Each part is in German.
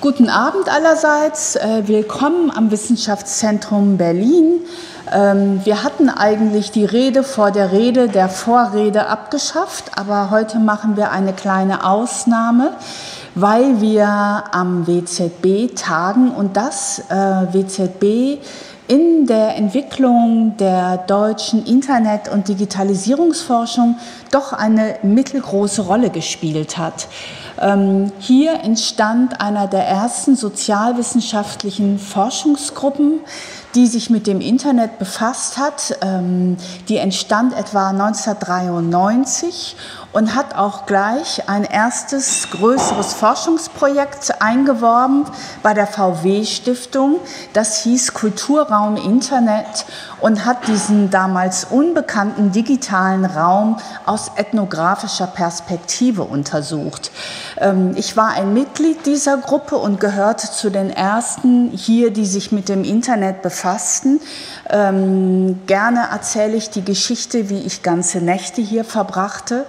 Guten Abend allerseits. Äh, willkommen am Wissenschaftszentrum Berlin. Ähm, wir hatten eigentlich die Rede vor der Rede der Vorrede abgeschafft, aber heute machen wir eine kleine Ausnahme, weil wir am WZB tagen und das äh, WZB in der Entwicklung der deutschen Internet- und Digitalisierungsforschung doch eine mittelgroße Rolle gespielt hat. Ähm, hier entstand einer der ersten sozialwissenschaftlichen Forschungsgruppen, die sich mit dem Internet befasst hat. Ähm, die entstand etwa 1993 und hat auch gleich ein erstes größeres Forschungsprojekt eingeworben bei der VW-Stiftung. Das hieß Kulturraum Internet und hat diesen damals unbekannten digitalen Raum aus ethnografischer Perspektive untersucht. Ähm, ich war ein Mitglied dieser Gruppe und gehörte zu den ersten hier, die sich mit dem Internet befassten. Ähm, gerne erzähle ich die Geschichte, wie ich ganze Nächte hier verbrachte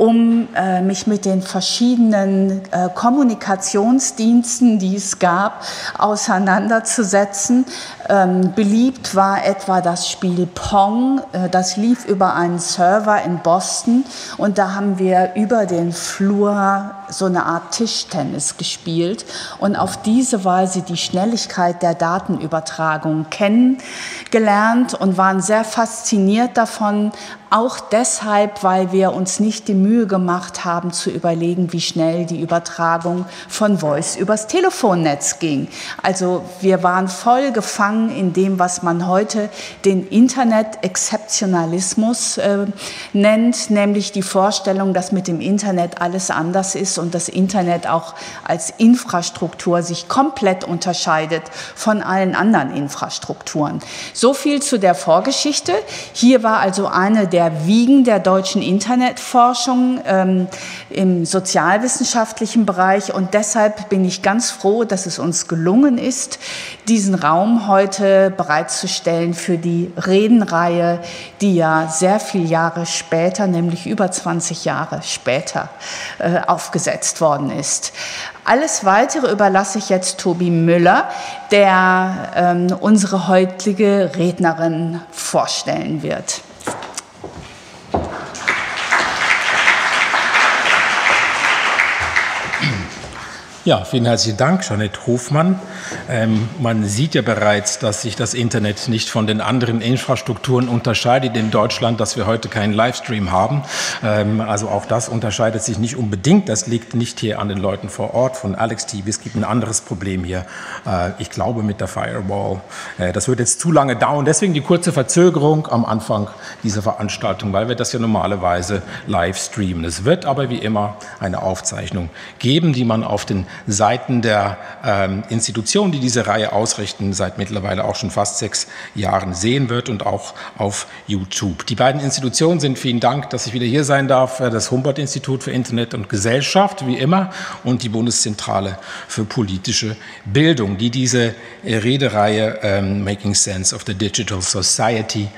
um äh, mich mit den verschiedenen äh, Kommunikationsdiensten, die es gab, auseinanderzusetzen. Ähm, beliebt war etwa das Spiel Pong. Äh, das lief über einen Server in Boston und da haben wir über den Flur so eine Art Tischtennis gespielt und auf diese Weise die Schnelligkeit der Datenübertragung kennengelernt und waren sehr fasziniert davon, auch deshalb, weil wir uns nicht die Mühe gemacht haben zu überlegen, wie schnell die Übertragung von Voice übers Telefonnetz ging. Also wir waren voll gefangen in dem, was man heute den Internet-Exzeptionalismus äh, nennt, nämlich die Vorstellung, dass mit dem Internet alles anders ist und das Internet auch als Infrastruktur sich komplett unterscheidet von allen anderen Infrastrukturen. So viel zu der Vorgeschichte. Hier war also eine der der Wiegen der deutschen Internetforschung ähm, im sozialwissenschaftlichen Bereich. Und deshalb bin ich ganz froh, dass es uns gelungen ist, diesen Raum heute bereitzustellen für die Redenreihe, die ja sehr viele Jahre später, nämlich über 20 Jahre später, äh, aufgesetzt worden ist. Alles Weitere überlasse ich jetzt Tobi Müller, der ähm, unsere heutige Rednerin vorstellen wird. Ja, vielen herzlichen Dank, Jeanette Hofmann. Ähm, man sieht ja bereits, dass sich das Internet nicht von den anderen Infrastrukturen unterscheidet in Deutschland, dass wir heute keinen Livestream haben. Ähm, also auch das unterscheidet sich nicht unbedingt. Das liegt nicht hier an den Leuten vor Ort von Alex TV. Es gibt ein anderes Problem hier. Äh, ich glaube mit der Firewall. Äh, das wird jetzt zu lange dauern. Deswegen die kurze Verzögerung am Anfang dieser Veranstaltung, weil wir das ja normalerweise live streamen. Es wird aber wie immer eine Aufzeichnung geben, die man auf den Seiten der ähm, Institutionen, die diese Reihe ausrichten, seit mittlerweile auch schon fast sechs Jahren sehen wird und auch auf YouTube. Die beiden Institutionen sind, vielen Dank, dass ich wieder hier sein darf, äh, das Humboldt-Institut für Internet und Gesellschaft, wie immer, und die Bundeszentrale für politische Bildung, die diese äh, Redereihe ähm, Making Sense of the Digital Society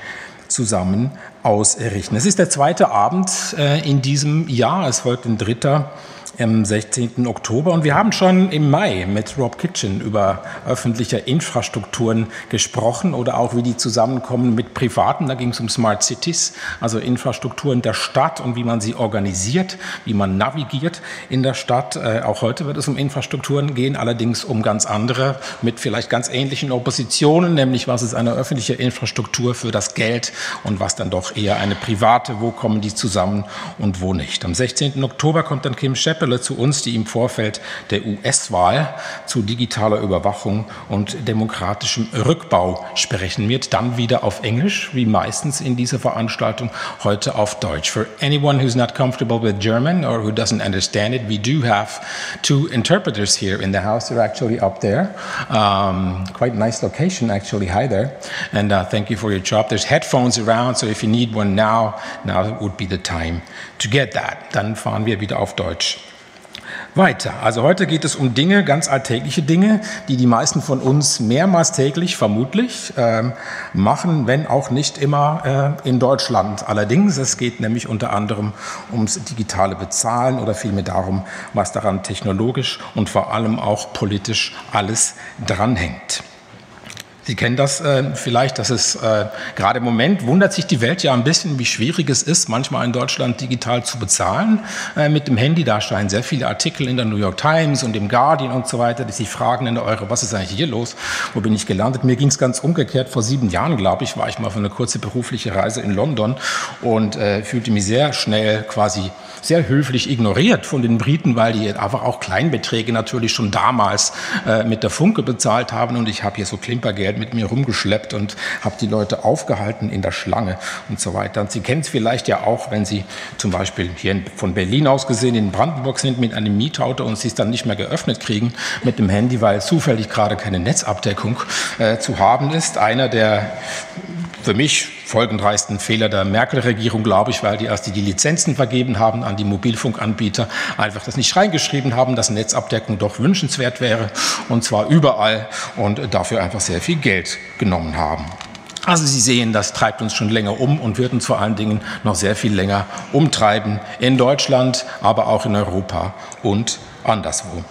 zusammen ausrichten. Es ist der zweite Abend äh, in diesem Jahr, es folgt ein dritter am 16. Oktober. Und wir haben schon im Mai mit Rob Kitchen über öffentliche Infrastrukturen gesprochen oder auch wie die zusammenkommen mit privaten. Da ging es um Smart Cities, also Infrastrukturen der Stadt und wie man sie organisiert, wie man navigiert in der Stadt. Äh, auch heute wird es um Infrastrukturen gehen, allerdings um ganz andere mit vielleicht ganz ähnlichen Oppositionen, nämlich was ist eine öffentliche Infrastruktur für das Geld und was dann doch eher eine private, wo kommen die zusammen und wo nicht. Am 16. Oktober kommt dann Kim Shepard Appelle zu uns, die im Vorfeld der US-Wahl zu digitaler Überwachung und demokratischem Rückbau sprechen wird. Dann wieder auf Englisch, wie meistens in dieser Veranstaltung, heute auf Deutsch. For anyone who's not comfortable with German or who doesn't understand it, we do have two interpreters here in the house. They're actually up there. Um, quite nice location, actually. Hi there. And uh, thank you for your job. There's headphones around, so if you need one now, now would be the time to get that. Dann fahren wir wieder auf Deutsch weiter. Also heute geht es um Dinge, ganz alltägliche Dinge, die die meisten von uns mehrmals täglich vermutlich äh, machen, wenn auch nicht immer äh, in Deutschland. Allerdings, es geht nämlich unter anderem ums digitale Bezahlen oder vielmehr darum, was daran technologisch und vor allem auch politisch alles dranhängt. Sie kennen das äh, vielleicht, dass es äh, gerade im Moment wundert sich die Welt ja ein bisschen, wie schwierig es ist, manchmal in Deutschland digital zu bezahlen äh, mit dem Handy. Da erscheinen sehr viele Artikel in der New York Times und im Guardian und so weiter, die sich fragen in der Euro, was ist eigentlich hier los? Wo bin ich gelandet? Mir ging es ganz umgekehrt. Vor sieben Jahren, glaube ich, war ich mal für eine kurze berufliche Reise in London und äh, fühlte mich sehr schnell quasi sehr höflich ignoriert von den Briten, weil die einfach auch Kleinbeträge natürlich schon damals äh, mit der Funke bezahlt haben und ich habe hier so Klimpergeld mit mir rumgeschleppt und habe die Leute aufgehalten in der Schlange und so weiter. Und Sie kennen es vielleicht ja auch, wenn Sie zum Beispiel hier von Berlin aus gesehen in Brandenburg sind mit einem Mietauto und Sie es dann nicht mehr geöffnet kriegen mit dem Handy, weil zufällig gerade keine Netzabdeckung äh, zu haben ist. Einer der für mich folgenreichsten Fehler der Merkel-Regierung, glaube ich, weil die erst die Lizenzen vergeben haben an die Mobilfunkanbieter, einfach das nicht reingeschrieben haben, dass Netzabdeckung doch wünschenswert wäre und zwar überall und dafür einfach sehr viel Geld genommen haben. Also Sie sehen, das treibt uns schon länger um und wird uns vor allen Dingen noch sehr viel länger umtreiben in Deutschland, aber auch in Europa und anderswo.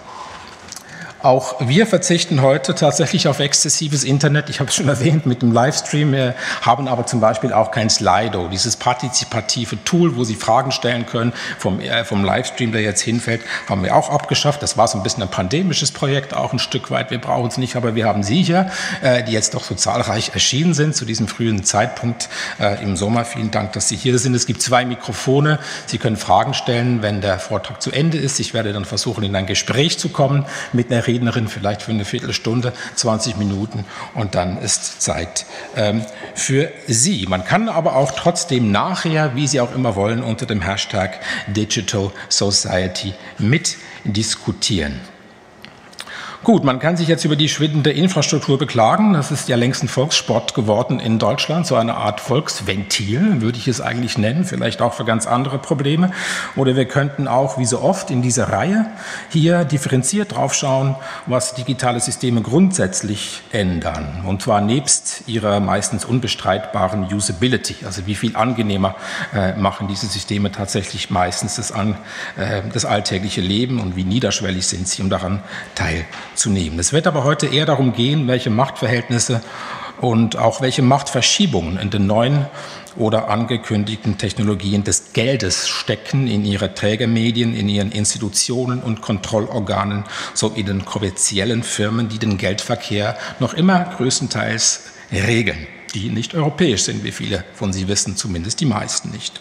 Auch wir verzichten heute tatsächlich auf exzessives Internet. Ich habe es schon erwähnt mit dem Livestream. Wir haben aber zum Beispiel auch kein Slido, dieses partizipative Tool, wo Sie Fragen stellen können vom, äh, vom Livestream, der jetzt hinfällt, haben wir auch abgeschafft. Das war so ein bisschen ein pandemisches Projekt, auch ein Stück weit. Wir brauchen es nicht, aber wir haben Sie hier, äh, die jetzt doch so zahlreich erschienen sind zu diesem frühen Zeitpunkt äh, im Sommer. Vielen Dank, dass Sie hier sind. Es gibt zwei Mikrofone. Sie können Fragen stellen, wenn der Vortrag zu Ende ist. Ich werde dann versuchen, in ein Gespräch zu kommen mit einer Rednerin vielleicht für eine Viertelstunde, 20 Minuten und dann ist Zeit ähm, für Sie. Man kann aber auch trotzdem nachher, wie Sie auch immer wollen, unter dem Hashtag Digital Society mitdiskutieren. Gut, man kann sich jetzt über die schwindende Infrastruktur beklagen. Das ist ja längst ein Volkssport geworden in Deutschland, so eine Art Volksventil, würde ich es eigentlich nennen, vielleicht auch für ganz andere Probleme. Oder wir könnten auch, wie so oft in dieser Reihe, hier differenziert draufschauen, was digitale Systeme grundsätzlich ändern. Und zwar nebst ihrer meistens unbestreitbaren Usability, also wie viel angenehmer äh, machen diese Systeme tatsächlich meistens das, an, äh, das alltägliche Leben und wie niederschwellig sind sie, um daran teilzunehmen zu nehmen. Es wird aber heute eher darum gehen, welche Machtverhältnisse und auch welche Machtverschiebungen in den neuen oder angekündigten Technologien des Geldes stecken in ihre Trägermedien, in ihren Institutionen und Kontrollorganen sowie den kommerziellen Firmen, die den Geldverkehr noch immer größtenteils regeln, die nicht europäisch sind, wie viele von Sie wissen, zumindest die meisten nicht.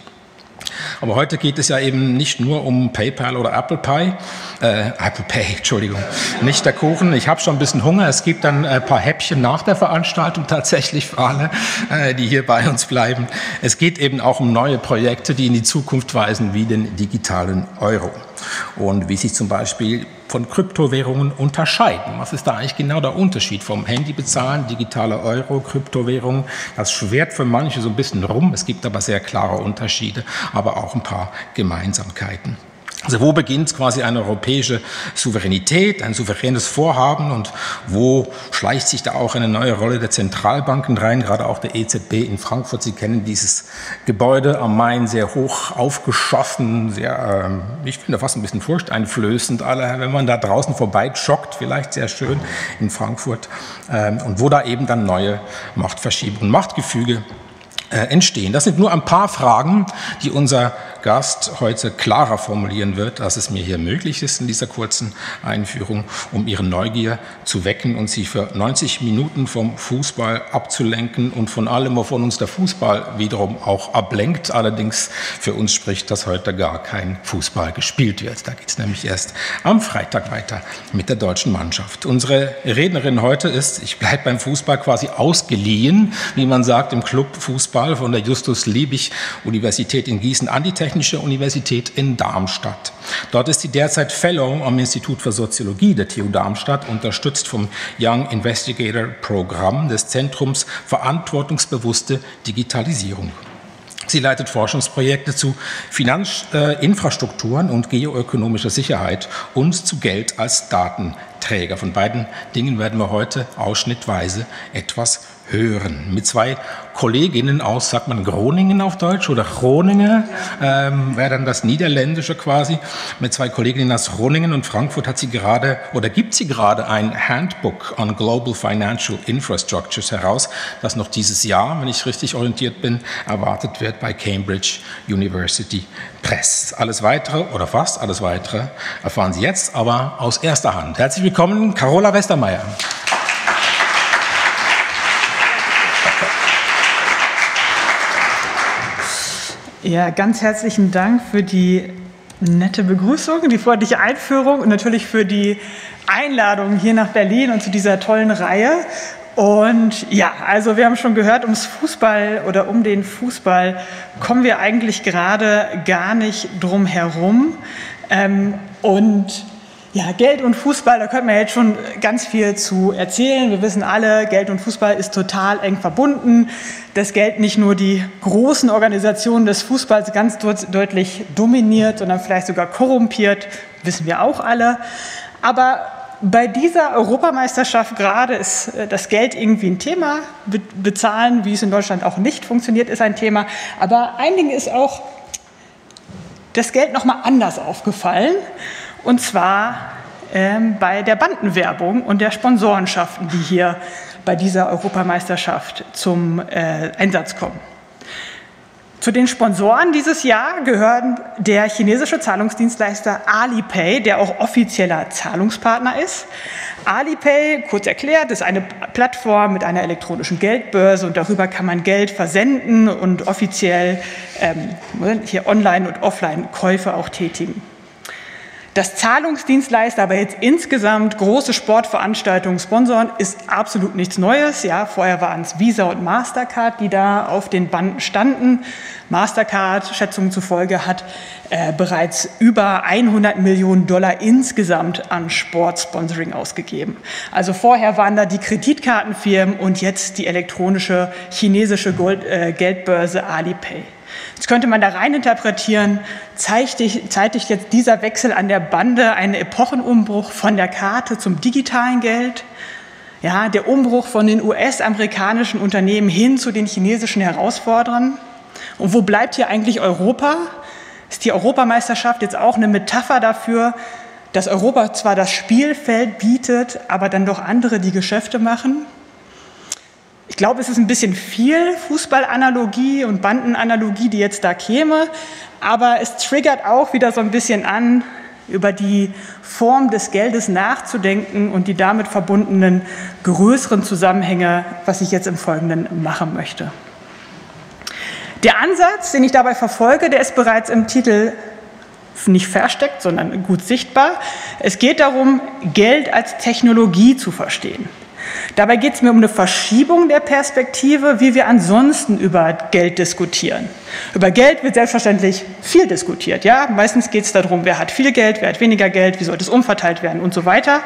Aber heute geht es ja eben nicht nur um PayPal oder Apple Pie, äh, Apple Pay, Entschuldigung, nicht der Kuchen. Ich habe schon ein bisschen Hunger. Es gibt dann ein paar Häppchen nach der Veranstaltung tatsächlich für alle, äh, die hier bei uns bleiben. Es geht eben auch um neue Projekte, die in die Zukunft weisen, wie den digitalen Euro. Und wie sich zum Beispiel von Kryptowährungen unterscheiden. Was ist da eigentlich genau der Unterschied vom Handy bezahlen, digitale Euro, Kryptowährungen? Das schwert für manche so ein bisschen rum. Es gibt aber sehr klare Unterschiede, aber auch ein paar Gemeinsamkeiten. Also wo beginnt quasi eine europäische Souveränität, ein souveränes Vorhaben und wo schleicht sich da auch eine neue Rolle der Zentralbanken rein, gerade auch der EZB in Frankfurt. Sie kennen dieses Gebäude am Main, sehr hoch aufgeschossen, sehr, ähm, ich finde fast ein bisschen furchteinflößend, alle, wenn man da draußen vorbei joggt, vielleicht sehr schön in Frankfurt ähm, und wo da eben dann neue Machtverschiebungen, Machtgefüge äh, entstehen. Das sind nur ein paar Fragen, die unser Gast heute klarer formulieren wird, als es mir hier möglich ist in dieser kurzen Einführung, um Ihre Neugier zu wecken und Sie für 90 Minuten vom Fußball abzulenken und von allem, wovon uns der Fußball wiederum auch ablenkt. Allerdings für uns spricht, dass heute gar kein Fußball gespielt wird. Da geht es nämlich erst am Freitag weiter mit der deutschen Mannschaft. Unsere Rednerin heute ist, ich bleibe beim Fußball quasi ausgeliehen, wie man sagt, im Club Fußball von der Justus Liebig Universität in Gießen an die Technische Universität in Darmstadt. Dort ist sie derzeit Fellow am Institut für Soziologie der TU Darmstadt, unterstützt vom Young Investigator Programm des Zentrums Verantwortungsbewusste Digitalisierung. Sie leitet Forschungsprojekte zu Finanzinfrastrukturen äh, und geoökonomischer Sicherheit und zu Geld als Datenträger. Von beiden Dingen werden wir heute ausschnittweise etwas hören. Mit zwei Kolleginnen aus, sagt man Groningen auf Deutsch oder Groningen, ähm, wäre dann das Niederländische quasi. Mit zwei Kolleginnen aus Groningen und Frankfurt hat sie gerade oder gibt sie gerade ein Handbook on Global Financial Infrastructures heraus, das noch dieses Jahr, wenn ich richtig orientiert bin, erwartet wird bei Cambridge University Press. Alles weitere oder fast alles weitere erfahren Sie jetzt, aber aus erster Hand. Herzlich willkommen, Carola Westermeier. Ja, ganz herzlichen Dank für die nette Begrüßung, die freundliche Einführung und natürlich für die Einladung hier nach Berlin und zu dieser tollen Reihe. Und ja, also wir haben schon gehört, ums Fußball oder um den Fußball kommen wir eigentlich gerade gar nicht drum herum. Ähm, und ja, Geld und Fußball, da könnte man jetzt schon ganz viel zu erzählen. Wir wissen alle, Geld und Fußball ist total eng verbunden. Das Geld nicht nur die großen Organisationen des Fußballs ganz deutlich dominiert, sondern vielleicht sogar korrumpiert, wissen wir auch alle. Aber bei dieser Europameisterschaft gerade ist äh, das Geld irgendwie ein Thema. Bezahlen, wie es in Deutschland auch nicht funktioniert, ist ein Thema. Aber ein Ding ist auch das Geld noch mal anders aufgefallen. Und zwar ähm, bei der Bandenwerbung und der Sponsorenschaften, die hier bei dieser Europameisterschaft zum äh, Einsatz kommen. Zu den Sponsoren dieses Jahr gehören der chinesische Zahlungsdienstleister Alipay, der auch offizieller Zahlungspartner ist. Alipay, kurz erklärt, ist eine Plattform mit einer elektronischen Geldbörse und darüber kann man Geld versenden und offiziell ähm, hier online und offline Käufe auch tätigen. Dass Zahlungsdienstleister aber jetzt insgesamt große Sportveranstaltungen sponsoren, ist absolut nichts Neues. Ja, vorher waren es Visa und Mastercard, die da auf den Banden standen. Mastercard, Schätzungen zufolge, hat äh, bereits über 100 Millionen Dollar insgesamt an Sportsponsoring ausgegeben. Also vorher waren da die Kreditkartenfirmen und jetzt die elektronische chinesische Gold, äh, Geldbörse Alipay. Jetzt könnte man da rein interpretieren, zeitigt, zeitigt jetzt dieser Wechsel an der Bande einen Epochenumbruch von der Karte zum digitalen Geld? Ja, der Umbruch von den US-amerikanischen Unternehmen hin zu den chinesischen Herausforderern? Und wo bleibt hier eigentlich Europa? Ist die Europameisterschaft jetzt auch eine Metapher dafür, dass Europa zwar das Spielfeld bietet, aber dann doch andere die Geschäfte machen? Ich glaube, es ist ein bisschen viel Fußballanalogie und Bandenanalogie, die jetzt da käme, aber es triggert auch wieder so ein bisschen an, über die Form des Geldes nachzudenken und die damit verbundenen größeren Zusammenhänge, was ich jetzt im Folgenden machen möchte. Der Ansatz, den ich dabei verfolge, der ist bereits im Titel nicht versteckt, sondern gut sichtbar. Es geht darum, Geld als Technologie zu verstehen. Dabei geht es mir um eine Verschiebung der Perspektive, wie wir ansonsten über Geld diskutieren. Über Geld wird selbstverständlich viel diskutiert. Ja? Meistens geht es darum, wer hat viel Geld, wer hat weniger Geld, wie sollte es umverteilt werden und so weiter.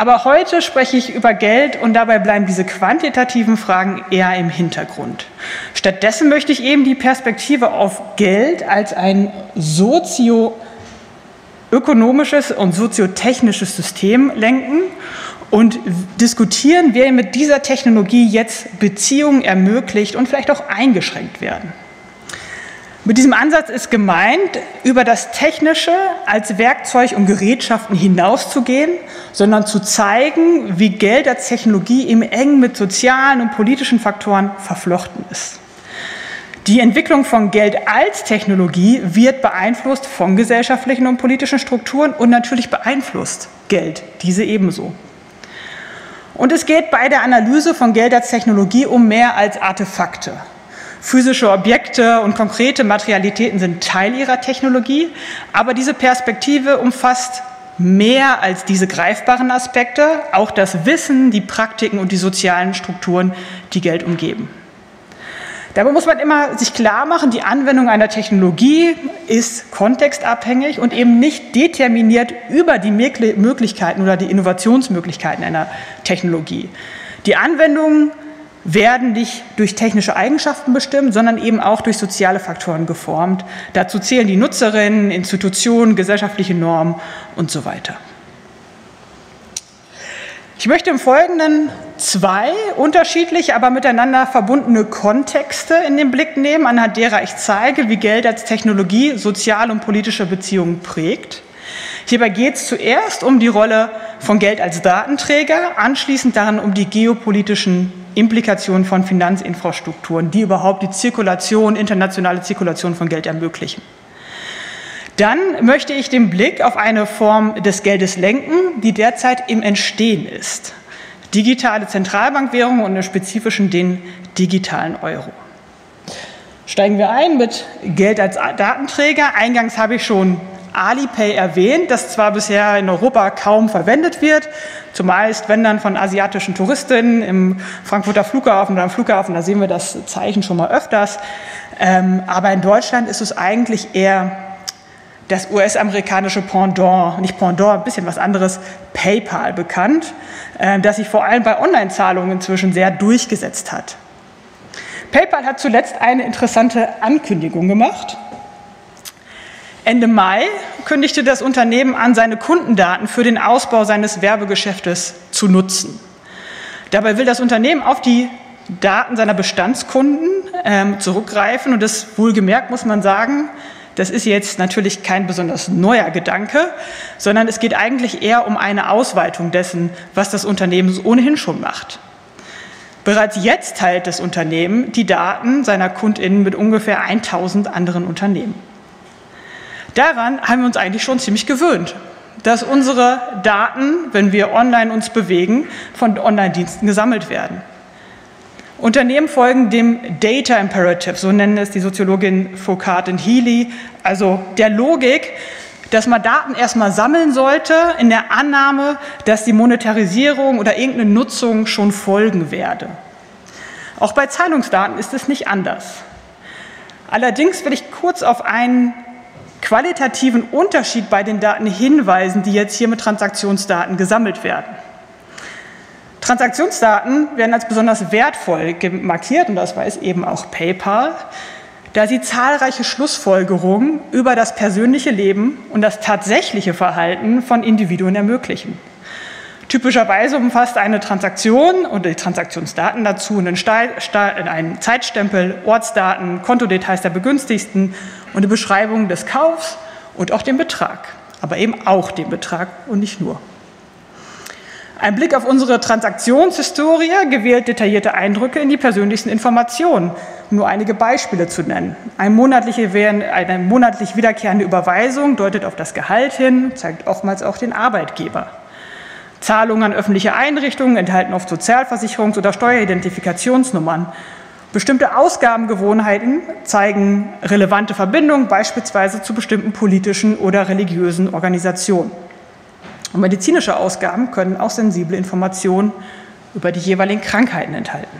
Aber heute spreche ich über Geld und dabei bleiben diese quantitativen Fragen eher im Hintergrund. Stattdessen möchte ich eben die Perspektive auf Geld als ein sozioökonomisches und soziotechnisches System lenken und diskutieren, wer mit dieser Technologie jetzt Beziehungen ermöglicht und vielleicht auch eingeschränkt werden. Mit diesem Ansatz ist gemeint, über das Technische als Werkzeug und Gerätschaften hinauszugehen, sondern zu zeigen, wie Geld als Technologie im eng mit sozialen und politischen Faktoren verflochten ist. Die Entwicklung von Geld als Technologie wird beeinflusst von gesellschaftlichen und politischen Strukturen und natürlich beeinflusst Geld diese ebenso. Und es geht bei der Analyse von Geld als Technologie um mehr als Artefakte. Physische Objekte und konkrete Materialitäten sind Teil ihrer Technologie, aber diese Perspektive umfasst mehr als diese greifbaren Aspekte, auch das Wissen, die Praktiken und die sozialen Strukturen, die Geld umgeben. Dabei muss man immer sich klar machen, die Anwendung einer Technologie ist kontextabhängig und eben nicht determiniert über die Möglichkeiten oder die Innovationsmöglichkeiten einer Technologie. Die Anwendung werden nicht durch technische Eigenschaften bestimmt, sondern eben auch durch soziale Faktoren geformt. Dazu zählen die Nutzerinnen, Institutionen, gesellschaftliche Normen und so weiter. Ich möchte im Folgenden zwei unterschiedliche, aber miteinander verbundene Kontexte in den Blick nehmen, anhand derer ich zeige, wie Geld als Technologie soziale und politische Beziehungen prägt. Hierbei geht es zuerst um die Rolle von Geld als Datenträger, anschließend daran um die geopolitischen Implikationen von Finanzinfrastrukturen, die überhaupt die Zirkulation, internationale Zirkulation von Geld ermöglichen. Dann möchte ich den Blick auf eine Form des Geldes lenken, die derzeit im Entstehen ist. Digitale Zentralbankwährungen und im Spezifischen den digitalen Euro. Steigen wir ein mit Geld als Datenträger. Eingangs habe ich schon Alipay erwähnt, das zwar bisher in Europa kaum verwendet wird, zumeist wenn dann von asiatischen Touristinnen im Frankfurter Flughafen oder am Flughafen, da sehen wir das Zeichen schon mal öfters. Ähm, aber in Deutschland ist es eigentlich eher das US-amerikanische Pendant, nicht Pendant, ein bisschen was anderes, PayPal bekannt, äh, das sich vor allem bei Online-Zahlungen inzwischen sehr durchgesetzt hat. PayPal hat zuletzt eine interessante Ankündigung gemacht. Ende Mai kündigte das Unternehmen an, seine Kundendaten für den Ausbau seines Werbegeschäftes zu nutzen. Dabei will das Unternehmen auf die Daten seiner Bestandskunden ähm, zurückgreifen und das wohlgemerkt muss man sagen, das ist jetzt natürlich kein besonders neuer Gedanke, sondern es geht eigentlich eher um eine Ausweitung dessen, was das Unternehmen ohnehin schon macht. Bereits jetzt teilt das Unternehmen die Daten seiner Kundinnen mit ungefähr 1000 anderen Unternehmen. Daran haben wir uns eigentlich schon ziemlich gewöhnt, dass unsere Daten, wenn wir online uns bewegen, von Online-Diensten gesammelt werden. Unternehmen folgen dem Data Imperative, so nennen es die Soziologin Foucault und Healy, also der Logik, dass man Daten erstmal sammeln sollte, in der Annahme, dass die Monetarisierung oder irgendeine Nutzung schon folgen werde. Auch bei Zahlungsdaten ist es nicht anders. Allerdings will ich kurz auf einen qualitativen Unterschied bei den Daten hinweisen, die jetzt hier mit Transaktionsdaten gesammelt werden. Transaktionsdaten werden als besonders wertvoll markiert und das weiß eben auch PayPal, da sie zahlreiche Schlussfolgerungen über das persönliche Leben und das tatsächliche Verhalten von Individuen ermöglichen. Typischerweise umfasst eine Transaktion und die Transaktionsdaten dazu einen, Zeitstempel, Ortsdaten, Kontodetails der Begünstigten und eine Beschreibung des Kaufs und auch den Betrag, aber eben auch den Betrag und nicht nur. Ein Blick auf unsere Transaktionshistorie gewählt detaillierte Eindrücke in die persönlichsten Informationen, um nur einige Beispiele zu nennen. Eine monatliche, eine monatlich wiederkehrende Überweisung deutet auf das Gehalt hin, zeigt oftmals auch den Arbeitgeber. Zahlungen an öffentliche Einrichtungen enthalten oft Sozialversicherungs- oder Steueridentifikationsnummern. Bestimmte Ausgabengewohnheiten zeigen relevante Verbindungen, beispielsweise zu bestimmten politischen oder religiösen Organisationen. Und medizinische Ausgaben können auch sensible Informationen über die jeweiligen Krankheiten enthalten.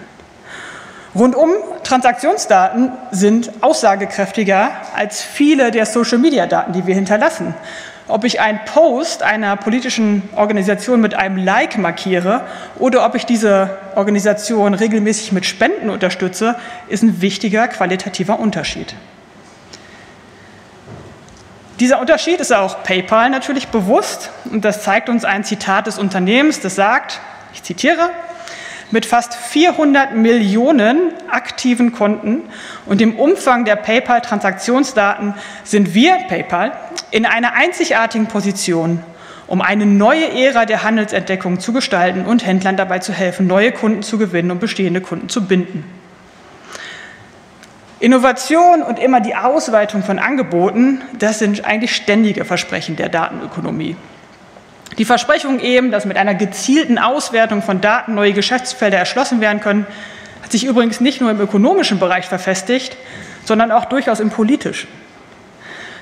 Rundum Transaktionsdaten sind aussagekräftiger als viele der Social-Media-Daten, die wir hinterlassen. Ob ich einen Post einer politischen Organisation mit einem Like markiere oder ob ich diese Organisation regelmäßig mit Spenden unterstütze, ist ein wichtiger qualitativer Unterschied. Dieser Unterschied ist auch PayPal natürlich bewusst und das zeigt uns ein Zitat des Unternehmens, das sagt, ich zitiere, mit fast 400 Millionen aktiven Konten und dem Umfang der PayPal-Transaktionsdaten sind wir, PayPal, in einer einzigartigen Position, um eine neue Ära der Handelsentdeckung zu gestalten und Händlern dabei zu helfen, neue Kunden zu gewinnen und bestehende Kunden zu binden. Innovation und immer die Ausweitung von Angeboten, das sind eigentlich ständige Versprechen der Datenökonomie. Die Versprechung eben, dass mit einer gezielten Auswertung von Daten neue Geschäftsfelder erschlossen werden können, hat sich übrigens nicht nur im ökonomischen Bereich verfestigt, sondern auch durchaus im politischen.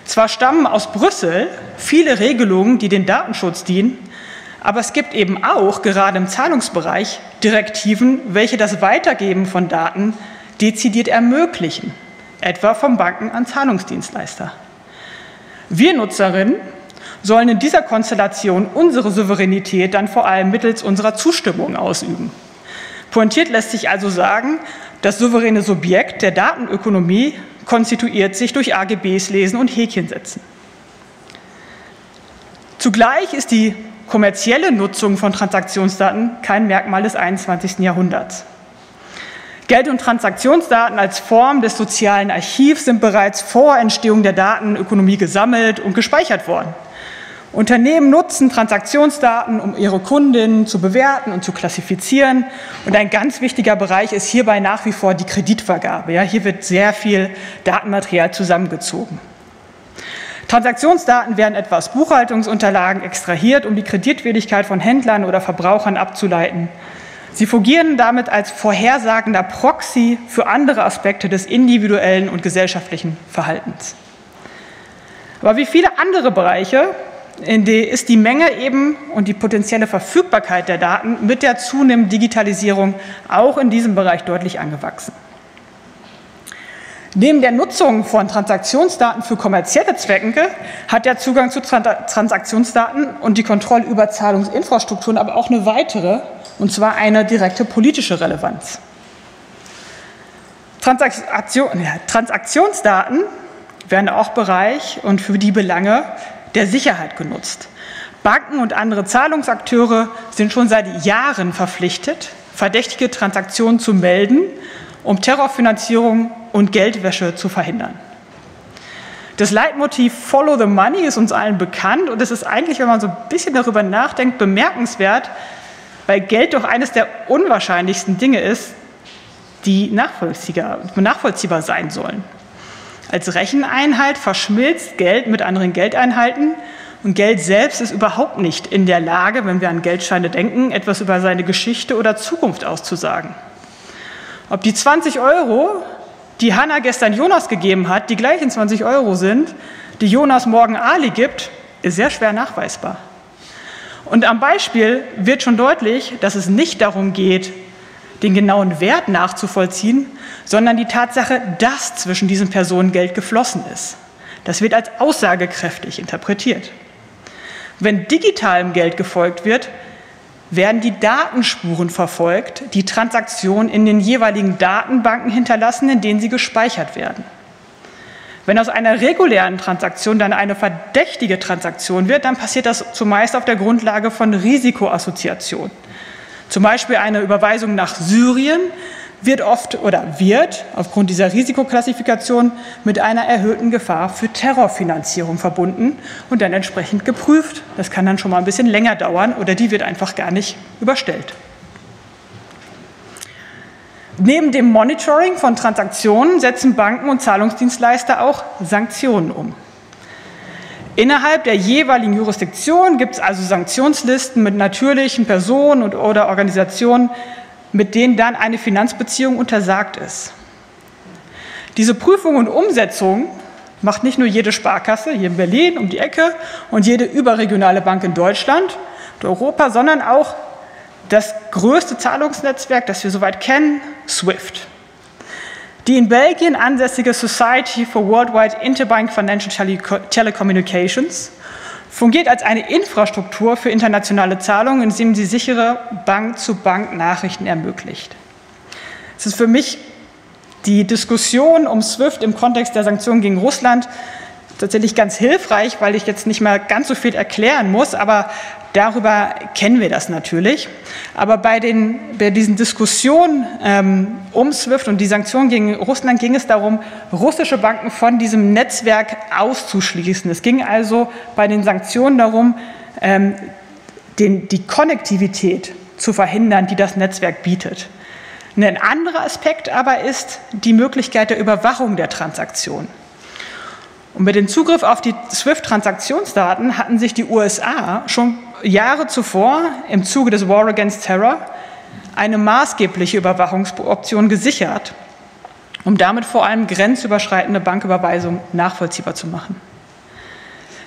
Zwar stammen aus Brüssel viele Regelungen, die den Datenschutz dienen, aber es gibt eben auch gerade im Zahlungsbereich Direktiven, welche das Weitergeben von Daten dezidiert ermöglichen, etwa von Banken an Zahlungsdienstleister. Wir Nutzerinnen sollen in dieser Konstellation unsere Souveränität dann vor allem mittels unserer Zustimmung ausüben. Pointiert lässt sich also sagen, das souveräne Subjekt der Datenökonomie konstituiert sich durch AGBs lesen und Häkchen setzen. Zugleich ist die kommerzielle Nutzung von Transaktionsdaten kein Merkmal des 21. Jahrhunderts. Geld- und Transaktionsdaten als Form des sozialen Archivs sind bereits vor Entstehung der Datenökonomie gesammelt und gespeichert worden. Unternehmen nutzen Transaktionsdaten, um ihre Kundinnen zu bewerten und zu klassifizieren. Und ein ganz wichtiger Bereich ist hierbei nach wie vor die Kreditvergabe. Ja, hier wird sehr viel Datenmaterial zusammengezogen. Transaktionsdaten werden etwa aus Buchhaltungsunterlagen extrahiert, um die Kreditwürdigkeit von Händlern oder Verbrauchern abzuleiten. Sie fungieren damit als vorhersagender Proxy für andere Aspekte des individuellen und gesellschaftlichen Verhaltens. Aber wie viele andere Bereiche ist die Menge eben und die potenzielle Verfügbarkeit der Daten mit der zunehmenden Digitalisierung auch in diesem Bereich deutlich angewachsen. Neben der Nutzung von Transaktionsdaten für kommerzielle Zwecke hat der Zugang zu Transaktionsdaten und die Kontrolle über Zahlungsinfrastrukturen aber auch eine weitere, und zwar eine direkte politische Relevanz. Transaktion, ja, Transaktionsdaten werden auch Bereich und für die Belange der Sicherheit genutzt. Banken und andere Zahlungsakteure sind schon seit Jahren verpflichtet, verdächtige Transaktionen zu melden, um Terrorfinanzierung und Geldwäsche zu verhindern. Das Leitmotiv Follow the Money ist uns allen bekannt und es ist eigentlich, wenn man so ein bisschen darüber nachdenkt, bemerkenswert, weil Geld doch eines der unwahrscheinlichsten Dinge ist, die nachvollziehbar, nachvollziehbar sein sollen. Als Recheneinheit verschmilzt Geld mit anderen Geldeinheiten und Geld selbst ist überhaupt nicht in der Lage, wenn wir an Geldscheine denken, etwas über seine Geschichte oder Zukunft auszusagen. Ob die 20 Euro, die Hanna gestern Jonas gegeben hat, die gleichen 20 Euro sind, die Jonas morgen Ali gibt, ist sehr schwer nachweisbar. Und am Beispiel wird schon deutlich, dass es nicht darum geht, den genauen Wert nachzuvollziehen, sondern die Tatsache, dass zwischen diesen Personen Geld geflossen ist. Das wird als aussagekräftig interpretiert. Wenn digitalem Geld gefolgt wird, werden die Datenspuren verfolgt, die Transaktionen in den jeweiligen Datenbanken hinterlassen, in denen sie gespeichert werden. Wenn aus einer regulären Transaktion dann eine verdächtige Transaktion wird, dann passiert das zumeist auf der Grundlage von Risikoassoziation. Zum Beispiel eine Überweisung nach Syrien wird oft oder wird aufgrund dieser Risikoklassifikation mit einer erhöhten Gefahr für Terrorfinanzierung verbunden und dann entsprechend geprüft. Das kann dann schon mal ein bisschen länger dauern oder die wird einfach gar nicht überstellt. Neben dem Monitoring von Transaktionen setzen Banken und Zahlungsdienstleister auch Sanktionen um. Innerhalb der jeweiligen Jurisdiktion gibt es also Sanktionslisten mit natürlichen Personen und, oder Organisationen, mit denen dann eine Finanzbeziehung untersagt ist. Diese Prüfung und Umsetzung macht nicht nur jede Sparkasse hier in Berlin um die Ecke und jede überregionale Bank in Deutschland und Europa, sondern auch das größte Zahlungsnetzwerk, das wir soweit kennen, SWIFT. Die in Belgien ansässige Society for Worldwide Interbank Financial Telecommunications fungiert als eine Infrastruktur für internationale Zahlungen, indem sie sichere Bank-zu-Bank-Nachrichten ermöglicht. Es ist für mich die Diskussion um SWIFT im Kontext der Sanktionen gegen Russland tatsächlich ganz hilfreich, weil ich jetzt nicht mehr ganz so viel erklären muss, aber darüber kennen wir das natürlich. Aber bei, den, bei diesen Diskussionen ähm, um SWIFT und die Sanktionen gegen Russland ging es darum, russische Banken von diesem Netzwerk auszuschließen. Es ging also bei den Sanktionen darum, ähm, den, die Konnektivität zu verhindern, die das Netzwerk bietet. Ein anderer Aspekt aber ist die Möglichkeit der Überwachung der Transaktion. Und mit dem Zugriff auf die SWIFT-Transaktionsdaten hatten sich die USA schon Jahre zuvor im Zuge des War Against Terror eine maßgebliche Überwachungsoption gesichert, um damit vor allem grenzüberschreitende Banküberweisungen nachvollziehbar zu machen.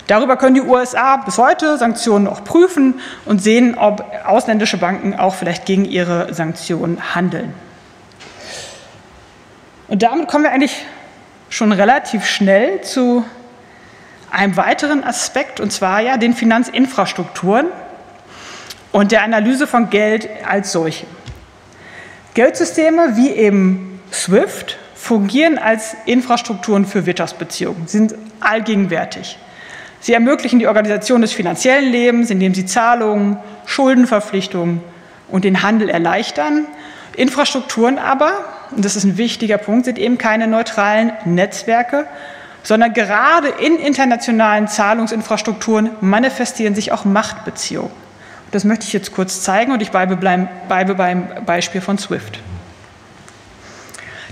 Darüber können die USA bis heute Sanktionen auch prüfen und sehen, ob ausländische Banken auch vielleicht gegen ihre Sanktionen handeln. Und damit kommen wir eigentlich schon relativ schnell zu einem weiteren Aspekt, und zwar ja den Finanzinfrastrukturen und der Analyse von Geld als solche. Geldsysteme wie eben SWIFT fungieren als Infrastrukturen für Wirtschaftsbeziehungen, sind allgegenwärtig. Sie ermöglichen die Organisation des finanziellen Lebens, indem sie Zahlungen, Schuldenverpflichtungen und den Handel erleichtern. Infrastrukturen aber, und das ist ein wichtiger Punkt, sind eben keine neutralen Netzwerke, sondern gerade in internationalen Zahlungsinfrastrukturen manifestieren sich auch Machtbeziehungen. Das möchte ich jetzt kurz zeigen und ich bleibe beim Beispiel von SWIFT.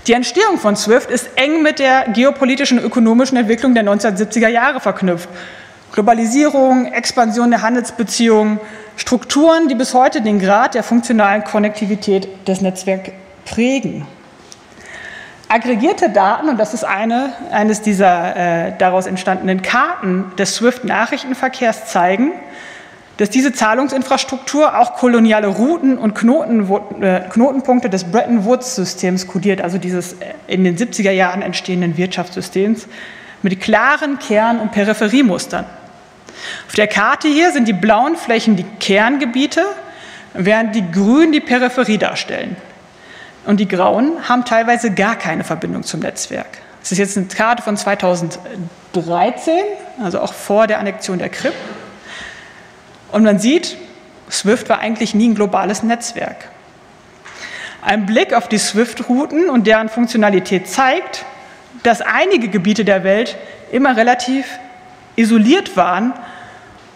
Die Entstehung von SWIFT ist eng mit der geopolitischen und ökonomischen Entwicklung der 1970er Jahre verknüpft. Globalisierung, Expansion der Handelsbeziehungen, Strukturen, die bis heute den Grad der funktionalen Konnektivität des Netzwerks prägen. Aggregierte Daten, und das ist eine, eines dieser äh, daraus entstandenen Karten des SWIFT-Nachrichtenverkehrs, zeigen, dass diese Zahlungsinfrastruktur auch koloniale Routen und Knoten, äh, Knotenpunkte des Bretton Woods-Systems kodiert, also dieses äh, in den 70er Jahren entstehenden Wirtschaftssystems, mit klaren Kern- und Peripheriemustern. Auf der Karte hier sind die blauen Flächen die Kerngebiete, während die grünen die Peripherie darstellen. Und die grauen haben teilweise gar keine Verbindung zum Netzwerk. Das ist jetzt eine Karte von 2013, also auch vor der Annexion der Krim. Und man sieht, SWIFT war eigentlich nie ein globales Netzwerk. Ein Blick auf die SWIFT-Routen und deren Funktionalität zeigt, dass einige Gebiete der Welt immer relativ isoliert waren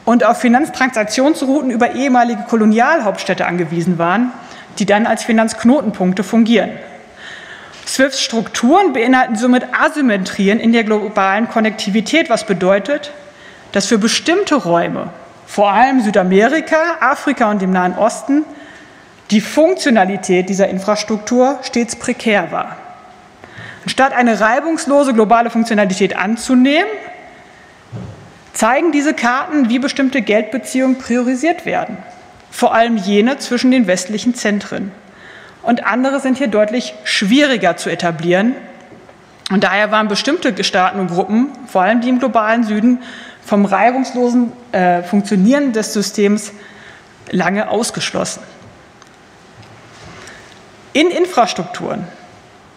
und auf Finanztransaktionsrouten über ehemalige Kolonialhauptstädte angewiesen waren, die dann als Finanzknotenpunkte fungieren. SWIFTs Strukturen beinhalten somit Asymmetrien in der globalen Konnektivität, was bedeutet, dass für bestimmte Räume, vor allem Südamerika, Afrika und dem Nahen Osten, die Funktionalität dieser Infrastruktur stets prekär war. Anstatt eine reibungslose globale Funktionalität anzunehmen, zeigen diese Karten, wie bestimmte Geldbeziehungen priorisiert werden. Vor allem jene zwischen den westlichen Zentren. Und andere sind hier deutlich schwieriger zu etablieren. Und daher waren bestimmte Staaten und Gruppen, vor allem die im globalen Süden, vom reibungslosen äh, Funktionieren des Systems lange ausgeschlossen. In Infrastrukturen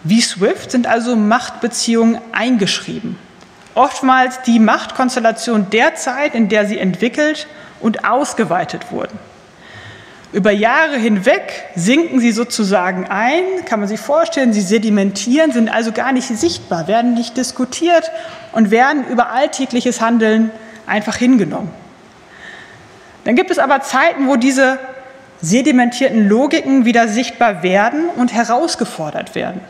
wie SWIFT sind also Machtbeziehungen eingeschrieben oftmals die Machtkonstellation der Zeit, in der sie entwickelt und ausgeweitet wurden. Über Jahre hinweg sinken sie sozusagen ein, kann man sich vorstellen, sie sedimentieren, sind also gar nicht sichtbar, werden nicht diskutiert und werden über alltägliches Handeln einfach hingenommen. Dann gibt es aber Zeiten, wo diese sedimentierten Logiken wieder sichtbar werden und herausgefordert werden.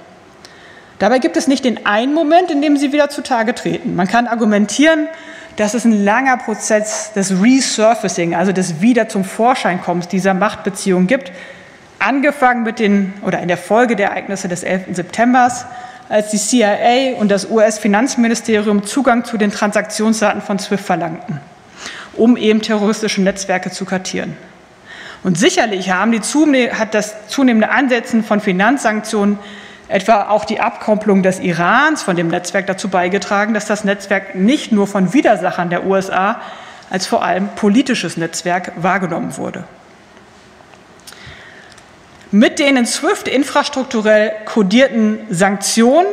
Dabei gibt es nicht den einen Moment, in dem sie wieder zutage treten. Man kann argumentieren, dass es ein langer Prozess des Resurfacing, also des Wieder zum Vorscheinkommens dieser Machtbeziehungen gibt, angefangen mit den oder in der Folge der Ereignisse des 11. September, als die CIA und das US-Finanzministerium Zugang zu den Transaktionsdaten von SWIFT verlangten, um eben terroristische Netzwerke zu kartieren. Und sicherlich haben die, hat das zunehmende Ansetzen von Finanzsanktionen etwa auch die Abkopplung des Irans von dem Netzwerk dazu beigetragen, dass das Netzwerk nicht nur von Widersachern der USA als vor allem politisches Netzwerk wahrgenommen wurde. Mit den in SWIFT infrastrukturell kodierten Sanktionen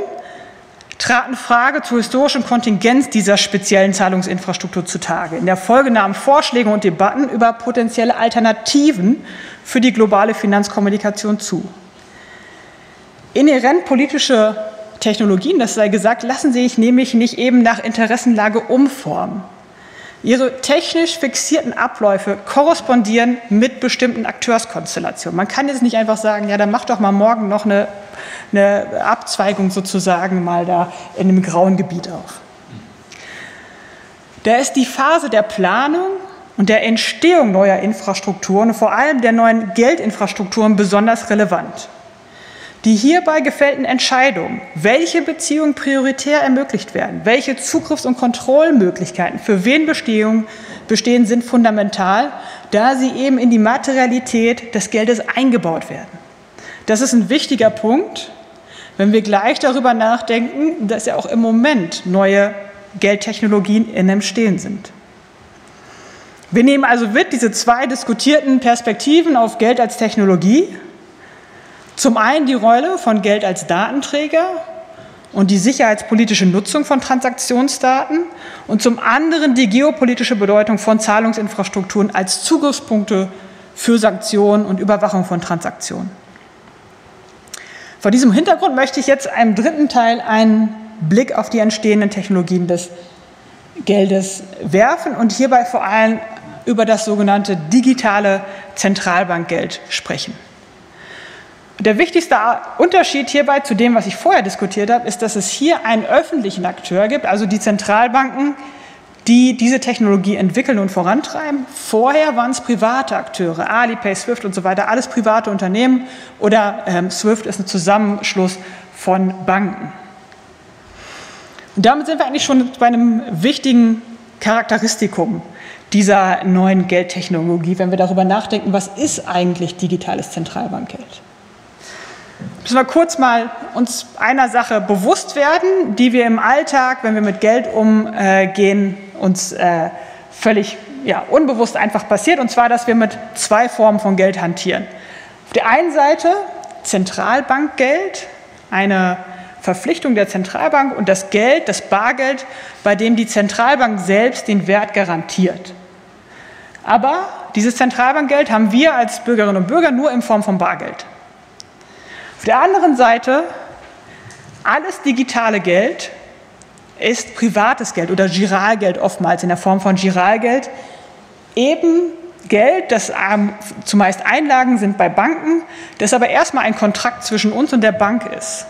traten Frage zur historischen Kontingenz dieser speziellen Zahlungsinfrastruktur zutage. In der Folge nahmen Vorschläge und Debatten über potenzielle Alternativen für die globale Finanzkommunikation zu. Inhärent politische Technologien, das sei gesagt, lassen sich nämlich nicht eben nach Interessenlage umformen. Ihre technisch fixierten Abläufe korrespondieren mit bestimmten Akteurskonstellationen. Man kann jetzt nicht einfach sagen, ja, dann mach doch mal morgen noch eine, eine Abzweigung sozusagen mal da in einem grauen Gebiet auf. Da ist die Phase der Planung und der Entstehung neuer Infrastrukturen vor allem der neuen Geldinfrastrukturen besonders relevant. Die hierbei gefällten Entscheidungen, welche Beziehungen prioritär ermöglicht werden, welche Zugriffs- und Kontrollmöglichkeiten für wen bestehen, bestehen, sind fundamental, da sie eben in die Materialität des Geldes eingebaut werden. Das ist ein wichtiger Punkt, wenn wir gleich darüber nachdenken, dass ja auch im Moment neue Geldtechnologien in Entstehen sind. Wir nehmen also mit diese zwei diskutierten Perspektiven auf Geld als Technologie Zum einen die Rolle von Geld als Datenträger und die sicherheitspolitische Nutzung von Transaktionsdaten und zum anderen die geopolitische Bedeutung von Zahlungsinfrastrukturen als Zugriffspunkte für Sanktionen und Überwachung von Transaktionen. Vor diesem Hintergrund möchte ich jetzt einem dritten Teil einen Blick auf die entstehenden Technologien des Geldes werfen und hierbei vor allem über das sogenannte digitale Zentralbankgeld sprechen. Der wichtigste Unterschied hierbei zu dem, was ich vorher diskutiert habe, ist, dass es hier einen öffentlichen Akteur gibt, also die Zentralbanken, die diese Technologie entwickeln und vorantreiben. Vorher waren es private Akteure, Alipay, Swift und so weiter, alles private Unternehmen oder ähm, Swift ist ein Zusammenschluss von Banken. Und damit sind wir eigentlich schon bei einem wichtigen Charakteristikum dieser neuen Geldtechnologie, wenn wir darüber nachdenken, was ist eigentlich digitales Zentralbankgeld? Müssen wir kurz mal uns einer Sache bewusst werden, die wir im Alltag, wenn wir mit Geld umgehen, uns äh, völlig ja, unbewusst einfach passiert, und zwar, dass wir mit zwei Formen von Geld hantieren. Auf der einen Seite Zentralbankgeld, eine Verpflichtung der Zentralbank und das Geld, das Bargeld, bei dem die Zentralbank selbst den Wert garantiert. Aber dieses Zentralbankgeld haben wir als Bürgerinnen und Bürger nur in Form von Bargeld. Der anderen Seite, alles digitale Geld ist privates Geld oder Giralgeld oftmals in der Form von Giralgeld. Eben Geld, das zumeist Einlagen sind bei Banken, das aber erstmal ein Kontrakt zwischen uns und der Bank ist.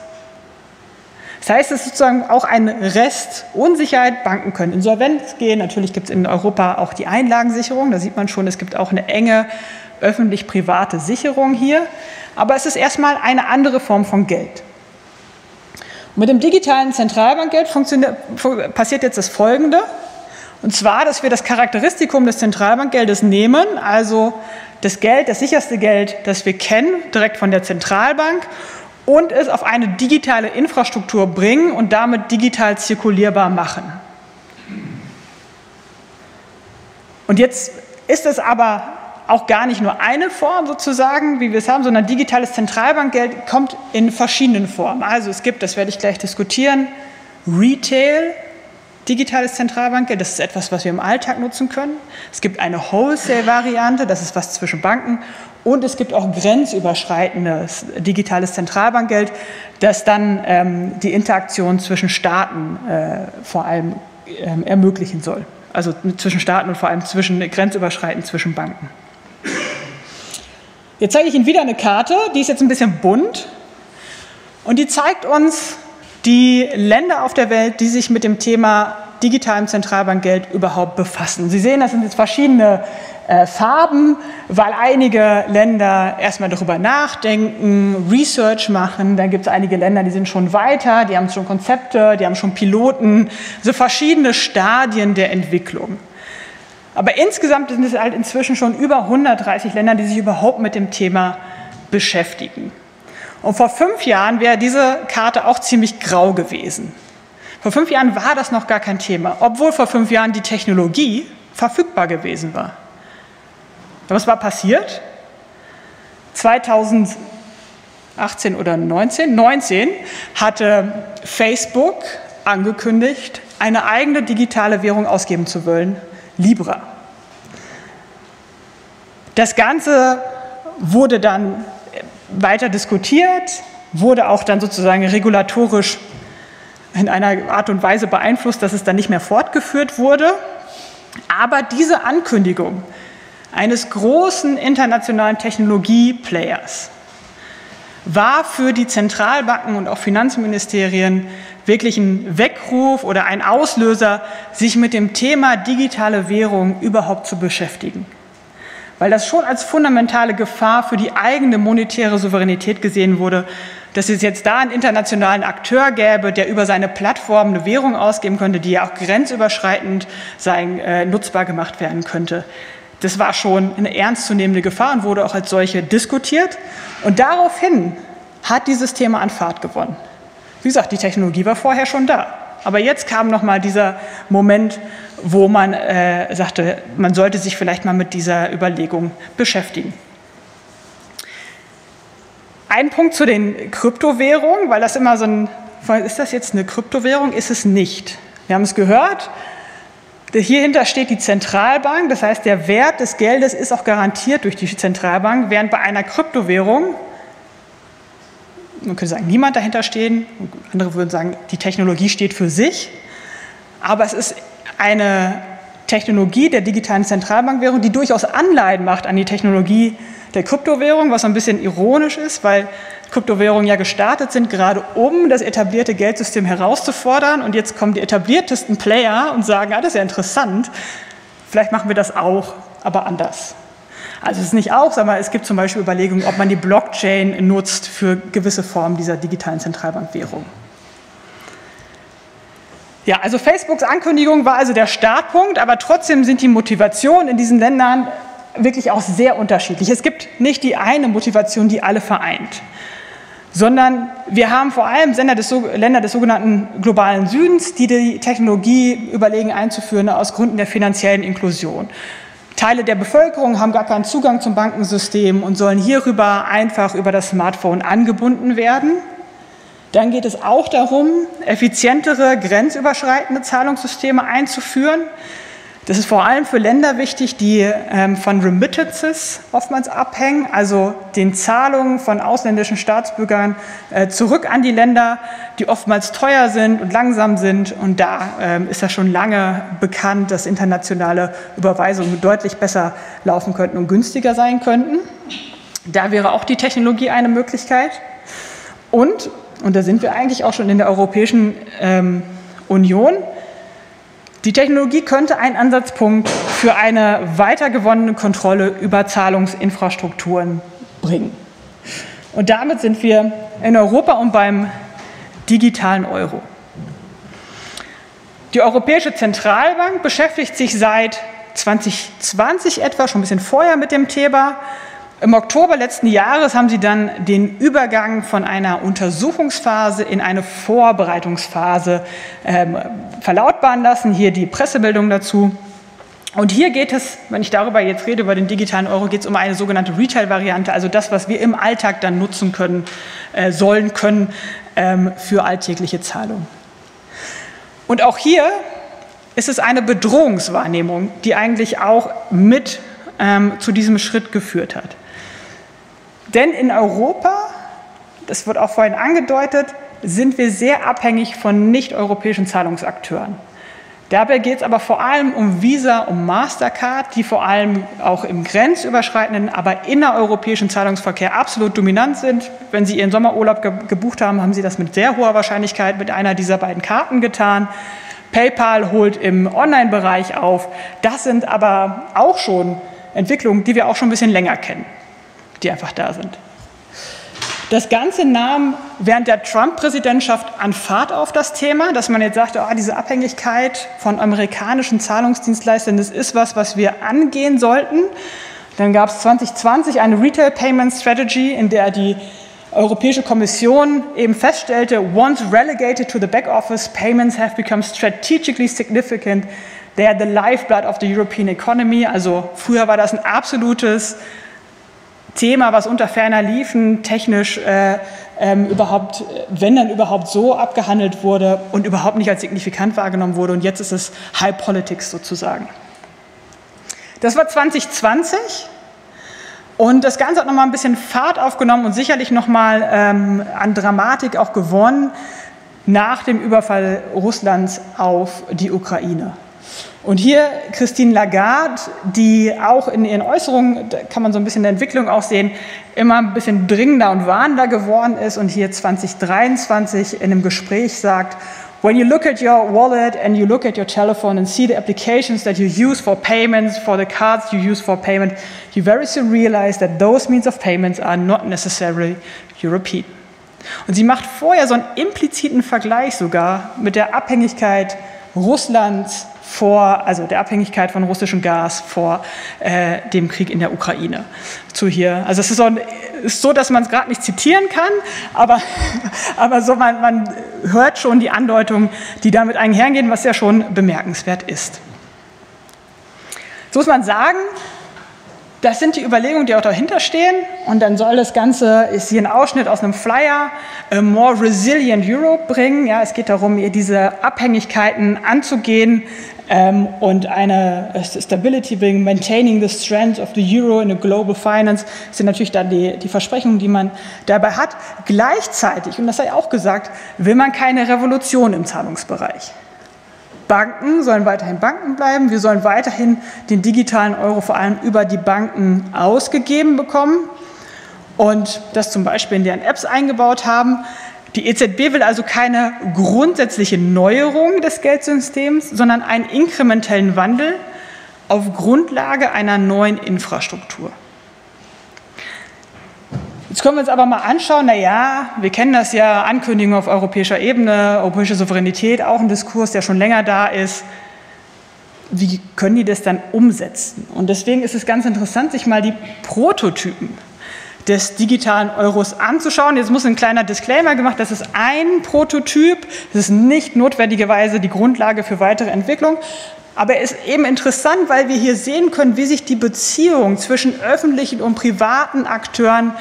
Das heißt, es ist sozusagen auch ein Rest Unsicherheit. Banken können insolvent gehen. Natürlich gibt es in Europa auch die Einlagensicherung. Da sieht man schon, es gibt auch eine enge öffentlich-private Sicherung hier aber es ist erstmal eine andere Form von Geld. mit dem digitalen Zentralbankgeld passiert jetzt das Folgende, und zwar, dass wir das Charakteristikum des Zentralbankgeldes nehmen, also das Geld, das sicherste Geld, das wir kennen, direkt von der Zentralbank, und es auf eine digitale Infrastruktur bringen und damit digital zirkulierbar machen. Und jetzt ist es aber auch gar nicht nur eine Form sozusagen, wie wir es haben, sondern digitales Zentralbankgeld kommt in verschiedenen Formen. Also es gibt, das werde ich gleich diskutieren, Retail, digitales Zentralbankgeld, das ist etwas, was wir im Alltag nutzen können. Es gibt eine Wholesale-Variante, das ist was zwischen Banken. Und es gibt auch grenzüberschreitendes digitales Zentralbankgeld, das dann ähm, die Interaktion zwischen Staaten äh, vor allem ähm, ermöglichen soll. Also zwischen Staaten und vor allem zwischen grenzüberschreitend zwischen Banken. Jetzt zeige ich Ihnen wieder eine Karte, die ist jetzt ein bisschen bunt und die zeigt uns die Länder auf der Welt, die sich mit dem Thema digitalem Zentralbankgeld überhaupt befassen. Sie sehen, das sind jetzt verschiedene äh, Farben, weil einige Länder erstmal darüber nachdenken, Research machen. Dann gibt es einige Länder, die sind schon weiter, die haben schon Konzepte, die haben schon Piloten, so verschiedene Stadien der Entwicklung. Aber insgesamt sind es halt inzwischen schon über 130 Länder, die sich überhaupt mit dem Thema beschäftigen. Und vor fünf Jahren wäre diese Karte auch ziemlich grau gewesen. Vor fünf Jahren war das noch gar kein Thema, obwohl vor fünf Jahren die Technologie verfügbar gewesen war. Was war passiert? 2018 oder 19, 19 hatte Facebook angekündigt, eine eigene digitale Währung ausgeben zu wollen, Libra. Das Ganze wurde dann weiter diskutiert, wurde auch dann sozusagen regulatorisch in einer Art und Weise beeinflusst, dass es dann nicht mehr fortgeführt wurde. Aber diese Ankündigung eines großen internationalen Technologieplayers war für die Zentralbanken und auch Finanzministerien wirklich ein Weckruf oder ein Auslöser, sich mit dem Thema digitale Währung überhaupt zu beschäftigen. Weil das schon als fundamentale Gefahr für die eigene monetäre Souveränität gesehen wurde, dass es jetzt da einen internationalen Akteur gäbe, der über seine Plattform eine Währung ausgeben könnte, die ja auch grenzüberschreitend sein, äh, nutzbar gemacht werden könnte. Das war schon eine ernstzunehmende Gefahr und wurde auch als solche diskutiert. Und daraufhin hat dieses Thema an Fahrt gewonnen. Wie gesagt, die Technologie war vorher schon da. Aber jetzt kam noch mal dieser Moment, wo man äh, sagte, man sollte sich vielleicht mal mit dieser Überlegung beschäftigen. Ein Punkt zu den Kryptowährungen, weil das immer so ein, ist das jetzt eine Kryptowährung? Ist es nicht. Wir haben es gehört, Hierhinter steht die Zentralbank, das heißt, der Wert des Geldes ist auch garantiert durch die Zentralbank, während bei einer Kryptowährung, man könnte sagen, niemand dahinter stehen, andere würden sagen, die Technologie steht für sich, aber es ist eine Technologie der digitalen Zentralbankwährung, die durchaus Anleihen macht an die Technologie der Kryptowährung, was ein bisschen ironisch ist, weil Kryptowährungen ja gestartet sind, gerade um das etablierte Geldsystem herauszufordern. Und jetzt kommen die etabliertesten Player und sagen, ah, das ist ja interessant, vielleicht machen wir das auch, aber anders. Also es ist nicht auch, sondern es gibt zum Beispiel Überlegungen, ob man die Blockchain nutzt für gewisse Formen dieser digitalen Zentralbankwährung. Ja, also Facebooks Ankündigung war also der Startpunkt, aber trotzdem sind die Motivationen in diesen Ländern wirklich auch sehr unterschiedlich. Es gibt nicht die eine Motivation, die alle vereint sondern wir haben vor allem des, Länder des sogenannten globalen Südens, die die Technologie überlegen einzuführen aus Gründen der finanziellen Inklusion. Teile der Bevölkerung haben gar keinen Zugang zum Bankensystem und sollen hierüber einfach über das Smartphone angebunden werden. Dann geht es auch darum, effizientere, grenzüberschreitende Zahlungssysteme einzuführen. Das ist vor allem für Länder wichtig, die ähm, von Remittances oftmals abhängen, also den Zahlungen von ausländischen Staatsbürgern äh, zurück an die Länder, die oftmals teuer sind und langsam sind. Und da ähm, ist ja schon lange bekannt, dass internationale Überweisungen deutlich besser laufen könnten und günstiger sein könnten. Da wäre auch die Technologie eine Möglichkeit. Und, und da sind wir eigentlich auch schon in der Europäischen ähm, Union, die Technologie könnte ein Ansatzpunkt für eine weitergewonnene Kontrolle über Zahlungsinfrastrukturen bringen. Und damit sind wir in Europa und beim digitalen Euro. Die Europäische Zentralbank beschäftigt sich seit 2020 etwa, schon ein bisschen vorher mit dem Thema, im Oktober letzten Jahres haben sie dann den Übergang von einer Untersuchungsphase in eine Vorbereitungsphase ähm, verlautbaren lassen. Hier die Pressemeldung dazu. Und hier geht es, wenn ich darüber jetzt rede, über den digitalen Euro, geht es um eine sogenannte Retail-Variante, also das, was wir im Alltag dann nutzen können, äh, sollen können ähm, für alltägliche Zahlungen. Und auch hier ist es eine Bedrohungswahrnehmung, die eigentlich auch mit ähm, zu diesem Schritt geführt hat. Denn in Europa, das wird auch vorhin angedeutet, sind wir sehr abhängig von nicht-europäischen Zahlungsakteuren. Dabei geht es aber vor allem um Visa, um Mastercard, die vor allem auch im grenzüberschreitenden, aber innereuropäischen Zahlungsverkehr absolut dominant sind. Wenn Sie Ihren Sommerurlaub ge gebucht haben, haben Sie das mit sehr hoher Wahrscheinlichkeit mit einer dieser beiden Karten getan. PayPal holt im Online-Bereich auf. Das sind aber auch schon Entwicklungen, die wir auch schon ein bisschen länger kennen die einfach da sind. Das Ganze nahm während der Trump-Präsidentschaft an Fahrt auf das Thema, dass man jetzt sagte, oh, diese Abhängigkeit von amerikanischen Zahlungsdienstleistern, das ist was, was wir angehen sollten. Dann gab es 2020 eine Retail Payment Strategy, in der die Europäische Kommission eben feststellte, once relegated to the back office, payments have become strategically significant. They are the lifeblood of the European economy. Also früher war das ein absolutes Thema, was unter ferner Liefen technisch äh, ähm, überhaupt, wenn dann überhaupt so abgehandelt wurde und überhaupt nicht als signifikant wahrgenommen wurde. Und jetzt ist es High Politics sozusagen. Das war 2020 und das Ganze hat nochmal ein bisschen Fahrt aufgenommen und sicherlich nochmal ähm, an Dramatik auch gewonnen nach dem Überfall Russlands auf die Ukraine. Und hier Christine Lagarde, die auch in ihren Äußerungen, da kann man so ein bisschen der Entwicklung auch sehen, immer ein bisschen dringender und warnender geworden ist und hier 2023 in einem Gespräch sagt, When you look at your wallet and you look at your telephone and see the applications that you use for payments, for the cards you use for payment, you very soon realize that those means of payments are not necessarily European. Und sie macht vorher so einen impliziten Vergleich sogar mit der Abhängigkeit Russlands vor, also der Abhängigkeit von russischem Gas vor äh, dem Krieg in der Ukraine. Zu hier, also es ist so, ist so dass man es gerade nicht zitieren kann, aber, aber so man, man hört schon die Andeutungen, die damit einhergehen, was ja schon bemerkenswert ist. So muss man sagen, das sind die Überlegungen, die auch dahinter stehen. Und dann soll das Ganze, ist hier ein Ausschnitt aus einem Flyer, a More Resilient Europe bringen. Ja, es geht darum, diese Abhängigkeiten anzugehen ähm, und eine Stability bringen, maintaining the strength of the Euro in a global finance. Das sind natürlich dann die, die Versprechungen, die man dabei hat. Gleichzeitig, und das sei auch gesagt, will man keine Revolution im Zahlungsbereich. Banken sollen weiterhin Banken bleiben. Wir sollen weiterhin den digitalen Euro vor allem über die Banken ausgegeben bekommen und das zum Beispiel in deren Apps eingebaut haben. Die EZB will also keine grundsätzliche Neuerung des Geldsystems, sondern einen inkrementellen Wandel auf Grundlage einer neuen Infrastruktur. Jetzt können wir uns aber mal anschauen, naja, wir kennen das ja, Ankündigungen auf europäischer Ebene, europäische Souveränität, auch ein Diskurs, der schon länger da ist. Wie können die das dann umsetzen? Und deswegen ist es ganz interessant, sich mal die Prototypen des digitalen Euros anzuschauen. Jetzt muss ein kleiner Disclaimer gemacht, das ist ein Prototyp, das ist nicht notwendigerweise die Grundlage für weitere Entwicklung, aber er ist eben interessant, weil wir hier sehen können, wie sich die Beziehung zwischen öffentlichen und privaten Akteuren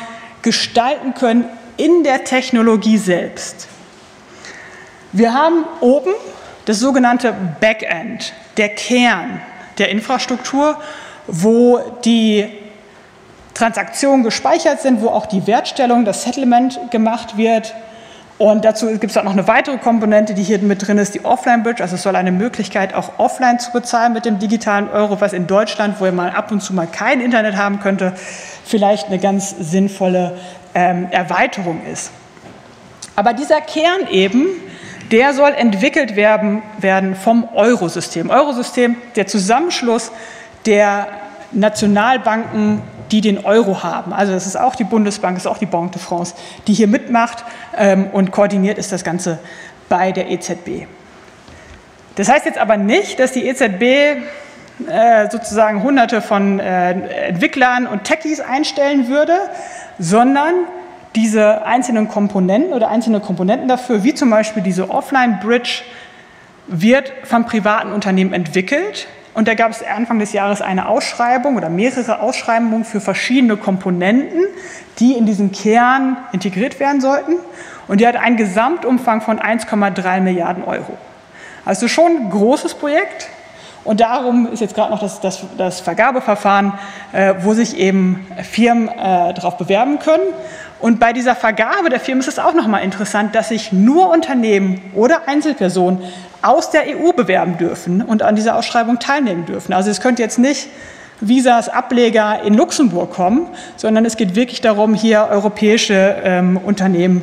gestalten können in der Technologie selbst. Wir haben oben das sogenannte Backend, der Kern der Infrastruktur, wo die Transaktionen gespeichert sind, wo auch die Wertstellung, das Settlement gemacht wird. Und dazu gibt es auch noch eine weitere Komponente, die hier mit drin ist, die Offline-Bridge. Also es soll eine Möglichkeit, auch offline zu bezahlen mit dem digitalen Euro, was in Deutschland, wo man ab und zu mal kein Internet haben könnte, vielleicht eine ganz sinnvolle ähm, Erweiterung ist. Aber dieser Kern eben, der soll entwickelt werden, werden vom Eurosystem. Eurosystem, der Zusammenschluss der Nationalbanken die den Euro haben. Also das ist auch die Bundesbank, das ist auch die Banque de France, die hier mitmacht ähm, und koordiniert ist das Ganze bei der EZB. Das heißt jetzt aber nicht, dass die EZB äh, sozusagen hunderte von äh, Entwicklern und Techies einstellen würde, sondern diese einzelnen Komponenten oder einzelne Komponenten dafür, wie zum Beispiel diese Offline-Bridge, wird von privaten Unternehmen entwickelt und da gab es Anfang des Jahres eine Ausschreibung oder mehrere Ausschreibungen für verschiedene Komponenten, die in diesen Kern integriert werden sollten. Und die hat einen Gesamtumfang von 1,3 Milliarden Euro. Also schon ein großes Projekt. Und darum ist jetzt gerade noch das, das, das Vergabeverfahren, äh, wo sich eben Firmen äh, darauf bewerben können. Und bei dieser Vergabe der Firmen ist es auch nochmal interessant, dass sich nur Unternehmen oder Einzelpersonen aus der EU bewerben dürfen und an dieser Ausschreibung teilnehmen dürfen. Also es könnte jetzt nicht Visas Ableger in Luxemburg kommen, sondern es geht wirklich darum, hier europäische ähm, Unternehmen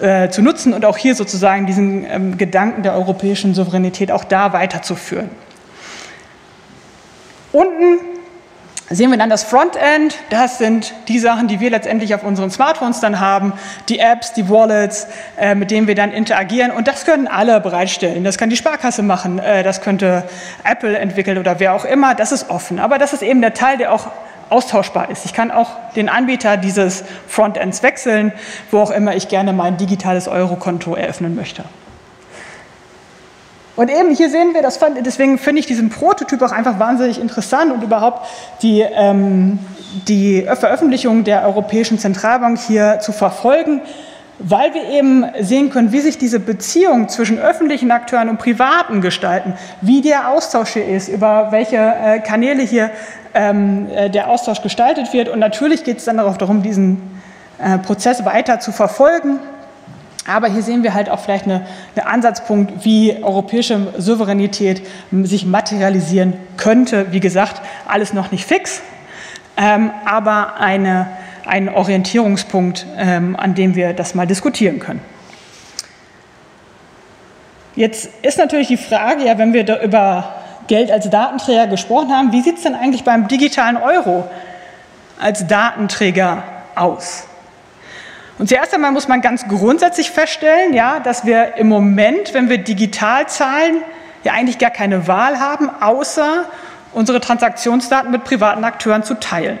äh, zu nutzen und auch hier sozusagen diesen ähm, Gedanken der europäischen Souveränität auch da weiterzuführen. Unten sehen wir dann das Frontend. Das sind die Sachen, die wir letztendlich auf unseren Smartphones dann haben, die Apps, die Wallets, äh, mit denen wir dann interagieren. Und das können alle bereitstellen. Das kann die Sparkasse machen, äh, das könnte Apple entwickeln oder wer auch immer. Das ist offen. Aber das ist eben der Teil, der auch austauschbar ist. Ich kann auch den Anbieter dieses Frontends wechseln, wo auch immer ich gerne mein digitales Eurokonto eröffnen möchte. Und eben hier sehen wir, das fand, deswegen finde ich diesen Prototyp auch einfach wahnsinnig interessant und überhaupt die, ähm, die Veröffentlichung der Europäischen Zentralbank hier zu verfolgen, weil wir eben sehen können, wie sich diese Beziehung zwischen öffentlichen Akteuren und Privaten gestalten, wie der Austausch hier ist, über welche äh, Kanäle hier ähm, äh, der Austausch gestaltet wird. Und natürlich geht es dann darauf darum, diesen äh, Prozess weiter zu verfolgen aber hier sehen wir halt auch vielleicht einen eine Ansatzpunkt, wie europäische Souveränität sich materialisieren könnte. Wie gesagt, alles noch nicht fix, ähm, aber eine, ein Orientierungspunkt, ähm, an dem wir das mal diskutieren können. Jetzt ist natürlich die Frage, ja, wenn wir da über Geld als Datenträger gesprochen haben, wie sieht es denn eigentlich beim digitalen Euro als Datenträger aus? Und zuerst einmal muss man ganz grundsätzlich feststellen, ja, dass wir im Moment, wenn wir digital zahlen, ja eigentlich gar keine Wahl haben, außer unsere Transaktionsdaten mit privaten Akteuren zu teilen.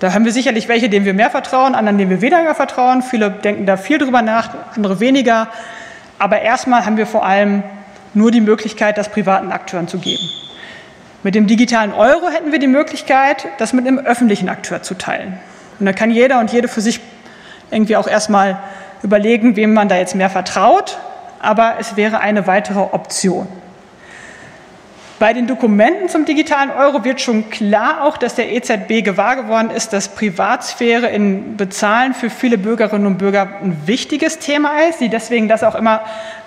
Da haben wir sicherlich welche, denen wir mehr vertrauen, anderen, denen wir weniger vertrauen. Viele denken da viel drüber nach, andere weniger. Aber erstmal haben wir vor allem nur die Möglichkeit, das privaten Akteuren zu geben. Mit dem digitalen Euro hätten wir die Möglichkeit, das mit einem öffentlichen Akteur zu teilen. Und da kann jeder und jede für sich irgendwie auch erstmal überlegen, wem man da jetzt mehr vertraut, aber es wäre eine weitere Option. Bei den Dokumenten zum digitalen Euro wird schon klar auch, dass der EZB gewahr geworden ist, dass Privatsphäre in Bezahlen für viele Bürgerinnen und Bürger ein wichtiges Thema ist, sie deswegen das auch immer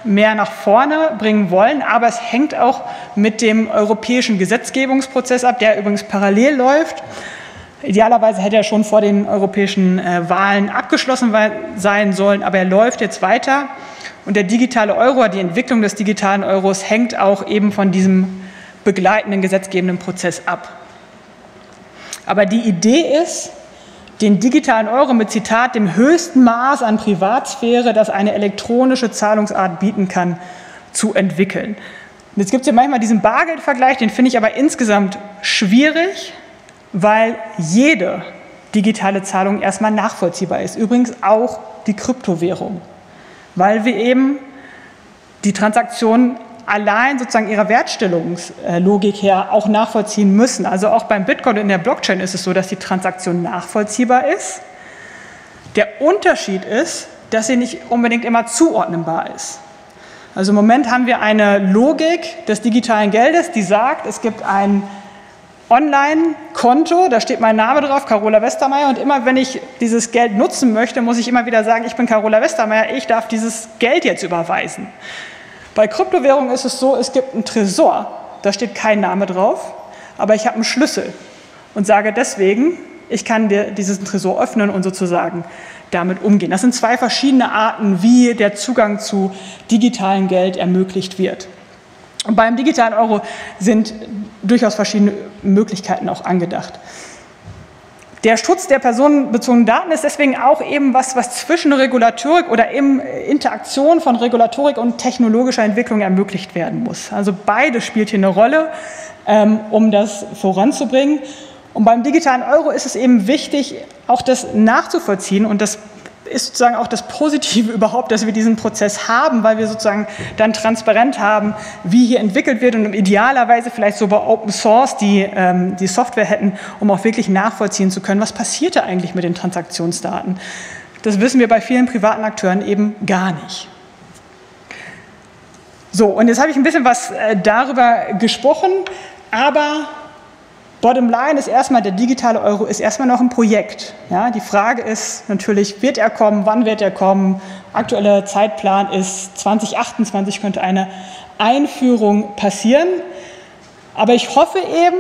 mehr nach vorne bringen wollen. Aber es hängt auch mit dem europäischen Gesetzgebungsprozess ab, der übrigens parallel läuft. Idealerweise hätte er schon vor den europäischen äh, Wahlen abgeschlossen sein sollen, aber er läuft jetzt weiter. Und der digitale Euro, die Entwicklung des digitalen Euros hängt auch eben von diesem begleitenden gesetzgebenden Prozess ab. Aber die Idee ist, den digitalen Euro mit Zitat dem höchsten Maß an Privatsphäre, das eine elektronische Zahlungsart bieten kann, zu entwickeln. Und jetzt gibt es ja manchmal diesen Bargeldvergleich, den finde ich aber insgesamt schwierig, weil jede digitale Zahlung erstmal nachvollziehbar ist. Übrigens auch die Kryptowährung, weil wir eben die Transaktionen allein sozusagen ihrer Wertstellungslogik her auch nachvollziehen müssen. Also auch beim Bitcoin in der Blockchain ist es so, dass die Transaktion nachvollziehbar ist. Der Unterschied ist, dass sie nicht unbedingt immer zuordnenbar ist. Also im Moment haben wir eine Logik des digitalen Geldes, die sagt, es gibt ein Online-Konto, da steht mein Name drauf, Carola Westermeier, und immer wenn ich dieses Geld nutzen möchte, muss ich immer wieder sagen, ich bin Carola Westermeier, ich darf dieses Geld jetzt überweisen. Bei Kryptowährungen ist es so, es gibt einen Tresor, da steht kein Name drauf, aber ich habe einen Schlüssel und sage deswegen, ich kann dir diesen Tresor öffnen und sozusagen damit umgehen. Das sind zwei verschiedene Arten, wie der Zugang zu digitalem Geld ermöglicht wird. Und beim digitalen Euro sind durchaus verschiedene Möglichkeiten auch angedacht. Der Schutz der personenbezogenen Daten ist deswegen auch eben was, was zwischen Regulatorik oder im Interaktion von Regulatorik und technologischer Entwicklung ermöglicht werden muss. Also beides spielt hier eine Rolle, ähm, um das voranzubringen. Und beim digitalen Euro ist es eben wichtig, auch das nachzuvollziehen und das ist sozusagen auch das Positive überhaupt, dass wir diesen Prozess haben, weil wir sozusagen dann transparent haben, wie hier entwickelt wird und idealerweise vielleicht so bei Open Source die, ähm, die Software hätten, um auch wirklich nachvollziehen zu können, was passiert da eigentlich mit den Transaktionsdaten. Das wissen wir bei vielen privaten Akteuren eben gar nicht. So, und jetzt habe ich ein bisschen was äh, darüber gesprochen, aber Bottom line ist erstmal, der digitale Euro ist erstmal noch ein Projekt. Ja, die Frage ist natürlich, wird er kommen, wann wird er kommen? Aktueller Zeitplan ist 2028 könnte eine Einführung passieren. Aber ich hoffe eben,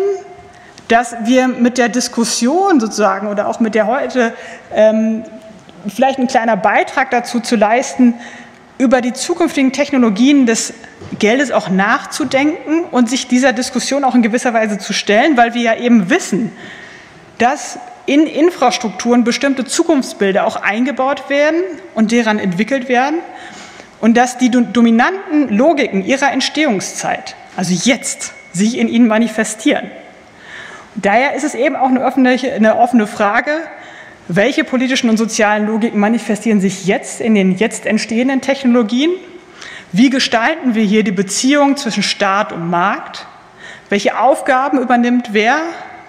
dass wir mit der Diskussion sozusagen oder auch mit der heute ähm, vielleicht ein kleiner Beitrag dazu zu leisten, über die zukünftigen Technologien des Geldes auch nachzudenken und sich dieser Diskussion auch in gewisser Weise zu stellen, weil wir ja eben wissen, dass in Infrastrukturen bestimmte Zukunftsbilder auch eingebaut werden und deren entwickelt werden und dass die dominanten Logiken ihrer Entstehungszeit, also jetzt, sich in ihnen manifestieren. Daher ist es eben auch eine offene, eine offene Frage, welche politischen und sozialen Logiken manifestieren sich jetzt in den jetzt entstehenden Technologien? Wie gestalten wir hier die Beziehung zwischen Staat und Markt? Welche Aufgaben übernimmt wer?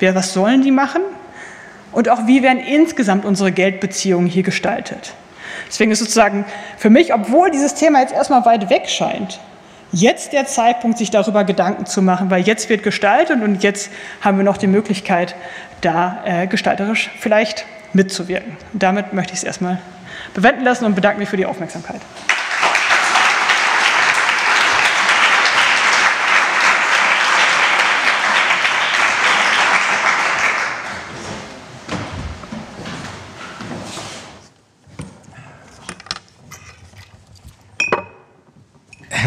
Wer, was sollen die machen? Und auch wie werden insgesamt unsere Geldbeziehungen hier gestaltet? Deswegen ist sozusagen für mich, obwohl dieses Thema jetzt erstmal weit weg scheint, jetzt der Zeitpunkt, sich darüber Gedanken zu machen, weil jetzt wird gestaltet und jetzt haben wir noch die Möglichkeit, da äh, gestalterisch vielleicht mitzuwirken. Damit möchte ich es erstmal bewenden lassen und bedanke mich für die Aufmerksamkeit.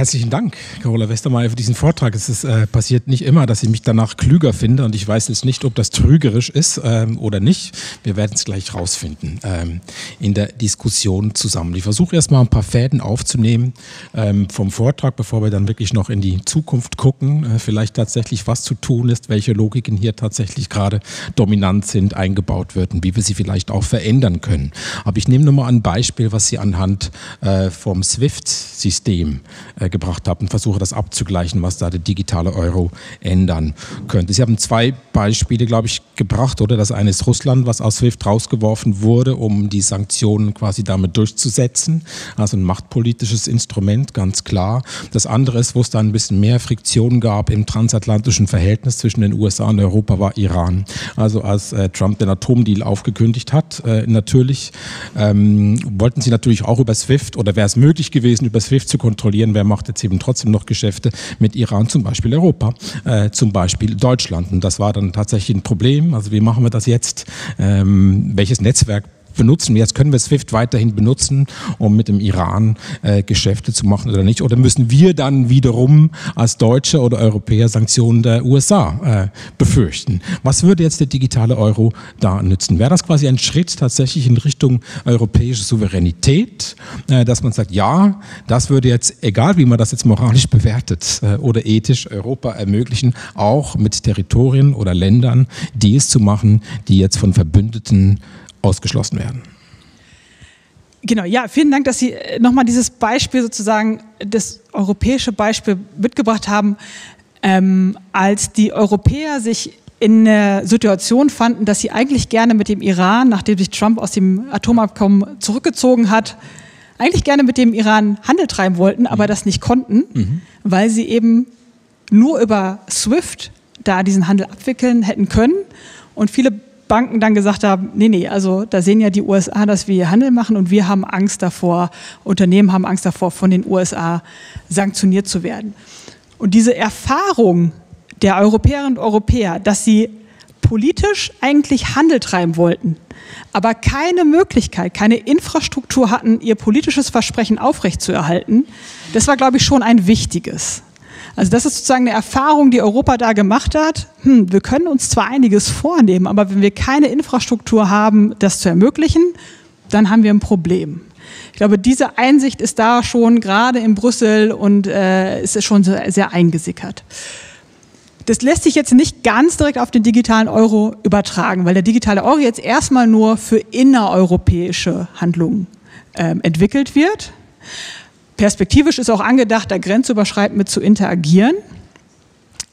Herzlichen Dank, Carola Westermeier, für diesen Vortrag. Es ist, äh, passiert nicht immer, dass ich mich danach klüger finde und ich weiß jetzt nicht, ob das trügerisch ist ähm, oder nicht. Wir werden es gleich rausfinden ähm, in der Diskussion zusammen. Ich versuche erstmal ein paar Fäden aufzunehmen ähm, vom Vortrag, bevor wir dann wirklich noch in die Zukunft gucken. Äh, vielleicht tatsächlich, was zu tun ist, welche Logiken hier tatsächlich gerade dominant sind, eingebaut werden, wie wir sie vielleicht auch verändern können. Aber ich nehme nochmal ein Beispiel, was Sie anhand äh, vom SWIFT-System äh, gebracht habe und versuche das abzugleichen, was da der digitale Euro ändern könnte. Sie haben zwei Beispiele, glaube ich, gebracht, oder? Das eine ist Russland, was aus SWIFT rausgeworfen wurde, um die Sanktionen quasi damit durchzusetzen. Also ein machtpolitisches Instrument, ganz klar. Das andere ist, wo es dann ein bisschen mehr Friktion gab im transatlantischen Verhältnis zwischen den USA und Europa, war Iran. Also als äh, Trump den Atomdeal aufgekündigt hat, äh, natürlich ähm, wollten sie natürlich auch über SWIFT oder wäre es möglich gewesen, über SWIFT zu kontrollieren, wer macht jetzt eben trotzdem noch Geschäfte mit Iran, zum Beispiel Europa, äh, zum Beispiel Deutschland. Und das war dann tatsächlich ein Problem. Also wie machen wir das jetzt? Ähm, welches Netzwerk benutzen wir jetzt? Können wir SWIFT weiterhin benutzen, um mit dem Iran äh, Geschäfte zu machen oder nicht? Oder müssen wir dann wiederum als Deutsche oder Europäer Sanktionen der USA äh, befürchten? Was würde jetzt der digitale Euro da nützen? Wäre das quasi ein Schritt tatsächlich in Richtung europäische Souveränität, äh, dass man sagt, ja, das würde jetzt, egal wie man das jetzt moralisch bewertet äh, oder ethisch, Europa ermöglichen, auch mit Territorien oder Ländern Deals zu machen, die jetzt von Verbündeten ausgeschlossen werden. Genau, ja, vielen Dank, dass Sie äh, nochmal dieses Beispiel sozusagen, das europäische Beispiel mitgebracht haben, ähm, als die Europäer sich in einer Situation fanden, dass sie eigentlich gerne mit dem Iran, nachdem sich Trump aus dem Atomabkommen zurückgezogen hat, eigentlich gerne mit dem Iran Handel treiben wollten, aber mhm. das nicht konnten, mhm. weil sie eben nur über SWIFT da diesen Handel abwickeln hätten können. Und viele Banken dann gesagt haben, nee, nee, also da sehen ja die USA, dass wir Handel machen und wir haben Angst davor, Unternehmen haben Angst davor, von den USA sanktioniert zu werden. Und diese Erfahrung der Europäerinnen und Europäer, dass sie politisch eigentlich Handel treiben wollten, aber keine Möglichkeit, keine Infrastruktur hatten, ihr politisches Versprechen aufrechtzuerhalten, das war, glaube ich, schon ein wichtiges. Also das ist sozusagen eine Erfahrung, die Europa da gemacht hat. Hm, wir können uns zwar einiges vornehmen, aber wenn wir keine Infrastruktur haben, das zu ermöglichen, dann haben wir ein Problem. Ich glaube, diese Einsicht ist da schon gerade in Brüssel und äh, ist schon sehr, sehr eingesickert. Das lässt sich jetzt nicht ganz direkt auf den digitalen Euro übertragen, weil der digitale Euro jetzt erstmal nur für innereuropäische Handlungen äh, entwickelt wird. Perspektivisch ist auch angedacht, da grenzüberschreitend mit zu interagieren.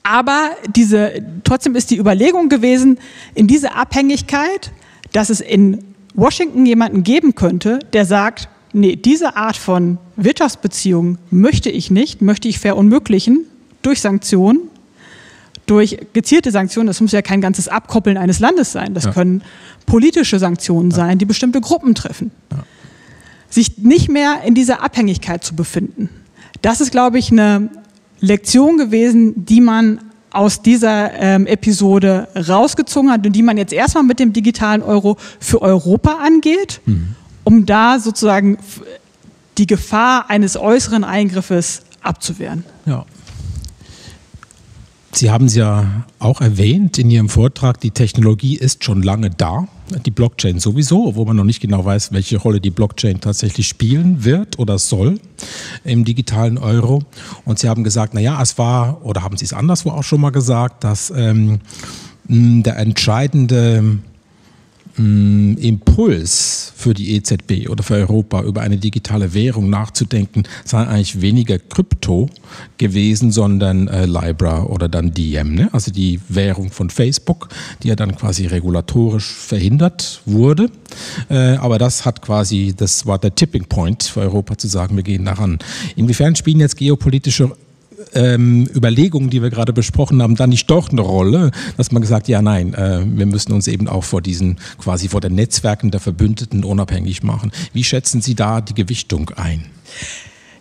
Aber diese, trotzdem ist die Überlegung gewesen, in diese Abhängigkeit, dass es in Washington jemanden geben könnte, der sagt, nee, diese Art von Wirtschaftsbeziehungen möchte ich nicht, möchte ich verunmöglichen durch Sanktionen, durch gezielte Sanktionen. Das muss ja kein ganzes Abkoppeln eines Landes sein. Das ja. können politische Sanktionen ja. sein, die bestimmte Gruppen treffen. Ja sich nicht mehr in dieser Abhängigkeit zu befinden. Das ist, glaube ich, eine Lektion gewesen, die man aus dieser ähm, Episode rausgezogen hat und die man jetzt erstmal mit dem digitalen Euro für Europa angeht, mhm. um da sozusagen die Gefahr eines äußeren Eingriffes abzuwehren. Ja. Sie haben es ja auch erwähnt in Ihrem Vortrag, die Technologie ist schon lange da die Blockchain sowieso, wo man noch nicht genau weiß, welche Rolle die Blockchain tatsächlich spielen wird oder soll im digitalen Euro. Und Sie haben gesagt, naja, es war, oder haben Sie es anderswo auch schon mal gesagt, dass ähm, der entscheidende Mm, Impuls für die EZB oder für Europa über eine digitale Währung nachzudenken, sei eigentlich weniger Krypto gewesen, sondern äh, Libra oder dann Diem, ne? also die Währung von Facebook, die ja dann quasi regulatorisch verhindert wurde. Äh, aber das hat quasi, das war der Tipping Point für Europa zu sagen, wir gehen daran. Inwiefern spielen jetzt geopolitische ähm, Überlegungen, die wir gerade besprochen haben, dann nicht doch eine Rolle, dass man gesagt, ja, nein, äh, wir müssen uns eben auch vor diesen, quasi vor den Netzwerken der Verbündeten unabhängig machen. Wie schätzen Sie da die Gewichtung ein?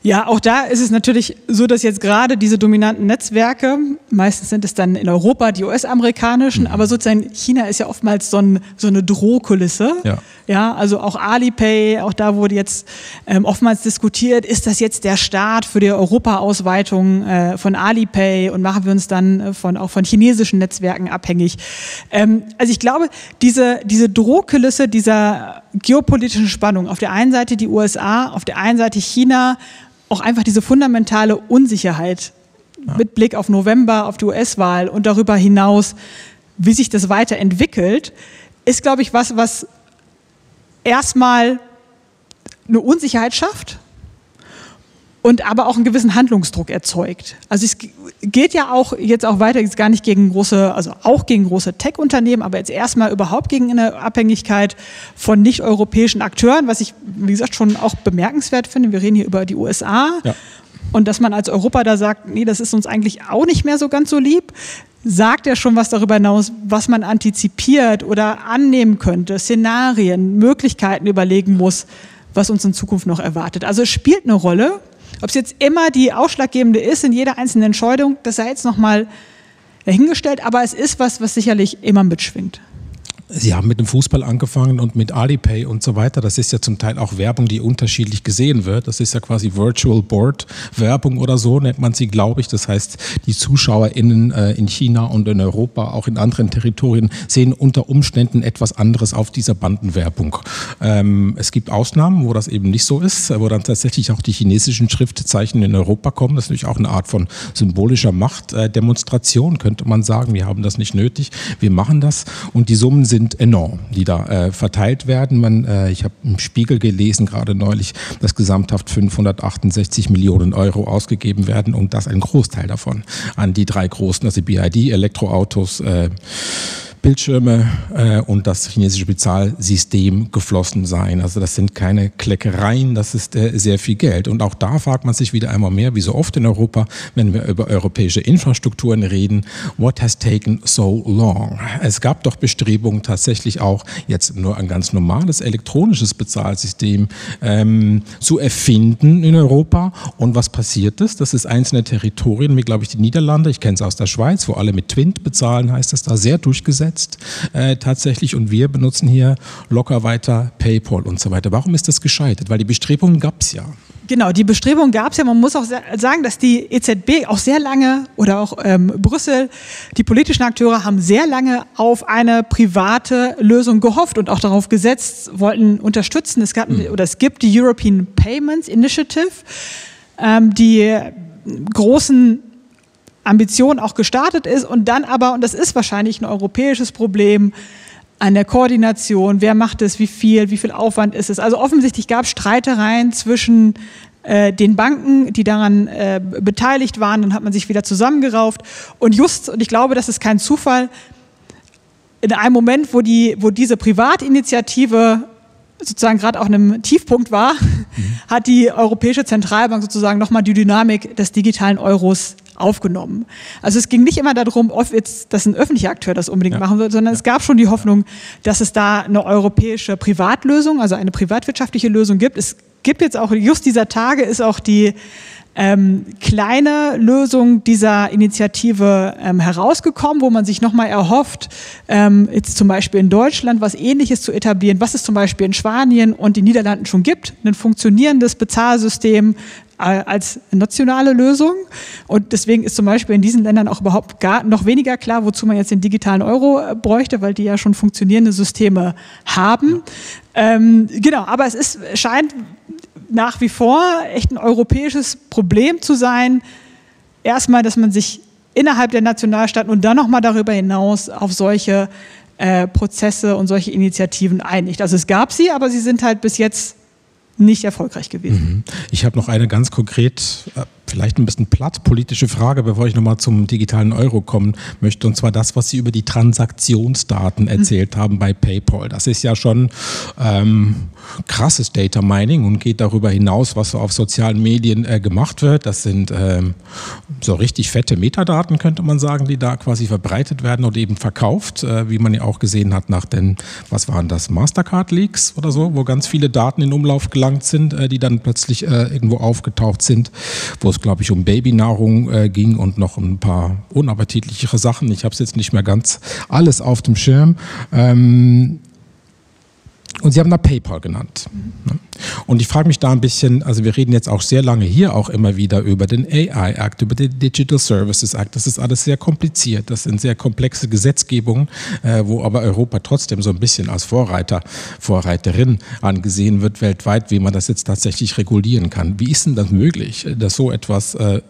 Ja, auch da ist es natürlich so, dass jetzt gerade diese dominanten Netzwerke, meistens sind es dann in Europa die US-amerikanischen, mhm. aber sozusagen China ist ja oftmals so, ein, so eine Drohkulisse. Ja. Ja, also auch Alipay, auch da wurde jetzt ähm, oftmals diskutiert, ist das jetzt der Start für die Europa-Ausweitung äh, von Alipay und machen wir uns dann äh, von, auch von chinesischen Netzwerken abhängig. Ähm, also ich glaube, diese, diese Drohkulisse dieser geopolitischen Spannung, auf der einen Seite die USA, auf der einen Seite China, auch einfach diese fundamentale Unsicherheit ja. mit Blick auf November, auf die US-Wahl und darüber hinaus, wie sich das weiterentwickelt, ist, glaube ich, was, was erstmal eine Unsicherheit schafft und aber auch einen gewissen Handlungsdruck erzeugt. Also es geht ja auch jetzt auch weiter, jetzt gar nicht gegen große, also auch gegen große Tech-Unternehmen, aber jetzt erstmal überhaupt gegen eine Abhängigkeit von nicht-europäischen Akteuren, was ich, wie gesagt, schon auch bemerkenswert finde. Wir reden hier über die USA. Ja. Und dass man als Europa da sagt, nee, das ist uns eigentlich auch nicht mehr so ganz so lieb, sagt ja schon was darüber hinaus, was man antizipiert oder annehmen könnte, Szenarien, Möglichkeiten überlegen muss, was uns in Zukunft noch erwartet. Also es spielt eine Rolle. Ob es jetzt immer die ausschlaggebende ist in jeder einzelnen Entscheidung, das sei jetzt nochmal dahingestellt, aber es ist was, was sicherlich immer mitschwingt. Sie haben mit dem Fußball angefangen und mit Alipay und so weiter. Das ist ja zum Teil auch Werbung, die unterschiedlich gesehen wird. Das ist ja quasi Virtual Board Werbung oder so nennt man sie, glaube ich. Das heißt, die ZuschauerInnen äh, in China und in Europa, auch in anderen Territorien, sehen unter Umständen etwas anderes auf dieser Bandenwerbung. Ähm, es gibt Ausnahmen, wo das eben nicht so ist, wo dann tatsächlich auch die chinesischen Schriftzeichen in Europa kommen. Das ist natürlich auch eine Art von symbolischer Machtdemonstration, könnte man sagen. Wir haben das nicht nötig. Wir machen das. Und die Summen sind sind enorm, die da äh, verteilt werden. Man, äh, ich habe im Spiegel gelesen, gerade neulich, dass gesamthaft 568 Millionen Euro ausgegeben werden und das ein Großteil davon an die drei großen, also BID, Elektroautos, äh, Bildschirme äh, und das chinesische Bezahlsystem geflossen sein. Also das sind keine Kleckereien, das ist äh, sehr viel Geld. Und auch da fragt man sich wieder einmal mehr, wie so oft in Europa, wenn wir über europäische Infrastrukturen reden, what has taken so long? Es gab doch Bestrebungen tatsächlich auch jetzt nur ein ganz normales elektronisches Bezahlsystem ähm, zu erfinden in Europa. Und was passiert ist? Das ist einzelne Territorien, wie glaube ich die Niederlande, ich kenne es aus der Schweiz, wo alle mit Twint bezahlen, heißt das da sehr durchgesetzt umgesetzt äh, tatsächlich und wir benutzen hier locker weiter PayPal und so weiter. Warum ist das gescheitert? Weil die Bestrebungen gab es ja. Genau, die Bestrebungen gab es ja. Man muss auch sagen, dass die EZB auch sehr lange oder auch ähm, Brüssel, die politischen Akteure haben sehr lange auf eine private Lösung gehofft und auch darauf gesetzt, wollten unterstützen. Es gab mhm. oder es gibt die European Payments Initiative, ähm, die großen Ambition auch gestartet ist und dann aber, und das ist wahrscheinlich ein europäisches Problem, an der Koordination, wer macht es, wie viel, wie viel Aufwand ist es. Also offensichtlich gab es Streitereien zwischen äh, den Banken, die daran äh, beteiligt waren, dann hat man sich wieder zusammengerauft. Und just, und ich glaube, das ist kein Zufall, in einem Moment, wo, die, wo diese Privatinitiative sozusagen gerade auf einem Tiefpunkt war, mhm. hat die Europäische Zentralbank sozusagen nochmal die Dynamik des digitalen Euros aufgenommen. Also es ging nicht immer darum, ob jetzt, dass ein öffentlicher Akteur das unbedingt ja. machen soll, sondern ja. es gab schon die Hoffnung, dass es da eine europäische Privatlösung, also eine privatwirtschaftliche Lösung gibt. Es gibt jetzt auch, just dieser Tage ist auch die ähm, kleine Lösung dieser Initiative ähm, herausgekommen, wo man sich nochmal erhofft, ähm, jetzt zum Beispiel in Deutschland was Ähnliches zu etablieren, was es zum Beispiel in Spanien und den Niederlanden schon gibt, ein funktionierendes Bezahlsystem als nationale Lösung. Und deswegen ist zum Beispiel in diesen Ländern auch überhaupt gar noch weniger klar, wozu man jetzt den digitalen Euro äh, bräuchte, weil die ja schon funktionierende Systeme haben. Ähm, genau, aber es ist, scheint nach wie vor echt ein europäisches Problem zu sein. Erstmal, dass man sich innerhalb der Nationalstaaten und dann nochmal darüber hinaus auf solche äh, Prozesse und solche Initiativen einigt. Also es gab sie, aber sie sind halt bis jetzt nicht erfolgreich gewesen. Mhm. Ich habe noch eine ganz konkret äh, vielleicht ein bisschen platt politische Frage, bevor ich nochmal zum digitalen Euro kommen möchte. Und zwar das, was Sie über die Transaktionsdaten mhm. erzählt mhm. haben bei PayPal. Das ist ja schon ähm, krasses Data Mining und geht darüber hinaus, was so auf sozialen Medien äh, gemacht wird. Das sind ähm, so richtig fette Metadaten, könnte man sagen, die da quasi verbreitet werden oder eben verkauft, äh, wie man ja auch gesehen hat nach den, was waren das, Mastercard-Leaks oder so, wo ganz viele Daten in Umlauf gelangt sind, äh, die dann plötzlich äh, irgendwo aufgetaucht sind, wo es glaube ich, um Babynahrung äh, ging und noch ein paar unappetitlichere Sachen. Ich habe es jetzt nicht mehr ganz alles auf dem Schirm. Ähm, und Sie haben da PayPal genannt. Mhm. Und ich frage mich da ein bisschen, also wir reden jetzt auch sehr lange hier auch immer wieder über den AI Act, über den Digital Services Act. Das ist alles sehr kompliziert. Das sind sehr komplexe Gesetzgebungen, äh, wo aber Europa trotzdem so ein bisschen als Vorreiter, Vorreiterin angesehen wird weltweit, wie man das jetzt tatsächlich regulieren kann. Wie ist denn das möglich, dass so etwas äh,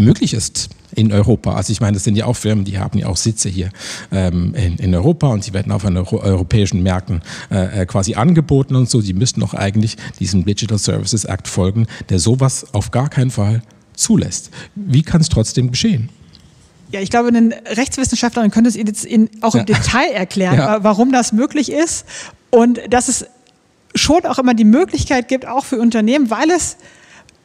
möglich ist in Europa. Also ich meine, das sind ja auch Firmen, die haben ja auch Sitze hier ähm, in, in, Europa und sie werden auf den europäischen Märkten äh, äh, quasi angeboten und so. Sie müssten doch eigentlich diesem Digital Services Act folgen, der sowas auf gar keinen Fall zulässt. Wie kann es trotzdem geschehen? Ja, ich glaube, ein Rechtswissenschaftler könnte es Ihnen jetzt auch im ja. Detail erklären, ja. warum das möglich ist und dass es schon auch immer die Möglichkeit gibt, auch für Unternehmen, weil es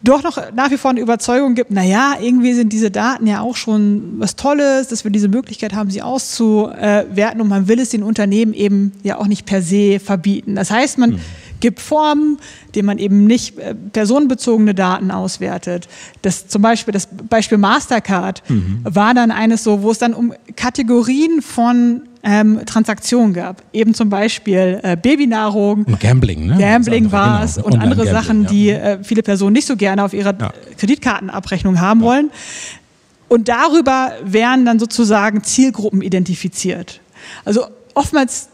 doch noch nach wie vor eine Überzeugung gibt, naja, irgendwie sind diese Daten ja auch schon was Tolles, dass wir diese Möglichkeit haben, sie auszuwerten und man will es den Unternehmen eben ja auch nicht per se verbieten. Das heißt, man mhm. gibt Formen, denen man eben nicht äh, personenbezogene Daten auswertet. Das zum Beispiel, das Beispiel Mastercard mhm. war dann eines so, wo es dann um Kategorien von ähm, Transaktionen gab. Eben zum Beispiel äh, Babynahrung. Und Gambling, ne? Gambling war es genau. und andere Sachen, ja. die äh, viele Personen nicht so gerne auf ihrer ja. Kreditkartenabrechnung haben ja. wollen. Und darüber werden dann sozusagen Zielgruppen identifiziert. Also oftmals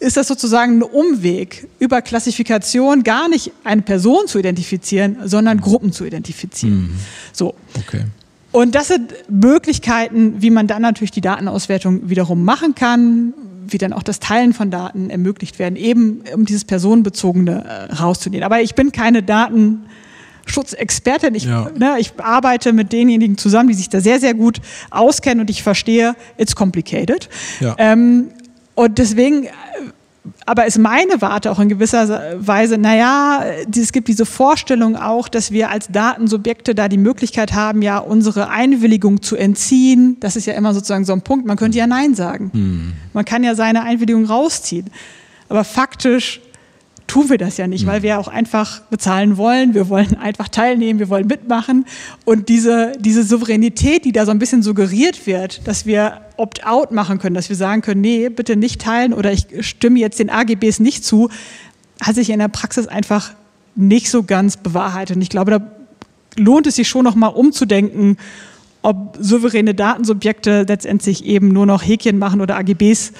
ist das sozusagen ein Umweg über Klassifikation, gar nicht eine Person zu identifizieren, sondern Gruppen zu identifizieren. Mhm. So. Okay. Und das sind Möglichkeiten, wie man dann natürlich die Datenauswertung wiederum machen kann, wie dann auch das Teilen von Daten ermöglicht werden, eben um dieses Personenbezogene äh, rauszunehmen. Aber ich bin keine Datenschutzexpertin. Ich, ja. ne, ich arbeite mit denjenigen zusammen, die sich da sehr, sehr gut auskennen und ich verstehe, it's complicated. Ja. Ähm, und deswegen aber ist meine Warte auch in gewisser Weise, naja, es gibt diese Vorstellung auch, dass wir als Datensubjekte da die Möglichkeit haben, ja unsere Einwilligung zu entziehen. Das ist ja immer sozusagen so ein Punkt. Man könnte ja Nein sagen. Hm. Man kann ja seine Einwilligung rausziehen. Aber faktisch tun wir das ja nicht, weil mhm. wir auch einfach bezahlen wollen. Wir wollen einfach teilnehmen, wir wollen mitmachen. Und diese, diese Souveränität, die da so ein bisschen suggeriert wird, dass wir Opt-out machen können, dass wir sagen können, nee, bitte nicht teilen oder ich stimme jetzt den AGBs nicht zu, hat sich in der Praxis einfach nicht so ganz bewahrheitet. Und ich glaube, da lohnt es sich schon noch mal umzudenken, ob souveräne Datensubjekte letztendlich eben nur noch Häkchen machen oder AGBs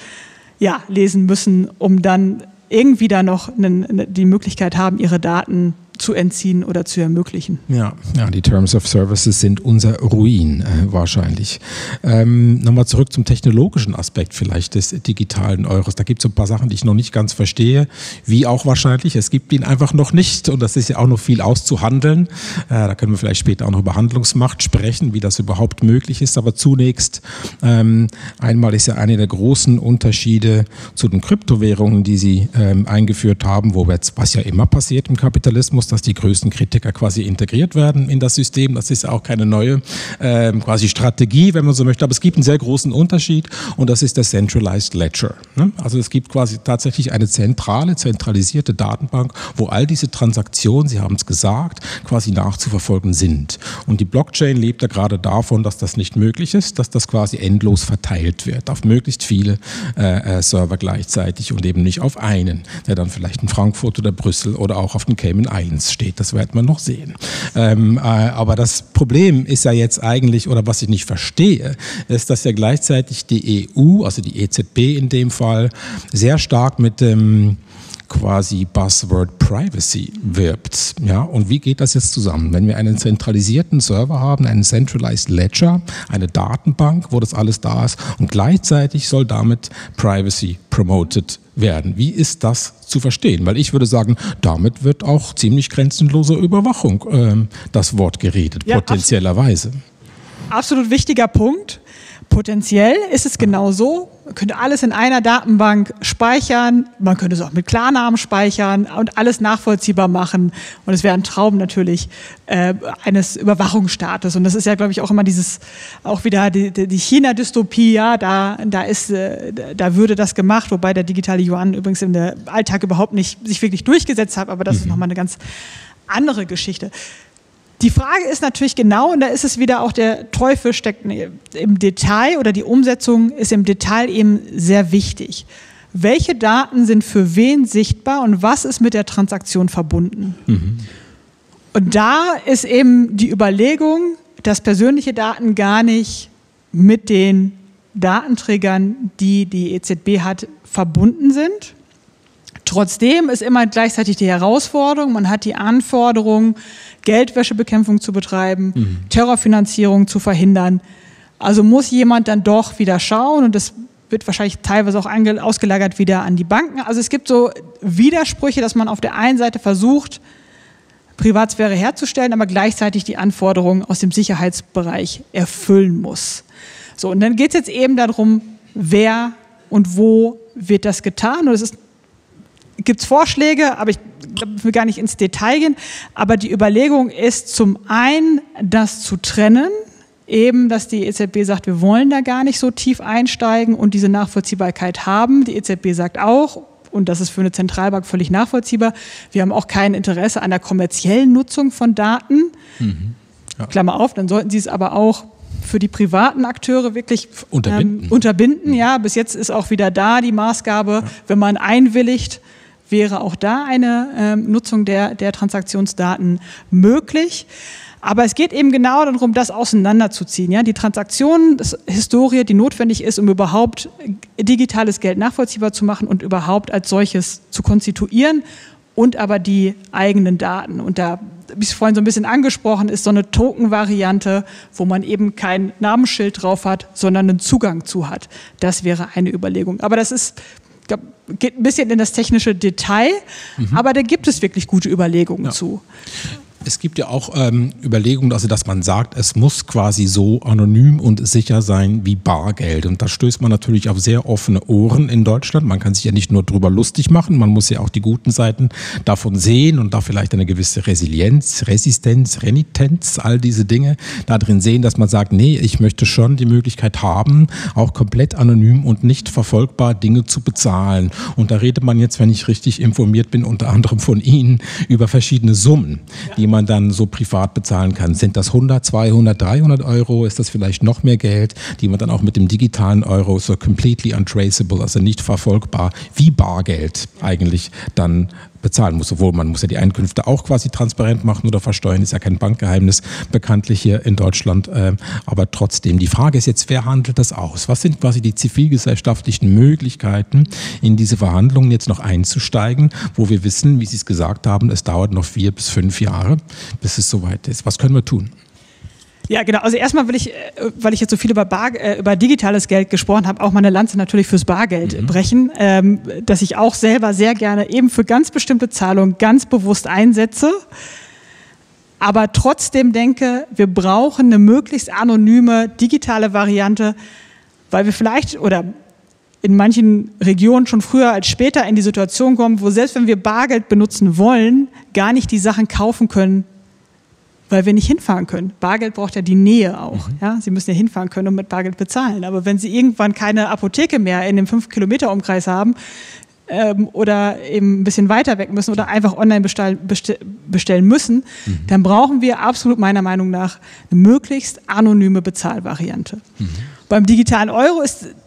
ja, lesen müssen, um dann irgendwie da noch eine, die Möglichkeit haben, ihre Daten zu entziehen oder zu ermöglichen. Ja, ja die Terms of Services sind unser Ruin äh, wahrscheinlich. Ähm, Nochmal zurück zum technologischen Aspekt vielleicht des digitalen Euros. Da gibt es ein paar Sachen, die ich noch nicht ganz verstehe, wie auch wahrscheinlich. Es gibt ihn einfach noch nicht und das ist ja auch noch viel auszuhandeln. Äh, da können wir vielleicht später auch noch über Handlungsmacht sprechen, wie das überhaupt möglich ist. Aber zunächst ähm, einmal ist ja einer der großen Unterschiede zu den Kryptowährungen, die Sie ähm, eingeführt haben, wo wir jetzt, was ja immer passiert im Kapitalismus, dass die größten Kritiker quasi integriert werden in das System. Das ist auch keine neue äh, quasi Strategie, wenn man so möchte. Aber es gibt einen sehr großen Unterschied und das ist der Centralized Ledger. Ne? Also es gibt quasi tatsächlich eine zentrale, zentralisierte Datenbank, wo all diese Transaktionen, Sie haben es gesagt, quasi nachzuverfolgen sind. Und die Blockchain lebt ja gerade davon, dass das nicht möglich ist, dass das quasi endlos verteilt wird auf möglichst viele äh, äh Server gleichzeitig und eben nicht auf einen, der dann vielleicht in Frankfurt oder Brüssel oder auch auf den Cayman Islands Intelligenz steht. Das wird man noch sehen. Ähm, äh, aber das Problem ist ja jetzt eigentlich, oder was ich nicht verstehe, ist, dass ja gleichzeitig die EU, also die EZB in dem Fall, sehr stark mit dem quasi Buzzword Privacy wirbt. Ja, und wie geht das jetzt zusammen? Wenn wir einen zentralisierten Server haben, einen Centralized Ledger, eine Datenbank, wo das alles da ist und gleichzeitig soll damit Privacy promoted werden. Wie ist das zu verstehen? Weil ich würde sagen, damit wird auch ziemlich grenzenlose Überwachung äh, das Wort geredet, ja, potenziellerweise. Absolut wichtiger Punkt. Potenziell ist es genau so. Man könnte alles in einer Datenbank speichern. Man könnte es auch mit Klarnamen speichern und alles nachvollziehbar machen. Und es wäre ein Traum natürlich äh, eines Überwachungsstaates. Und das ist ja, glaube ich, auch immer dieses, auch wieder die, die China-Dystopie. Ja, da, da ist, äh, da würde das gemacht, wobei der digitale Yuan übrigens im Alltag überhaupt nicht sich wirklich durchgesetzt hat. Aber das mhm. ist nochmal eine ganz andere Geschichte. Die Frage ist natürlich genau, und da ist es wieder auch der Teufel steckt im Detail oder die Umsetzung ist im Detail eben sehr wichtig. Welche Daten sind für wen sichtbar und was ist mit der Transaktion verbunden? Mhm. Und da ist eben die Überlegung, dass persönliche Daten gar nicht mit den Datenträgern, die die EZB hat, verbunden sind. Trotzdem ist immer gleichzeitig die Herausforderung, man hat die Anforderung, Geldwäschebekämpfung zu betreiben, mhm. Terrorfinanzierung zu verhindern. Also muss jemand dann doch wieder schauen und das wird wahrscheinlich teilweise auch ausgelagert wieder an die Banken. Also es gibt so Widersprüche, dass man auf der einen Seite versucht, Privatsphäre herzustellen, aber gleichzeitig die Anforderungen aus dem Sicherheitsbereich erfüllen muss. So, und dann geht es jetzt eben darum, wer und wo wird das getan. Und es gibt es Vorschläge, aber ich will gar nicht ins Detail gehen. Aber die Überlegung ist zum einen, das zu trennen, eben, dass die EZB sagt, wir wollen da gar nicht so tief einsteigen und diese Nachvollziehbarkeit haben. Die EZB sagt auch, und das ist für eine Zentralbank völlig nachvollziehbar, wir haben auch kein Interesse an der kommerziellen Nutzung von Daten. Mhm. Ja. Klammer auf, dann sollten sie es aber auch für die privaten Akteure wirklich unterbinden. Ähm, unterbinden. Ja, bis jetzt ist auch wieder da die Maßgabe, ja. wenn man einwilligt, wäre auch da eine ähm, Nutzung der, der Transaktionsdaten möglich. Aber es geht eben genau darum, das auseinanderzuziehen. Ja? Die Transaktionshistorie, die notwendig ist, um überhaupt digitales Geld nachvollziehbar zu machen und überhaupt als solches zu konstituieren und aber die eigenen Daten. Und da, wie es vorhin so ein bisschen angesprochen ist, so eine Token-Variante, wo man eben kein Namensschild drauf hat, sondern einen Zugang zu hat. Das wäre eine Überlegung. Aber das ist, geht ein bisschen in das technische Detail, mhm. aber da gibt es wirklich gute Überlegungen ja. zu. Es gibt ja auch ähm, Überlegungen, also dass man sagt, es muss quasi so anonym und sicher sein wie Bargeld. Und da stößt man natürlich auf sehr offene Ohren in Deutschland. Man kann sich ja nicht nur drüber lustig machen, man muss ja auch die guten Seiten davon sehen und da vielleicht eine gewisse Resilienz, Resistenz, Renitenz, all diese Dinge da drin sehen, dass man sagt, nee, ich möchte schon die Möglichkeit haben, auch komplett anonym und nicht verfolgbar Dinge zu bezahlen. Und da redet man jetzt, wenn ich richtig informiert bin, unter anderem von Ihnen, über verschiedene Summen, die dann so privat bezahlen kann. Sind das 100, 200, 300 Euro? Ist das vielleicht noch mehr Geld, die man dann auch mit dem digitalen Euro so completely untraceable, also nicht verfolgbar, wie Bargeld eigentlich dann bezahlen muss. Obwohl man muss ja die Einkünfte auch quasi transparent machen oder versteuern, ist ja kein Bankgeheimnis bekanntlich hier in Deutschland. Ähm, aber trotzdem, die Frage ist jetzt, wer handelt das aus? Was sind quasi die zivilgesellschaftlichen Möglichkeiten, in diese Verhandlungen jetzt noch einzusteigen, wo wir wissen, wie Sie es gesagt haben, es dauert noch vier bis fünf Jahre, bis es soweit ist. Was können wir tun? Ja, genau. Also erstmal will ich, äh, weil ich jetzt so viel über, Bar, äh, über digitales Geld gesprochen habe, auch meine Lanze natürlich fürs Bargeld mhm. brechen, ähm, dass ich auch selber sehr gerne eben für ganz bestimmte Zahlungen ganz bewusst einsetze, aber trotzdem denke, wir brauchen eine möglichst anonyme digitale Variante, weil wir vielleicht oder in manchen Regionen schon früher als später in die Situation kommen, wo selbst wenn wir Bargeld benutzen wollen, gar nicht die Sachen kaufen können, weil wir nicht hinfahren können. Bargeld braucht ja die Nähe auch. Mhm. Ja? Sie müssen ja hinfahren können und mit Bargeld bezahlen. Aber wenn Sie irgendwann keine Apotheke mehr in dem 5-Kilometer-Umkreis haben ähm, oder eben ein bisschen weiter weg müssen oder einfach online bestell, bestell, bestellen müssen, mhm. dann brauchen wir absolut meiner Meinung nach eine möglichst anonyme Bezahlvariante. Mhm. Beim digitalen Euro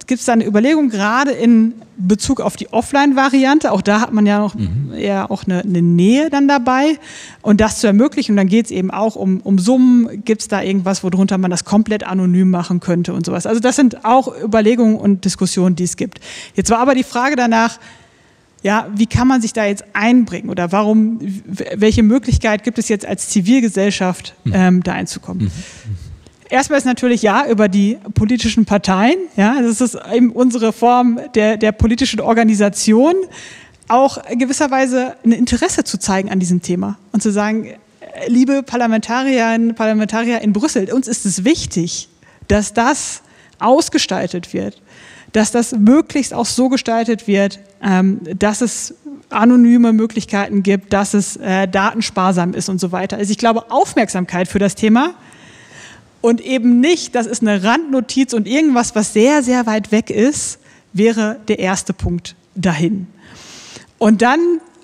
gibt es da eine Überlegung, gerade in Bezug auf die Offline-Variante. Auch da hat man ja noch mhm. eher auch eine, eine, Nähe dann dabei. Und das zu ermöglichen, und dann geht es eben auch um, um Summen. Gibt es da irgendwas, worunter man das komplett anonym machen könnte und sowas? Also das sind auch Überlegungen und Diskussionen, die es gibt. Jetzt war aber die Frage danach, ja, wie kann man sich da jetzt einbringen oder warum, welche Möglichkeit gibt es jetzt als Zivilgesellschaft, mhm. ähm, da einzukommen? Mhm. Erstmal ist natürlich ja über die politischen Parteien. Ja, das ist eben unsere Form der, der politischen Organisation, auch gewisserweise ein Interesse zu zeigen an diesem Thema und zu sagen, liebe Parlamentarierinnen, Parlamentarier in Brüssel, uns ist es wichtig, dass das ausgestaltet wird, dass das möglichst auch so gestaltet wird, ähm, dass es anonyme Möglichkeiten gibt, dass es äh, datensparsam ist und so weiter. Also ich glaube, Aufmerksamkeit für das Thema und eben nicht, das ist eine Randnotiz und irgendwas, was sehr, sehr weit weg ist, wäre der erste Punkt dahin. Und dann,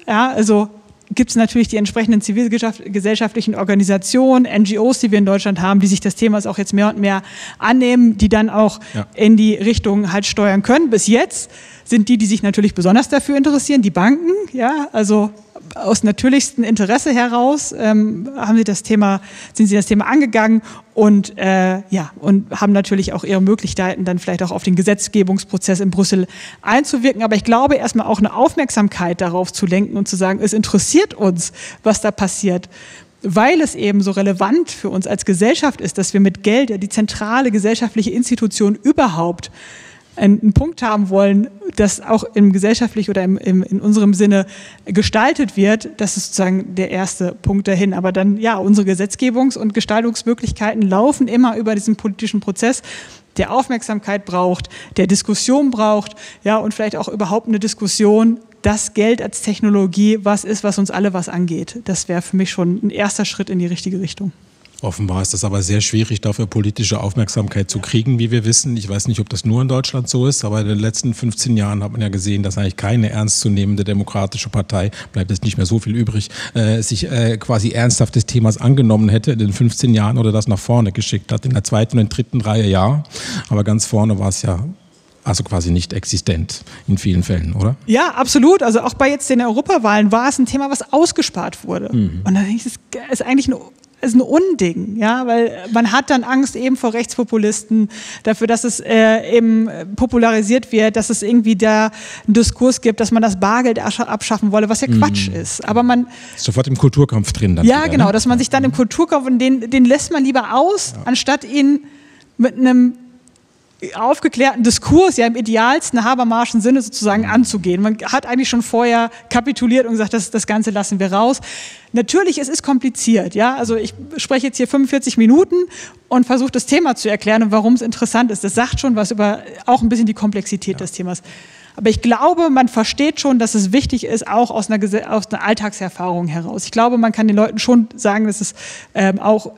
ja, also gibt es natürlich die entsprechenden zivilgesellschaftlichen Organisationen, NGOs, die wir in Deutschland haben, die sich des Themas auch jetzt mehr und mehr annehmen, die dann auch ja. in die Richtung halt steuern können. Bis jetzt sind die, die sich natürlich besonders dafür interessieren, die Banken, ja, also aus natürlichstem Interesse heraus ähm, haben sie das Thema, sind sie das Thema angegangen und äh, ja und haben natürlich auch ihre Möglichkeiten, dann vielleicht auch auf den Gesetzgebungsprozess in Brüssel einzuwirken. Aber ich glaube erstmal auch eine Aufmerksamkeit darauf zu lenken und zu sagen, es interessiert uns, was da passiert. weil es eben so relevant für uns als Gesellschaft ist, dass wir mit Geld die zentrale gesellschaftliche Institution überhaupt einen Punkt haben wollen, das auch im gesellschaftlich oder im, im, in unserem Sinne gestaltet wird, das ist sozusagen der erste Punkt dahin. Aber dann, ja, unsere Gesetzgebungs- und Gestaltungsmöglichkeiten laufen immer über diesen politischen Prozess, der Aufmerksamkeit braucht, der Diskussion braucht, ja, und vielleicht auch überhaupt eine Diskussion, das Geld als Technologie, was ist, was uns alle was angeht. Das wäre für mich schon ein erster Schritt in die richtige Richtung. Offenbar ist das aber sehr schwierig, dafür politische Aufmerksamkeit zu kriegen, wie wir wissen. Ich weiß nicht, ob das nur in Deutschland so ist, aber in den letzten 15 Jahren hat man ja gesehen, dass eigentlich keine ernstzunehmende demokratische Partei, bleibt jetzt nicht mehr so viel übrig, äh, sich äh, quasi ernsthaft des Themas angenommen hätte in den 15 Jahren oder das nach vorne geschickt hat. In der zweiten und dritten Reihe ja, aber ganz vorne war es ja also quasi nicht existent in vielen Fällen, oder? Ja, absolut. Also auch bei jetzt den Europawahlen war es ein Thema, was ausgespart wurde. Mhm. Und da denke ich, das ist eigentlich ein ist ein Unding, ja, weil man hat dann Angst eben vor Rechtspopulisten, dafür, dass es äh, eben popularisiert wird, dass es irgendwie da einen Diskurs gibt, dass man das Bargeld abschaffen wolle, was ja mhm. Quatsch ist. Aber man ist sofort im Kulturkampf drin. Dann ja, wieder, genau, ne? dass man sich dann im Kulturkampf und den, den lässt man lieber aus, ja. anstatt ihn mit einem aufgeklärten Diskurs ja im idealsten Habermarschen Sinne sozusagen anzugehen. Man hat eigentlich schon vorher kapituliert und gesagt, das, das Ganze lassen wir raus. Natürlich, es ist kompliziert, ja. Also ich spreche jetzt hier 45 Minuten und versuche das Thema zu erklären und warum es interessant ist. Das sagt schon was über auch ein bisschen die Komplexität ja. des Themas. Aber ich glaube, man versteht schon, dass es wichtig ist, auch aus einer, aus einer Alltagserfahrung heraus. Ich glaube, man kann den Leuten schon sagen, dass es ähm, auch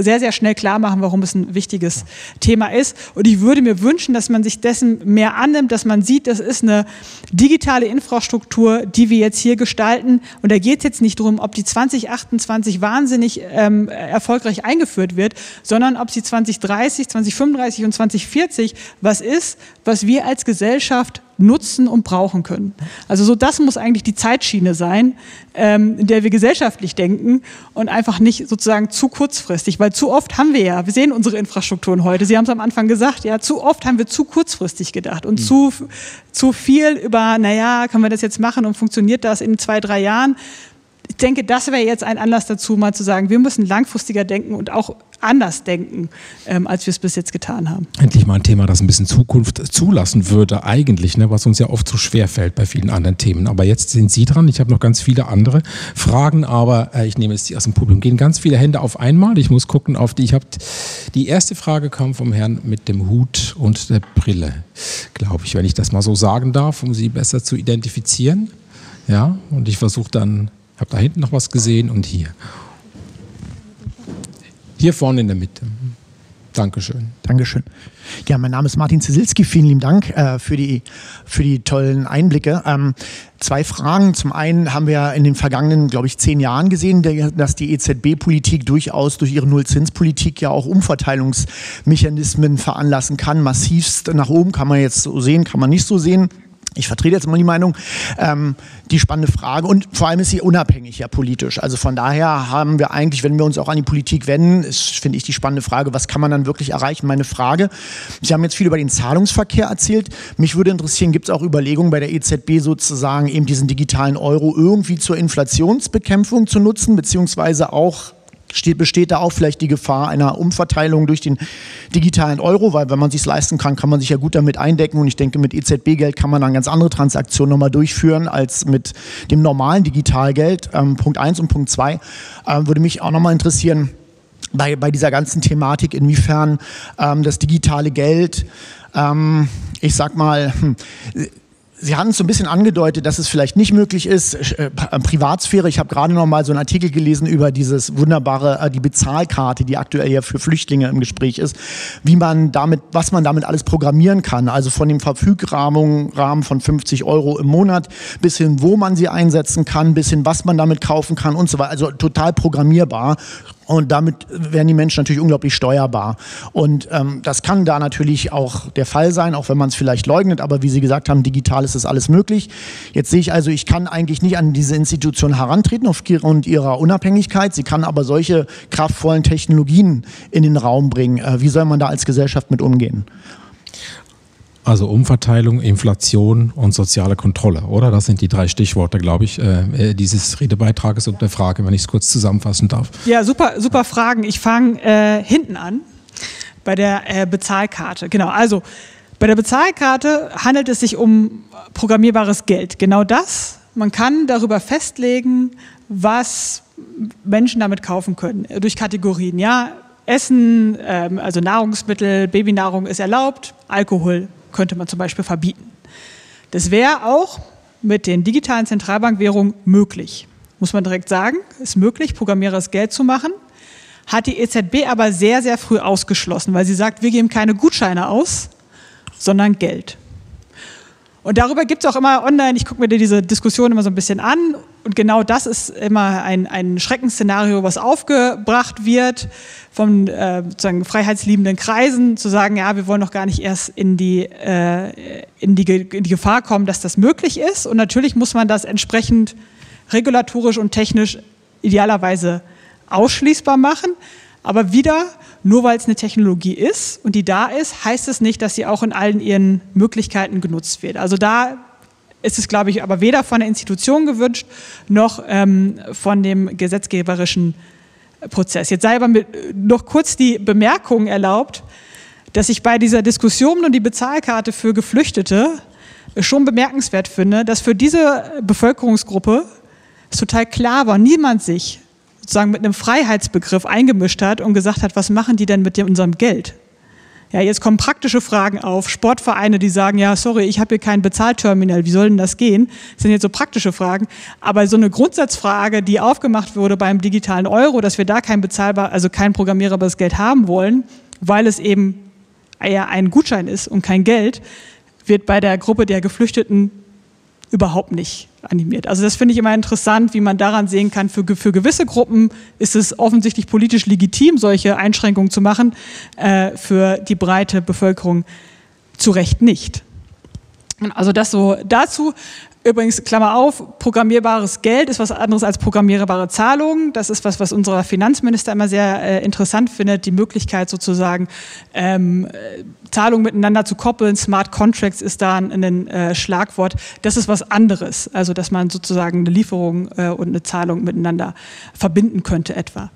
sehr, sehr schnell klar machen, warum es ein wichtiges Thema ist. Und ich würde mir wünschen, dass man sich dessen mehr annimmt, dass man sieht, das ist eine digitale Infrastruktur, die wir jetzt hier gestalten. Und da geht es jetzt nicht darum, ob die 2028 wahnsinnig ähm, erfolgreich eingeführt wird, sondern ob sie 2030, 2035 und 2040 was ist, was wir als Gesellschaft nutzen und brauchen können. Also so das muss eigentlich die Zeitschiene sein, ähm, in der wir gesellschaftlich denken und einfach nicht sozusagen zu kurzfristig, weil zu oft haben wir ja, wir sehen unsere Infrastrukturen heute, Sie haben es am Anfang gesagt, ja, zu oft haben wir zu kurzfristig gedacht und mhm. zu, zu viel über, naja, können wir das jetzt machen und funktioniert das in zwei, drei Jahren? ich denke, das wäre jetzt ein Anlass dazu, mal zu sagen, wir müssen langfristiger denken und auch anders denken, ähm, als wir es bis jetzt getan haben. Endlich mal ein Thema, das ein bisschen Zukunft zulassen würde, eigentlich, ne, was uns ja oft so schwer fällt bei vielen anderen Themen. Aber jetzt sind Sie dran. Ich habe noch ganz viele andere Fragen, aber äh, ich nehme jetzt die aus dem Publikum. Gehen ganz viele Hände auf einmal. Ich muss gucken auf die. Ich habe die erste Frage kam vom Herrn mit dem Hut und der Brille, glaube ich, wenn ich das mal so sagen darf, um Sie besser zu identifizieren. Ja, und ich versuche dann habe da hinten noch was gesehen und hier. Hier vorne in der Mitte. Dankeschön. Dankeschön. Ja, mein Name ist Martin Zesilski. Vielen lieben Dank äh, für, die, für die tollen Einblicke. Ähm, zwei Fragen. Zum einen haben wir in den vergangenen, glaube ich, zehn Jahren gesehen, dass die EZB-Politik durchaus durch ihre Nullzinspolitik ja auch Umverteilungsmechanismen veranlassen kann. Massivst nach oben kann man jetzt so sehen, kann man nicht so sehen ich vertrete jetzt mal die Meinung, ähm, die spannende Frage und vor allem ist sie unabhängig ja politisch. Also von daher haben wir eigentlich, wenn wir uns auch an die Politik wenden, ist, finde ich, die spannende Frage, was kann man dann wirklich erreichen? Meine Frage, Sie haben jetzt viel über den Zahlungsverkehr erzählt. Mich würde interessieren, gibt es auch Überlegungen bei der EZB sozusagen eben diesen digitalen Euro irgendwie zur Inflationsbekämpfung zu nutzen, beziehungsweise auch steht, besteht da auch vielleicht die Gefahr einer Umverteilung durch den digitalen Euro, weil wenn man sich leisten kann, kann man sich ja gut damit eindecken und ich denke, mit EZB-Geld kann man dann ganz andere Transaktionen nochmal durchführen als mit dem normalen Digitalgeld. Ähm, Punkt eins und Punkt zwei äh, würde mich auch nochmal interessieren, bei, bei dieser ganzen Thematik, inwiefern ähm, das digitale Geld, ähm, ich sag mal, hm, Sie haben es so ein bisschen angedeutet, dass es vielleicht nicht möglich ist, äh, äh, Privatsphäre. Ich habe gerade noch mal so einen Artikel gelesen über dieses wunderbare, äh, die Bezahlkarte, die aktuell ja für Flüchtlinge im Gespräch ist, wie man damit, was man damit alles programmieren kann. Also von dem Verfügrahmen von 50 Euro im Monat bis hin, wo man sie einsetzen kann, bis hin, was man damit kaufen kann und so weiter. Also total programmierbar. Und damit werden die Menschen natürlich unglaublich steuerbar. Und ähm, das kann da natürlich auch der Fall sein, auch wenn man es vielleicht leugnet. Aber wie Sie gesagt haben, digital ist das alles möglich. Jetzt sehe ich also, ich kann eigentlich nicht an diese Institution herantreten aufgrund ihrer Unabhängigkeit. Sie kann aber solche kraftvollen Technologien in den Raum bringen. Äh, wie soll man da als Gesellschaft mit umgehen? Also Umverteilung, Inflation und soziale Kontrolle, oder? Das sind die drei Stichworte, glaube ich, äh, äh dieses Redebeitrages und der Frage, wenn ich es kurz zusammenfassen darf. Ja, super, super Fragen. Ich fange äh, hinten an bei der äh, Bezahlkarte. Genau, also bei der Bezahlkarte handelt es sich um programmierbares Geld. Genau das. Man kann darüber festlegen, was Menschen damit kaufen können, durch Kategorien. Ja, Essen, ähm, also Nahrungsmittel, Babynahrung ist erlaubt, Alkohol könnte man zum Beispiel verbieten. Das wäre auch mit den digitalen Zentralbankwährungen möglich. Muss man direkt sagen, ist möglich, programmierendes Geld zu machen. Hat die EZB aber sehr, sehr früh ausgeschlossen, weil sie sagt, wir geben keine Gutscheine aus, sondern Geld. Und darüber gibt es auch immer online, ich gucke mir diese Diskussion immer so ein bisschen an. Und genau das ist immer ein, ein Schreckensszenario, was aufgebracht wird von äh, sozusagen freiheitsliebenden Kreisen, zu sagen, ja, wir wollen doch gar nicht erst in die, äh, in, die, in die Gefahr kommen, dass das möglich ist. Und natürlich muss man das entsprechend regulatorisch und technisch idealerweise ausschließbar machen. Aber wieder, nur weil es eine Technologie ist und die da ist, heißt es nicht, dass sie auch in allen ihren Möglichkeiten genutzt wird. Also da ist es, glaube ich, aber weder von der Institution gewünscht, noch ähm, von dem gesetzgeberischen Prozess. Jetzt sei aber mit, noch kurz die Bemerkung erlaubt, dass ich bei dieser Diskussion um die Bezahlkarte für Geflüchtete schon bemerkenswert finde, dass für diese Bevölkerungsgruppe es total klar war, niemand sich sozusagen mit einem Freiheitsbegriff eingemischt hat und gesagt hat, was machen die denn mit unserem Geld? Ja, jetzt kommen praktische Fragen auf. Sportvereine, die sagen, ja, sorry, ich habe hier kein Bezahlterminal, wie soll denn das gehen? Das sind jetzt so praktische Fragen. Aber so eine Grundsatzfrage, die aufgemacht wurde beim digitalen Euro, dass wir da kein bezahlbar, also kein programmierbares Geld haben wollen, weil es eben eher ein Gutschein ist und kein Geld, wird bei der Gruppe der Geflüchteten überhaupt nicht animiert. Also das finde ich immer interessant, wie man daran sehen kann, für, für gewisse Gruppen ist es offensichtlich politisch legitim, solche Einschränkungen zu machen, äh, für die breite Bevölkerung zu Recht nicht. Also das so dazu. Übrigens, Klammer auf, programmierbares Geld ist was anderes als programmierbare Zahlungen. Das ist was, was unser Finanzminister immer sehr äh, interessant findet, die Möglichkeit sozusagen ähm, Zahlungen miteinander zu koppeln. Smart Contracts ist da ein, ein äh, Schlagwort. Das ist was anderes, also dass man sozusagen eine Lieferung äh, und eine Zahlung miteinander verbinden könnte etwa.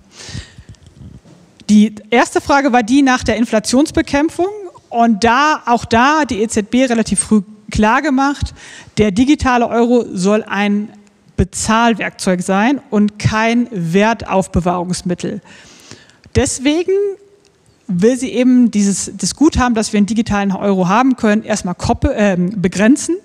Die erste Frage war die nach der Inflationsbekämpfung und da auch da die EZB relativ früh klar gemacht, der digitale Euro soll ein Bezahlwerkzeug sein und kein Wertaufbewahrungsmittel. Deswegen will sie eben dieses das Guthaben, dass wir einen digitalen Euro haben können, erstmal äh, begrenzen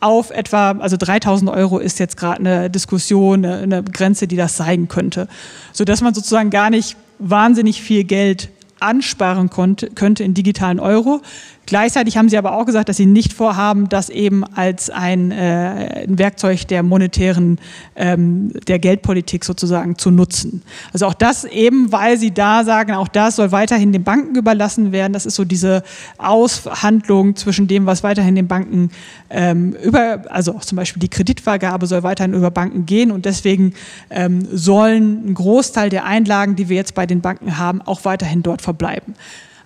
auf etwa, also 3000 Euro ist jetzt gerade eine Diskussion, eine, eine Grenze, die das zeigen könnte, sodass man sozusagen gar nicht wahnsinnig viel Geld ansparen konnte, könnte in digitalen Euro. Gleichzeitig haben sie aber auch gesagt, dass sie nicht vorhaben, das eben als ein, äh, ein Werkzeug der monetären, ähm, der Geldpolitik sozusagen zu nutzen. Also auch das eben, weil sie da sagen, auch das soll weiterhin den Banken überlassen werden. Das ist so diese Aushandlung zwischen dem, was weiterhin den Banken ähm, über, also auch zum Beispiel die Kreditvergabe soll weiterhin über Banken gehen und deswegen ähm, sollen ein Großteil der Einlagen, die wir jetzt bei den Banken haben, auch weiterhin dort verbleiben.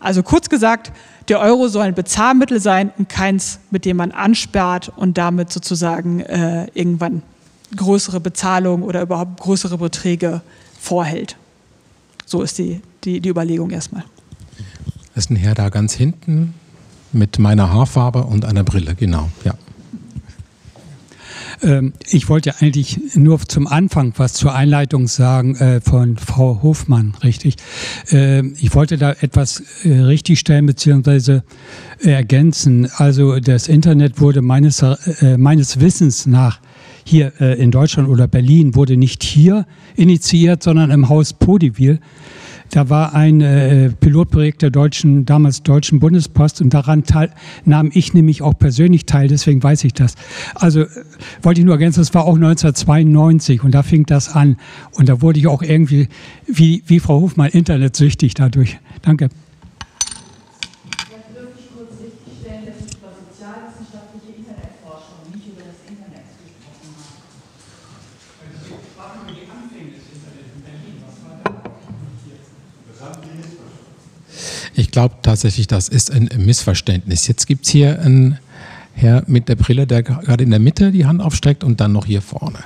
Also kurz gesagt, der Euro soll ein Bezahlmittel sein und keins, mit dem man ansperrt und damit sozusagen äh, irgendwann größere Bezahlungen oder überhaupt größere Beträge vorhält. So ist die, die, die Überlegung erstmal. Das ist ein Herr da ganz hinten mit meiner Haarfarbe und einer Brille, genau, ja. Ähm, ich wollte eigentlich nur zum Anfang was zur Einleitung sagen äh, von Frau Hofmann, richtig. Ähm, ich wollte da etwas äh, richtigstellen bzw. ergänzen. Also das Internet wurde meines, äh, meines Wissens nach hier in Deutschland oder Berlin wurde nicht hier initiiert, sondern im Haus Podivil. Da war ein äh, Pilotprojekt der deutschen, damals deutschen Bundespost und daran teil, nahm ich nämlich auch persönlich teil, deswegen weiß ich das. Also äh, wollte ich nur ergänzen, das war auch 1992 und da fing das an und da wurde ich auch irgendwie, wie, wie Frau Hofmann, internetsüchtig dadurch. Danke. Glaube tatsächlich, das ist ein Missverständnis. Jetzt gibt es hier einen Herr mit der Brille, der gerade in der Mitte die Hand aufstreckt und dann noch hier vorne.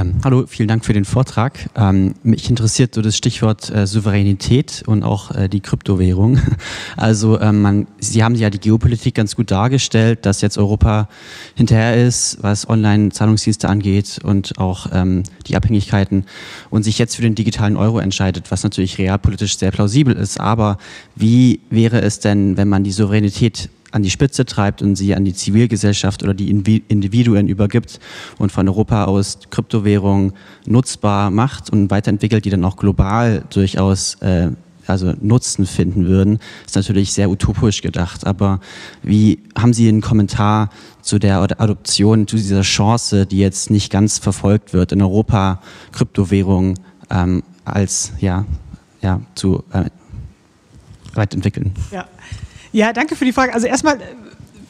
Ähm, hallo, vielen Dank für den Vortrag. Ähm, mich interessiert so das Stichwort äh, Souveränität und auch äh, die Kryptowährung. Also ähm, man, Sie haben ja die Geopolitik ganz gut dargestellt, dass jetzt Europa hinterher ist, was Online-Zahlungsdienste angeht und auch ähm, die Abhängigkeiten und sich jetzt für den digitalen Euro entscheidet, was natürlich realpolitisch sehr plausibel ist. Aber wie wäre es denn, wenn man die Souveränität an die Spitze treibt und sie an die Zivilgesellschaft oder die Individuen übergibt und von Europa aus Kryptowährungen nutzbar macht und weiterentwickelt, die dann auch global durchaus äh, also Nutzen finden würden, ist natürlich sehr utopisch gedacht. Aber wie haben Sie einen Kommentar zu der Adoption, zu dieser Chance, die jetzt nicht ganz verfolgt wird, in Europa Kryptowährungen ähm, als ja, ja, zu äh, weiterentwickeln? Ja. Ja, danke für die Frage. Also erstmal äh,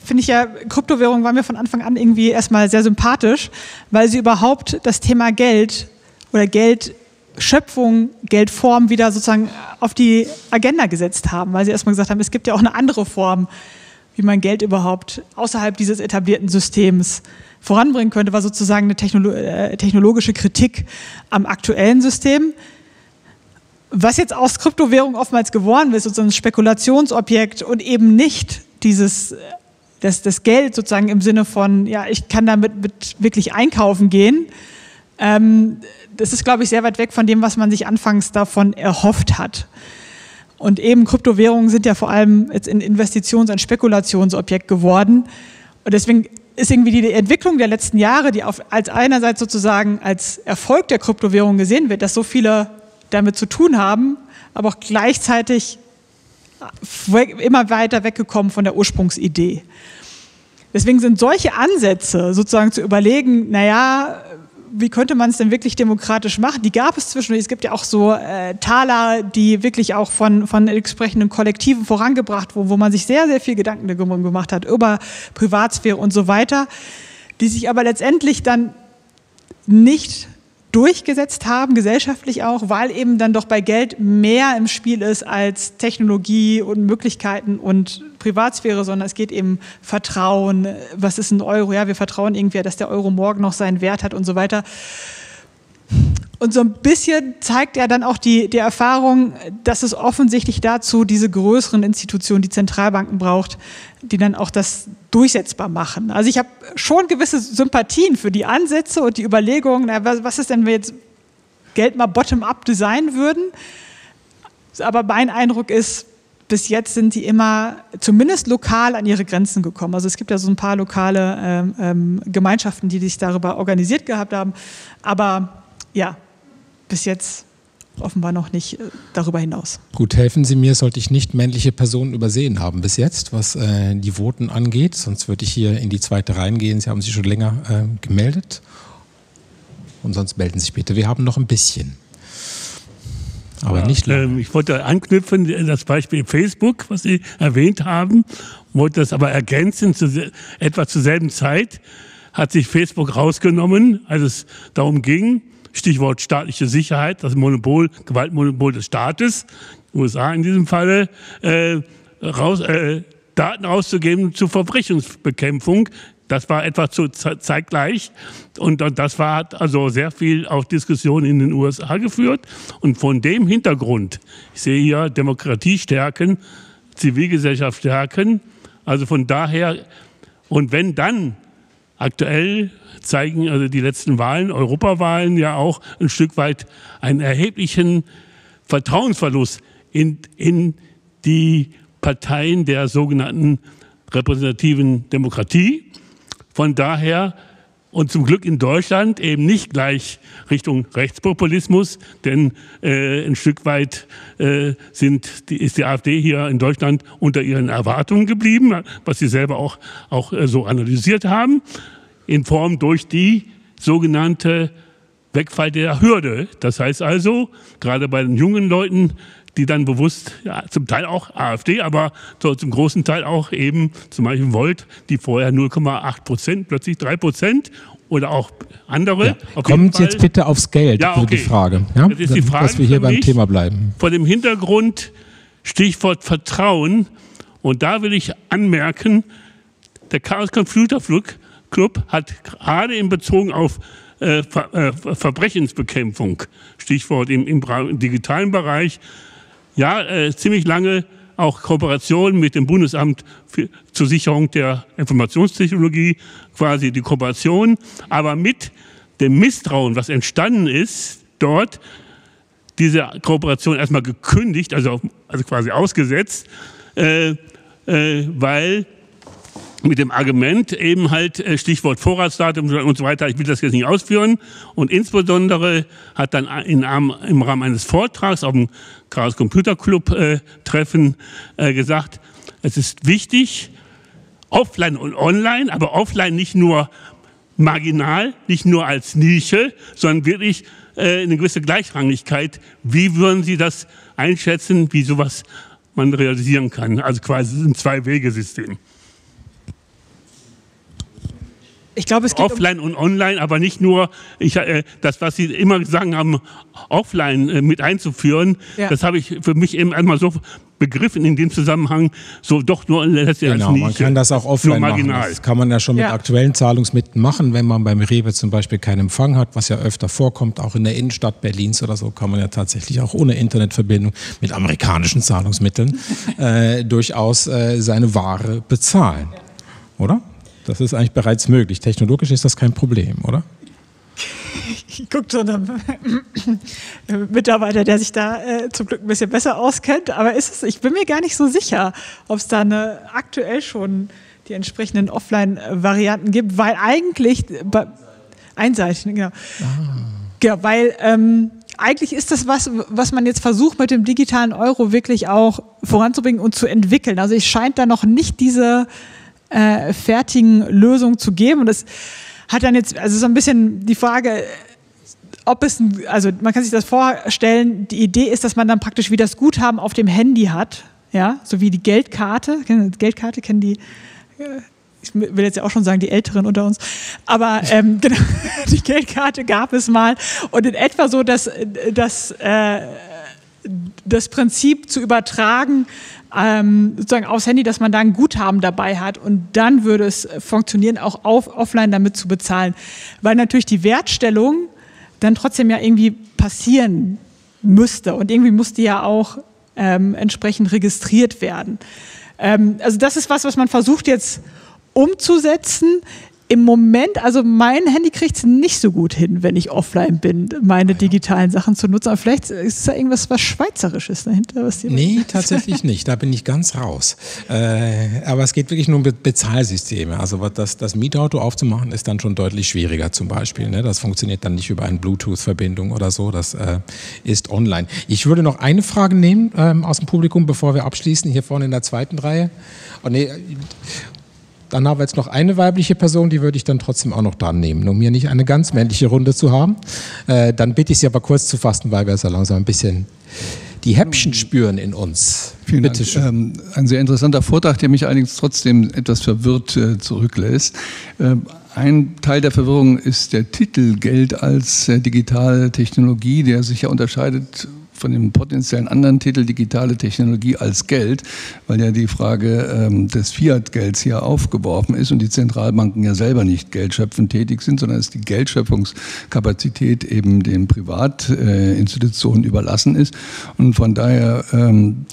finde ich ja, Kryptowährung war mir von Anfang an irgendwie erstmal sehr sympathisch, weil sie überhaupt das Thema Geld oder Geldschöpfung, Geldform wieder sozusagen auf die Agenda gesetzt haben, weil sie erstmal gesagt haben, es gibt ja auch eine andere Form, wie man Geld überhaupt außerhalb dieses etablierten Systems voranbringen könnte, war sozusagen eine äh, technologische Kritik am aktuellen System. Was jetzt aus Kryptowährung oftmals geworden ist, sozusagen ein Spekulationsobjekt und eben nicht dieses das, das Geld sozusagen im Sinne von, ja, ich kann damit mit wirklich einkaufen gehen, ähm, das ist, glaube ich, sehr weit weg von dem, was man sich anfangs davon erhofft hat. Und eben Kryptowährungen sind ja vor allem jetzt ein Investitions-, ein Spekulationsobjekt geworden. Und deswegen ist irgendwie die Entwicklung der letzten Jahre, die auf, als einerseits sozusagen als Erfolg der Kryptowährung gesehen wird, dass so viele damit zu tun haben, aber auch gleichzeitig immer weiter weggekommen von der Ursprungsidee. Deswegen sind solche Ansätze, sozusagen zu überlegen, naja, wie könnte man es denn wirklich demokratisch machen? Die gab es zwischendurch. Es gibt ja auch so äh, Taler, die wirklich auch von, von entsprechenden Kollektiven vorangebracht wurden, wo man sich sehr, sehr viel Gedanken gemacht hat über Privatsphäre und so weiter, die sich aber letztendlich dann nicht durchgesetzt haben, gesellschaftlich auch, weil eben dann doch bei Geld mehr im Spiel ist als Technologie und Möglichkeiten und Privatsphäre, sondern es geht eben Vertrauen. Was ist ein Euro? Ja, wir vertrauen irgendwie, dass der Euro morgen noch seinen Wert hat und so weiter. Und so ein bisschen zeigt ja dann auch die, die Erfahrung, dass es offensichtlich dazu diese größeren Institutionen, die Zentralbanken braucht, die dann auch das durchsetzbar machen. Also ich habe schon gewisse Sympathien für die Ansätze und die Überlegungen, na, was ist denn, wenn wir jetzt Geld mal bottom-up designen würden? Aber mein Eindruck ist, bis jetzt sind die immer zumindest lokal an ihre Grenzen gekommen. Also es gibt ja so ein paar lokale ähm, ähm Gemeinschaften, die sich darüber organisiert gehabt haben. Aber ja, bis jetzt offenbar noch nicht äh, darüber hinaus. Gut, helfen Sie mir, sollte ich nicht männliche Personen übersehen haben bis jetzt, was äh, die Voten angeht. Sonst würde ich hier in die zweite reingehen. Sie haben sich schon länger äh, gemeldet. Und sonst melden Sie sich bitte. Wir haben noch ein bisschen. Aber ja, nicht lange. Ähm, ich wollte anknüpfen, das Beispiel Facebook, was Sie erwähnt haben, wollte das aber ergänzen, zu, etwa zur selben Zeit hat sich Facebook rausgenommen, als es darum ging, Stichwort staatliche Sicherheit, das Monopol, Gewaltmonopol des Staates, USA in diesem Falle, äh, raus, äh, Daten auszugeben zur Verbrechensbekämpfung. Das war etwa zu zeitgleich und das war, hat also sehr viel auch Diskussion in den USA geführt. Und von dem Hintergrund, ich sehe hier Demokratie stärken, Zivilgesellschaft stärken, also von daher, und wenn dann aktuell zeigen also die letzten Wahlen, Europawahlen ja auch ein Stück weit einen erheblichen Vertrauensverlust in, in die Parteien der sogenannten repräsentativen Demokratie. Von daher und zum Glück in Deutschland eben nicht gleich Richtung Rechtspopulismus, denn äh, ein Stück weit äh, sind die, ist die AfD hier in Deutschland unter ihren Erwartungen geblieben, was sie selber auch, auch äh, so analysiert haben in Form durch die sogenannte Wegfall der Hürde. Das heißt also, gerade bei den jungen Leuten, die dann bewusst, ja, zum Teil auch AfD, aber zum großen Teil auch eben zum Beispiel Volt, die vorher 0,8 Prozent, plötzlich 3 Prozent oder auch andere. Ja. Kommt jetzt bitte aufs Geld, ja, okay. die Frage. Ja? Das ist die Frage dass wir hier beim Thema bleiben. Vor dem Hintergrund Stichwort Vertrauen. Und da will ich anmerken, der Chaos Computer Club hat gerade in Bezug auf äh, Ver, äh, Verbrechensbekämpfung, Stichwort im, im digitalen Bereich, ja, äh, ziemlich lange auch Kooperation mit dem Bundesamt für, zur Sicherung der Informationstechnologie, quasi die Kooperation, aber mit dem Misstrauen, was entstanden ist, dort diese Kooperation erstmal gekündigt, also, also quasi ausgesetzt, äh, äh, weil mit dem Argument eben halt äh, Stichwort Vorratsdatum und so weiter, ich will das jetzt nicht ausführen. Und insbesondere hat dann in, im Rahmen eines Vortrags auf dem Chaos Computer Club äh, Treffen äh, gesagt, es ist wichtig, offline und online, aber offline nicht nur marginal, nicht nur als Nische, sondern wirklich äh, eine gewisse Gleichrangigkeit. Wie würden Sie das einschätzen, wie sowas man realisieren kann? Also quasi ein Zwei-Wege-System. Ich glaube, es geht offline um und online, aber nicht nur ich, äh, das, was Sie immer gesagt haben, offline äh, mit einzuführen. Ja. Das habe ich für mich eben einmal so begriffen in dem Zusammenhang, so doch nur genau, man kann das auch offline machen. Das kann man ja schon mit ja. aktuellen Zahlungsmitteln machen, wenn man beim Rewe zum Beispiel keinen Empfang hat, was ja öfter vorkommt, auch in der Innenstadt Berlins oder so, kann man ja tatsächlich auch ohne Internetverbindung mit amerikanischen Zahlungsmitteln äh, durchaus äh, seine Ware bezahlen, oder? Das ist eigentlich bereits möglich. Technologisch ist das kein Problem, oder? Guckt so einem Mitarbeiter, der sich da äh, zum Glück ein bisschen besser auskennt. Aber ist es, ich bin mir gar nicht so sicher, ob es da eine, aktuell schon die entsprechenden Offline-Varianten gibt, weil eigentlich bei, einseitig, genau. Ah. Ja, weil ähm, eigentlich ist das was, was man jetzt versucht mit dem digitalen Euro wirklich auch voranzubringen und zu entwickeln. Also es scheint da noch nicht diese äh, fertigen Lösung zu geben. Und das hat dann jetzt, also so ein bisschen die Frage, ob es, also man kann sich das vorstellen, die Idee ist, dass man dann praktisch wie das Guthaben auf dem Handy hat, ja, so wie die Geldkarte, Geldkarte? Kennen die, äh, ich will jetzt ja auch schon sagen, die Älteren unter uns, aber ähm, genau, die Geldkarte gab es mal. Und in etwa so, dass, dass äh, das Prinzip zu übertragen ähm, sozusagen aufs Handy, dass man da ein Guthaben dabei hat und dann würde es funktionieren, auch auf, offline damit zu bezahlen. Weil natürlich die Wertstellung dann trotzdem ja irgendwie passieren müsste und irgendwie musste ja auch ähm, entsprechend registriert werden. Ähm, also das ist was, was man versucht jetzt umzusetzen im Moment, also mein Handy kriegt es nicht so gut hin, wenn ich offline bin, meine digitalen Sachen zu nutzen. Aber vielleicht ist da irgendwas was Schweizerisches dahinter. Was nee, tatsächlich nicht. Da bin ich ganz raus. Äh, aber es geht wirklich nur um Be Bezahlsysteme. Also das, das Mietauto aufzumachen ist dann schon deutlich schwieriger zum Beispiel. Ne? Das funktioniert dann nicht über eine Bluetooth-Verbindung oder so. Das äh, ist online. Ich würde noch eine Frage nehmen ähm, aus dem Publikum, bevor wir abschließen. Hier vorne in der zweiten Reihe. Oh, nee, dann haben wir jetzt noch eine weibliche Person, die würde ich dann trotzdem auch noch dran nehmen, um hier nicht eine ganz männliche Runde zu haben. Äh, dann bitte ich Sie aber kurz zu fassen, weil wir so langsam ein bisschen die Häppchen spüren in uns. Vielen Bitte Dank. Ähm, ein sehr interessanter Vortrag, der mich allerdings trotzdem etwas verwirrt äh, zurücklässt. Äh, ein Teil der Verwirrung ist der Titel Geld als äh, digitale Technologie, der sich ja unterscheidet von dem potenziellen anderen Titel digitale Technologie als Geld, weil ja die Frage ähm, des Fiat-Gelds hier aufgeworfen ist und die Zentralbanken ja selber nicht geldschöpfend tätig sind, sondern dass die Geldschöpfungskapazität eben den Privatinstitutionen äh, überlassen ist. Und von daher ähm,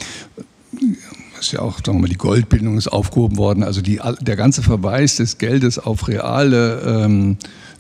ist ja auch, sagen wir mal, die Goldbildung ist aufgehoben worden. Also die, der ganze Verweis des Geldes auf reale ähm,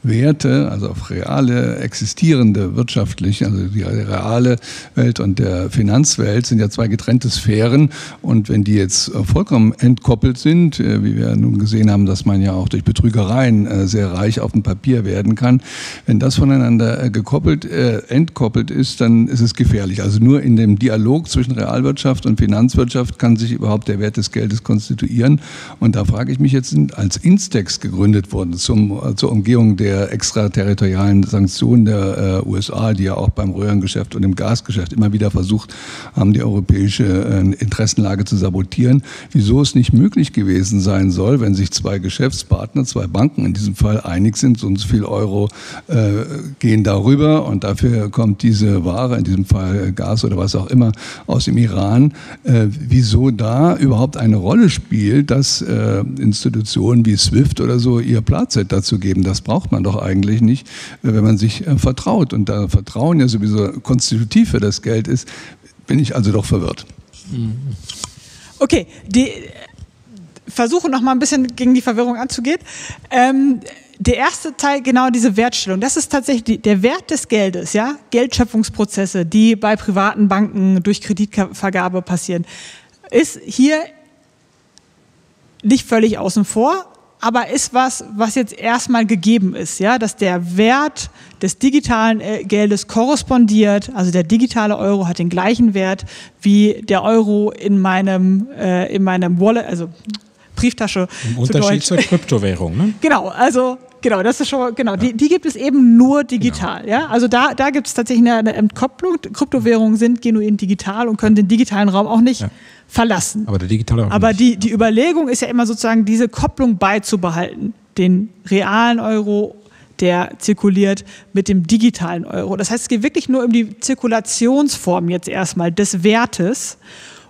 Werte, also auf reale, existierende wirtschaftlich, also die reale Welt und der Finanzwelt sind ja zwei getrennte Sphären. Und wenn die jetzt äh, vollkommen entkoppelt sind, äh, wie wir nun gesehen haben, dass man ja auch durch Betrügereien äh, sehr reich auf dem Papier werden kann, wenn das voneinander gekoppelt, entkoppelt ist, dann ist es gefährlich. Also nur in dem Dialog zwischen Realwirtschaft und Finanzwirtschaft kann sich überhaupt der Wert des Geldes konstituieren. Und da frage ich mich jetzt, als Instex gegründet worden zum, zur Umgehung der der extraterritorialen Sanktionen der äh, USA, die ja auch beim Röhrengeschäft und im Gasgeschäft immer wieder versucht haben, die europäische äh, Interessenlage zu sabotieren. Wieso es nicht möglich gewesen sein soll, wenn sich zwei Geschäftspartner, zwei Banken in diesem Fall einig sind, so und so viel Euro äh, gehen darüber und dafür kommt diese Ware, in diesem Fall Gas oder was auch immer, aus dem Iran. Äh, wieso da überhaupt eine Rolle spielt, dass äh, Institutionen wie SWIFT oder so ihr Platzett dazu geben? Das braucht man doch eigentlich nicht, äh, wenn man sich äh, vertraut. Und da Vertrauen ja sowieso konstitutiv für das Geld ist, bin ich also doch verwirrt. Okay, die versuche noch mal ein bisschen gegen die Verwirrung anzugehen. Ähm, der erste Teil, genau diese Wertstellung, das ist tatsächlich der Wert des Geldes, ja, Geldschöpfungsprozesse, die bei privaten Banken durch Kreditvergabe passieren, ist hier nicht völlig außen vor, aber ist was, was jetzt erstmal gegeben ist, ja, dass der Wert des digitalen äh, Geldes korrespondiert, also der digitale Euro hat den gleichen Wert wie der Euro in meinem äh, in meinem Wallet, also Brieftasche. Im Unterschied zur Kryptowährung, ne? Genau, also Genau, das ist schon, genau, ja. die, die, gibt es eben nur digital. Genau. Ja? Also da, da gibt es tatsächlich eine, eine, Entkopplung. Kryptowährungen sind genuin digital und können den digitalen Raum auch nicht ja. verlassen. Aber der digitale Raum Aber die, die Überlegung ist ja immer sozusagen, diese Kopplung beizubehalten. Den realen Euro, der zirkuliert mit dem digitalen Euro. Das heißt, es geht wirklich nur um die Zirkulationsform jetzt erstmal des Wertes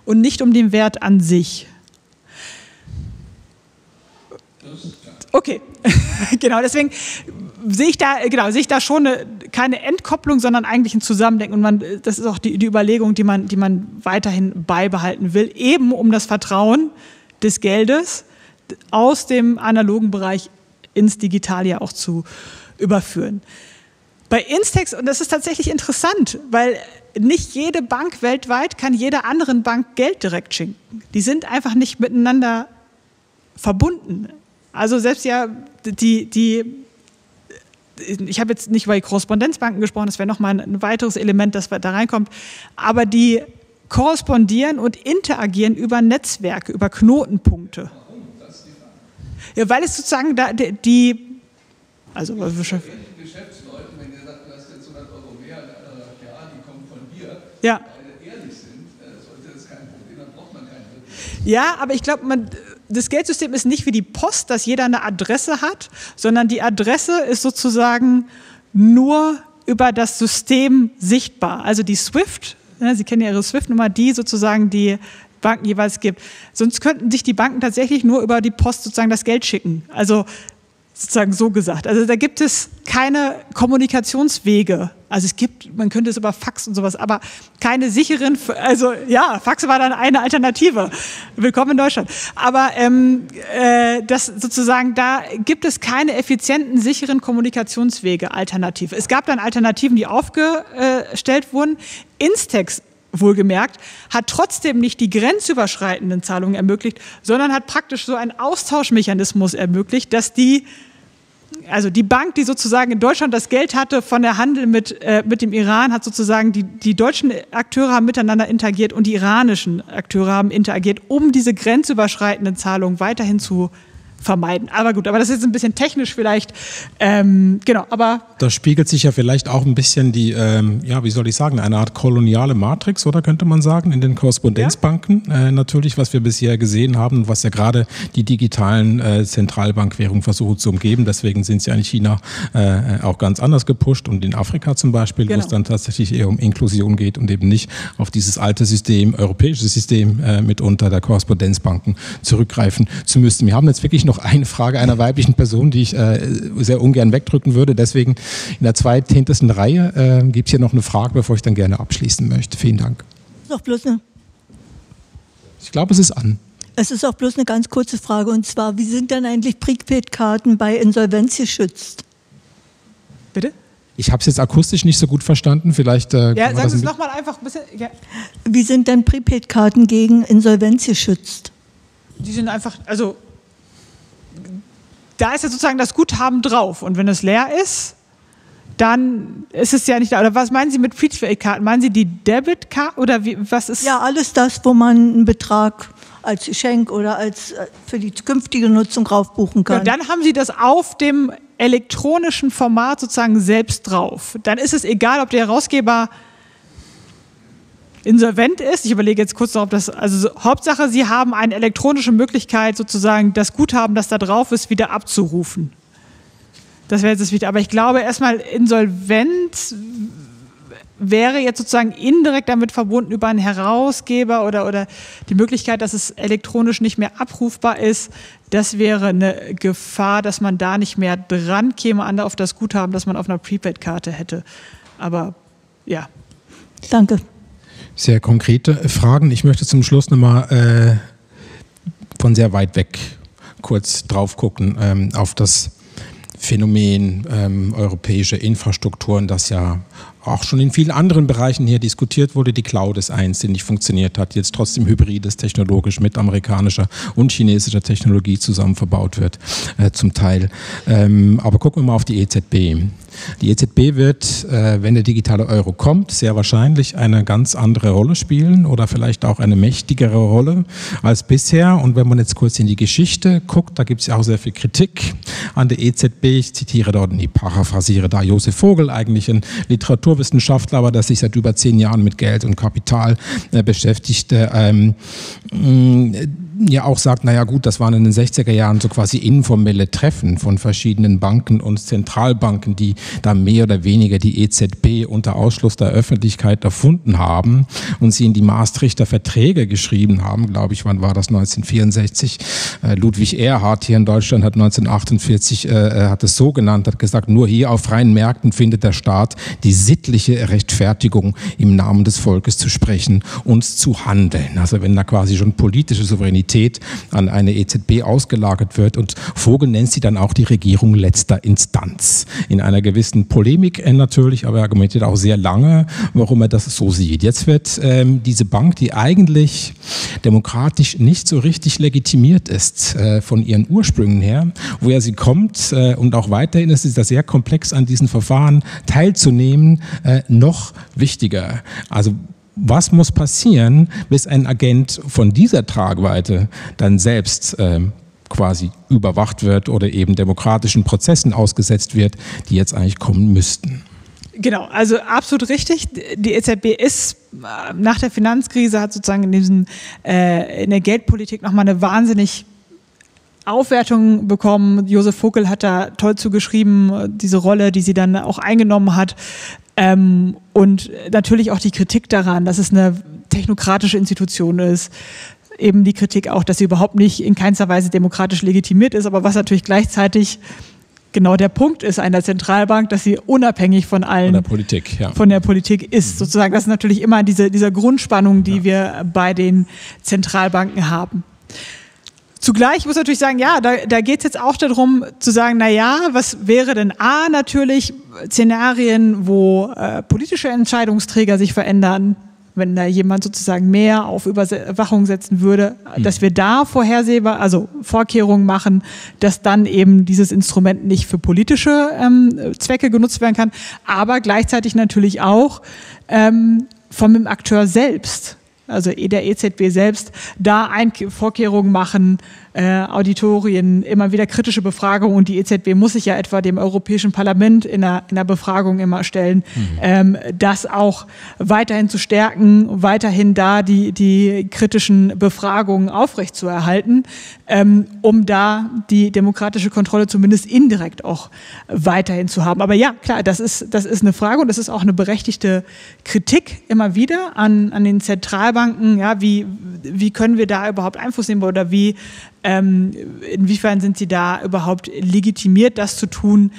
und nicht um den Wert an sich. Okay, genau, deswegen sehe ich da, genau, sehe ich da schon eine, keine Entkopplung, sondern eigentlich ein Zusammendenken. Und man, das ist auch die, die Überlegung, die man, die man weiterhin beibehalten will, eben um das Vertrauen des Geldes aus dem analogen Bereich ins Digitale ja auch zu überführen. Bei Instex, und das ist tatsächlich interessant, weil nicht jede Bank weltweit kann jeder anderen Bank Geld direkt schenken. Die sind einfach nicht miteinander verbunden. Also selbst ja die, die ich habe jetzt nicht über die Korrespondenzbanken gesprochen, das wäre nochmal ein weiteres Element, das da reinkommt, aber die korrespondieren und interagieren über Netzwerke, über Knotenpunkte. Ja, weil es sozusagen da die, also Geschäftsleuten, wenn ihr sagt, du hast jetzt 100 Euro mehr, ja, die kommen von dir, ja. weil ehrlich sind, äh, sollte das kein Problem, dann braucht man keinen Ja, aber ich glaube, man das Geldsystem ist nicht wie die Post, dass jeder eine Adresse hat, sondern die Adresse ist sozusagen nur über das System sichtbar. Also die SWIFT, ja, Sie kennen ja Ihre SWIFT-Nummer, die sozusagen die Banken jeweils gibt. Sonst könnten sich die Banken tatsächlich nur über die Post sozusagen das Geld schicken. Also sozusagen so gesagt. Also da gibt es keine Kommunikationswege. Also es gibt, man könnte es über Fax und sowas, aber keine sicheren, also ja, Fax war dann eine Alternative. Willkommen in Deutschland. Aber ähm, äh, das sozusagen, da gibt es keine effizienten, sicheren Kommunikationswege, Alternative. Es gab dann Alternativen, die aufgestellt wurden. Instex wohlgemerkt, hat trotzdem nicht die grenzüberschreitenden Zahlungen ermöglicht, sondern hat praktisch so einen Austauschmechanismus ermöglicht, dass die also die Bank, die sozusagen in Deutschland das Geld hatte von der Handel mit, äh, mit dem Iran, hat sozusagen die, die deutschen Akteure haben miteinander interagiert und die iranischen Akteure haben interagiert, um diese grenzüberschreitenden Zahlungen weiterhin zu vermeiden. Aber gut, aber das ist jetzt ein bisschen technisch vielleicht. Ähm, genau, aber. Da spiegelt sich ja vielleicht auch ein bisschen die, ähm, ja, wie soll ich sagen, eine Art koloniale Matrix, oder könnte man sagen, in den Korrespondenzbanken. Ja. Äh, natürlich, was wir bisher gesehen haben, was ja gerade die digitalen äh, Zentralbankwährungen versuchen zu umgeben. Deswegen sind sie ja in China äh, auch ganz anders gepusht und in Afrika zum Beispiel, genau. wo es genau. dann tatsächlich eher um Inklusion geht und eben nicht auf dieses alte System, europäische System äh, mitunter der Korrespondenzbanken zurückgreifen zu müssen. Wir haben jetzt wirklich noch eine Frage einer weiblichen Person, die ich äh, sehr ungern wegdrücken würde. Deswegen in der zweithintersten Reihe äh, gibt es hier noch eine Frage, bevor ich dann gerne abschließen möchte. Vielen Dank. Noch bloß eine. Ich glaube, es ist an. Es ist auch bloß eine ganz kurze Frage und zwar, wie sind denn eigentlich Prepaid-Karten bei Insolvenz geschützt? Bitte? Ich habe es jetzt akustisch nicht so gut verstanden. Vielleicht. Äh, ja, sagen Sie es nochmal einfach ein bisschen. Ja. Wie sind denn Prepaid-Karten gegen Insolvenz geschützt? Die sind einfach, also da ist ja sozusagen das Guthaben drauf. Und wenn es leer ist, dann ist es ja nicht da. Oder was meinen Sie mit Prepaid-Karten? Meinen Sie die Debitkarte oder wie, was ist? Ja, alles das, wo man einen Betrag als Geschenk oder als äh, für die künftige Nutzung raufbuchen kann. Ja, dann haben Sie das auf dem elektronischen Format sozusagen selbst drauf. Dann ist es egal, ob der Herausgeber insolvent ist. Ich überlege jetzt kurz noch, ob das, also Hauptsache, Sie haben eine elektronische Möglichkeit, sozusagen das Guthaben, das da drauf ist, wieder abzurufen. Das wäre jetzt das Wichtige. Aber ich glaube, erstmal insolvent wäre jetzt sozusagen indirekt damit verbunden über einen Herausgeber oder, oder die Möglichkeit, dass es elektronisch nicht mehr abrufbar ist. Das wäre eine Gefahr, dass man da nicht mehr dran käme an auf das Guthaben, das man auf einer Prepaid-Karte hätte. Aber ja. Danke. Sehr konkrete Fragen. Ich möchte zum Schluss nochmal äh, von sehr weit weg kurz drauf gucken ähm, auf das Phänomen ähm, europäische Infrastrukturen, das ja auch schon in vielen anderen Bereichen hier diskutiert wurde. Die Cloud ist eins, die nicht funktioniert hat, jetzt trotzdem hybrides technologisch mit amerikanischer und chinesischer Technologie zusammen verbaut wird, äh, zum Teil. Ähm, aber gucken wir mal auf die EZB. Die EZB wird, äh, wenn der digitale Euro kommt, sehr wahrscheinlich eine ganz andere Rolle spielen oder vielleicht auch eine mächtigere Rolle als bisher. Und wenn man jetzt kurz in die Geschichte guckt, da gibt es ja auch sehr viel Kritik an der EZB. Ich zitiere dort, ich paraphrasiere da Josef Vogel, eigentlich ein Literaturwissenschaftler, aber der sich seit über zehn Jahren mit Geld und Kapital äh, beschäftigt. Ähm, ja auch sagt, naja gut, das waren in den 60er Jahren so quasi informelle Treffen von verschiedenen Banken und Zentralbanken, die da mehr oder weniger die EZB unter Ausschluss der Öffentlichkeit erfunden haben und sie in die Maastrichter Verträge geschrieben haben, glaube ich, wann war das 1964? Äh, Ludwig Erhard hier in Deutschland hat 1948 äh, äh, hat es so genannt, hat gesagt, nur hier auf freien Märkten findet der Staat die sittliche Rechtfertigung im Namen des Volkes zu sprechen und zu handeln. Also wenn da quasi schon politische Souveränität an eine EZB ausgelagert wird und Vogel nennt sie dann auch die Regierung letzter Instanz in einer gewissen Polemik äh, natürlich, aber er argumentiert auch sehr lange, warum er das so sieht. Jetzt wird ähm, diese Bank, die eigentlich demokratisch nicht so richtig legitimiert ist äh, von ihren Ursprüngen her, woher sie kommt äh, und auch weiterhin ist es da sehr komplex an diesen Verfahren teilzunehmen, äh, noch wichtiger. Also was muss passieren, bis ein Agent von dieser Tragweite dann selbst ähm, quasi überwacht wird oder eben demokratischen Prozessen ausgesetzt wird, die jetzt eigentlich kommen müssten. Genau, also absolut richtig. Die EZB ist äh, nach der Finanzkrise hat sozusagen in, diesen, äh, in der Geldpolitik nochmal eine wahnsinnig Aufwertung bekommen. Josef Vogel hat da toll zugeschrieben, diese Rolle, die sie dann auch eingenommen hat. Ähm, und natürlich auch die Kritik daran, dass es eine technokratische Institution ist, eben die Kritik auch, dass sie überhaupt nicht in keinster Weise demokratisch legitimiert ist, aber was natürlich gleichzeitig genau der Punkt ist einer Zentralbank, dass sie unabhängig von allen von der Politik, ja. von der Politik ist. Mhm. Sozusagen, das ist natürlich immer diese, diese Grundspannung, die ja. wir bei den Zentralbanken haben. Zugleich muss natürlich sagen, ja, da, da geht es jetzt auch darum zu sagen, na ja, was wäre denn A natürlich Szenarien, wo äh, politische Entscheidungsträger sich verändern, wenn da jemand sozusagen mehr auf Überwachung setzen würde, mhm. dass wir da vorhersehbar, also Vorkehrungen machen, dass dann eben dieses Instrument nicht für politische ähm, Zwecke genutzt werden kann, aber gleichzeitig natürlich auch ähm, vom Akteur selbst also der EZB selbst, da ein Vorkehrungen machen, äh, Auditorien, immer wieder kritische Befragungen und die EZB muss sich ja etwa dem Europäischen Parlament in einer, in einer Befragung immer stellen, mhm. ähm, das auch weiterhin zu stärken, weiterhin da die, die kritischen Befragungen aufrechtzuerhalten, ähm, um da die demokratische Kontrolle zumindest indirekt auch weiterhin zu haben. Aber ja, klar, das ist, das ist eine Frage und das ist auch eine berechtigte Kritik immer wieder an, an den Zentralbanken. Ja, wie, wie können wir da überhaupt Einfluss nehmen oder wie ähm, inwiefern sind sie da überhaupt legitimiert, das zu tun,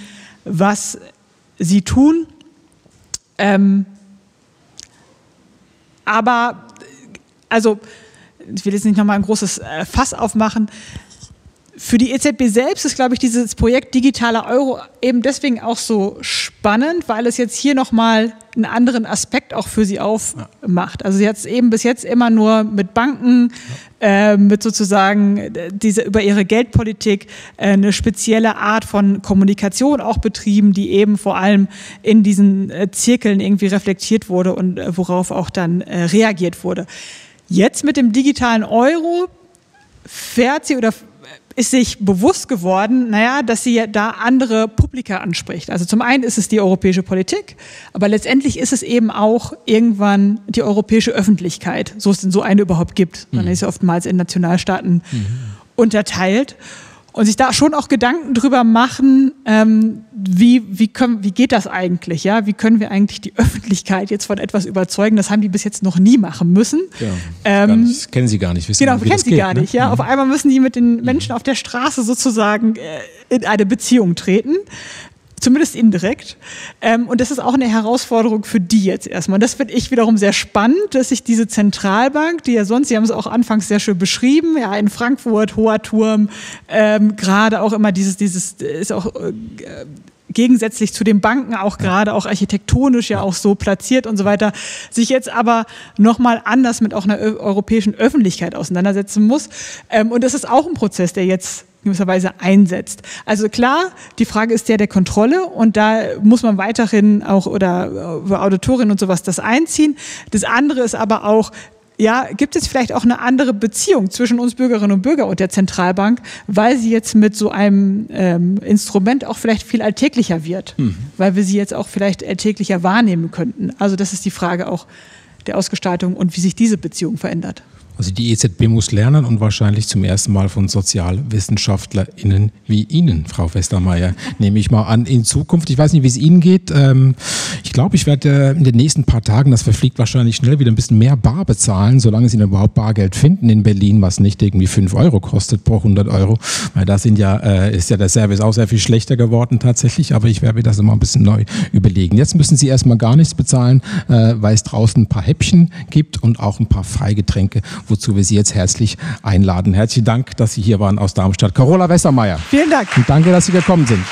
was sie tun? Ähm, aber, also, ich will jetzt nicht nochmal ein großes äh, Fass aufmachen. Für die EZB selbst ist, glaube ich, dieses Projekt digitaler Euro eben deswegen auch so spannend, weil es jetzt hier nochmal einen anderen Aspekt auch für sie aufmacht. Also sie hat es eben bis jetzt immer nur mit Banken, äh, mit sozusagen äh, diese über ihre Geldpolitik äh, eine spezielle Art von Kommunikation auch betrieben, die eben vor allem in diesen äh, Zirkeln irgendwie reflektiert wurde und äh, worauf auch dann äh, reagiert wurde. Jetzt mit dem digitalen Euro fährt sie oder ist sich bewusst geworden, naja, dass sie da andere Publika anspricht. Also zum einen ist es die europäische Politik, aber letztendlich ist es eben auch irgendwann die europäische Öffentlichkeit, so es denn so eine überhaupt gibt. Man mhm. ist ja oftmals in Nationalstaaten mhm. unterteilt und sich da schon auch Gedanken drüber machen, ähm, wie, wie, können, wie geht das eigentlich? Ja? Wie können wir eigentlich die Öffentlichkeit jetzt von etwas überzeugen? Das haben die bis jetzt noch nie machen müssen. Ja, ähm, nicht, kennen sie gar nicht. Wissen genau, kennen sie geht, gar ne? nicht. Ja? Mhm. Auf einmal müssen die mit den Menschen auf der Straße sozusagen äh, in eine Beziehung treten zumindest indirekt. Ähm, und das ist auch eine Herausforderung für die jetzt erstmal. Und das finde ich wiederum sehr spannend, dass sich diese Zentralbank, die ja sonst, Sie haben es auch anfangs sehr schön beschrieben, ja, in Frankfurt, hoher Turm, ähm, gerade auch immer dieses, dieses, ist auch äh, gegensätzlich zu den Banken auch gerade auch architektonisch ja auch so platziert und so weiter, sich jetzt aber nochmal anders mit auch einer europäischen Öffentlichkeit auseinandersetzen muss. Ähm, und das ist auch ein Prozess, der jetzt gewisserweise einsetzt. Also klar, die Frage ist der der Kontrolle und da muss man weiterhin auch oder über Auditorien und sowas das einziehen. Das andere ist aber auch, ja, gibt es vielleicht auch eine andere Beziehung zwischen uns Bürgerinnen und Bürgern und der Zentralbank, weil sie jetzt mit so einem ähm, Instrument auch vielleicht viel alltäglicher wird, mhm. weil wir sie jetzt auch vielleicht alltäglicher wahrnehmen könnten. Also das ist die Frage auch der Ausgestaltung und wie sich diese Beziehung verändert. Also die EZB muss lernen und wahrscheinlich zum ersten Mal von SozialwissenschaftlerInnen wie Ihnen, Frau Westermeier, nehme ich mal an, in Zukunft. Ich weiß nicht, wie es Ihnen geht. Ähm, ich glaube, ich werde in den nächsten paar Tagen, das verfliegt wahrscheinlich schnell, wieder ein bisschen mehr Bar bezahlen, solange Sie überhaupt Bargeld finden in Berlin, was nicht irgendwie 5 Euro kostet pro 100 Euro. Weil da sind ja, äh, ist ja der Service auch sehr viel schlechter geworden tatsächlich, aber ich werde mir das immer ein bisschen neu überlegen. Jetzt müssen Sie erstmal gar nichts bezahlen, äh, weil es draußen ein paar Häppchen gibt und auch ein paar Freigetränke wozu wir Sie jetzt herzlich einladen. Herzlichen Dank, dass Sie hier waren aus Darmstadt. Carola Westermeier. Vielen Dank. Und danke, dass Sie gekommen sind.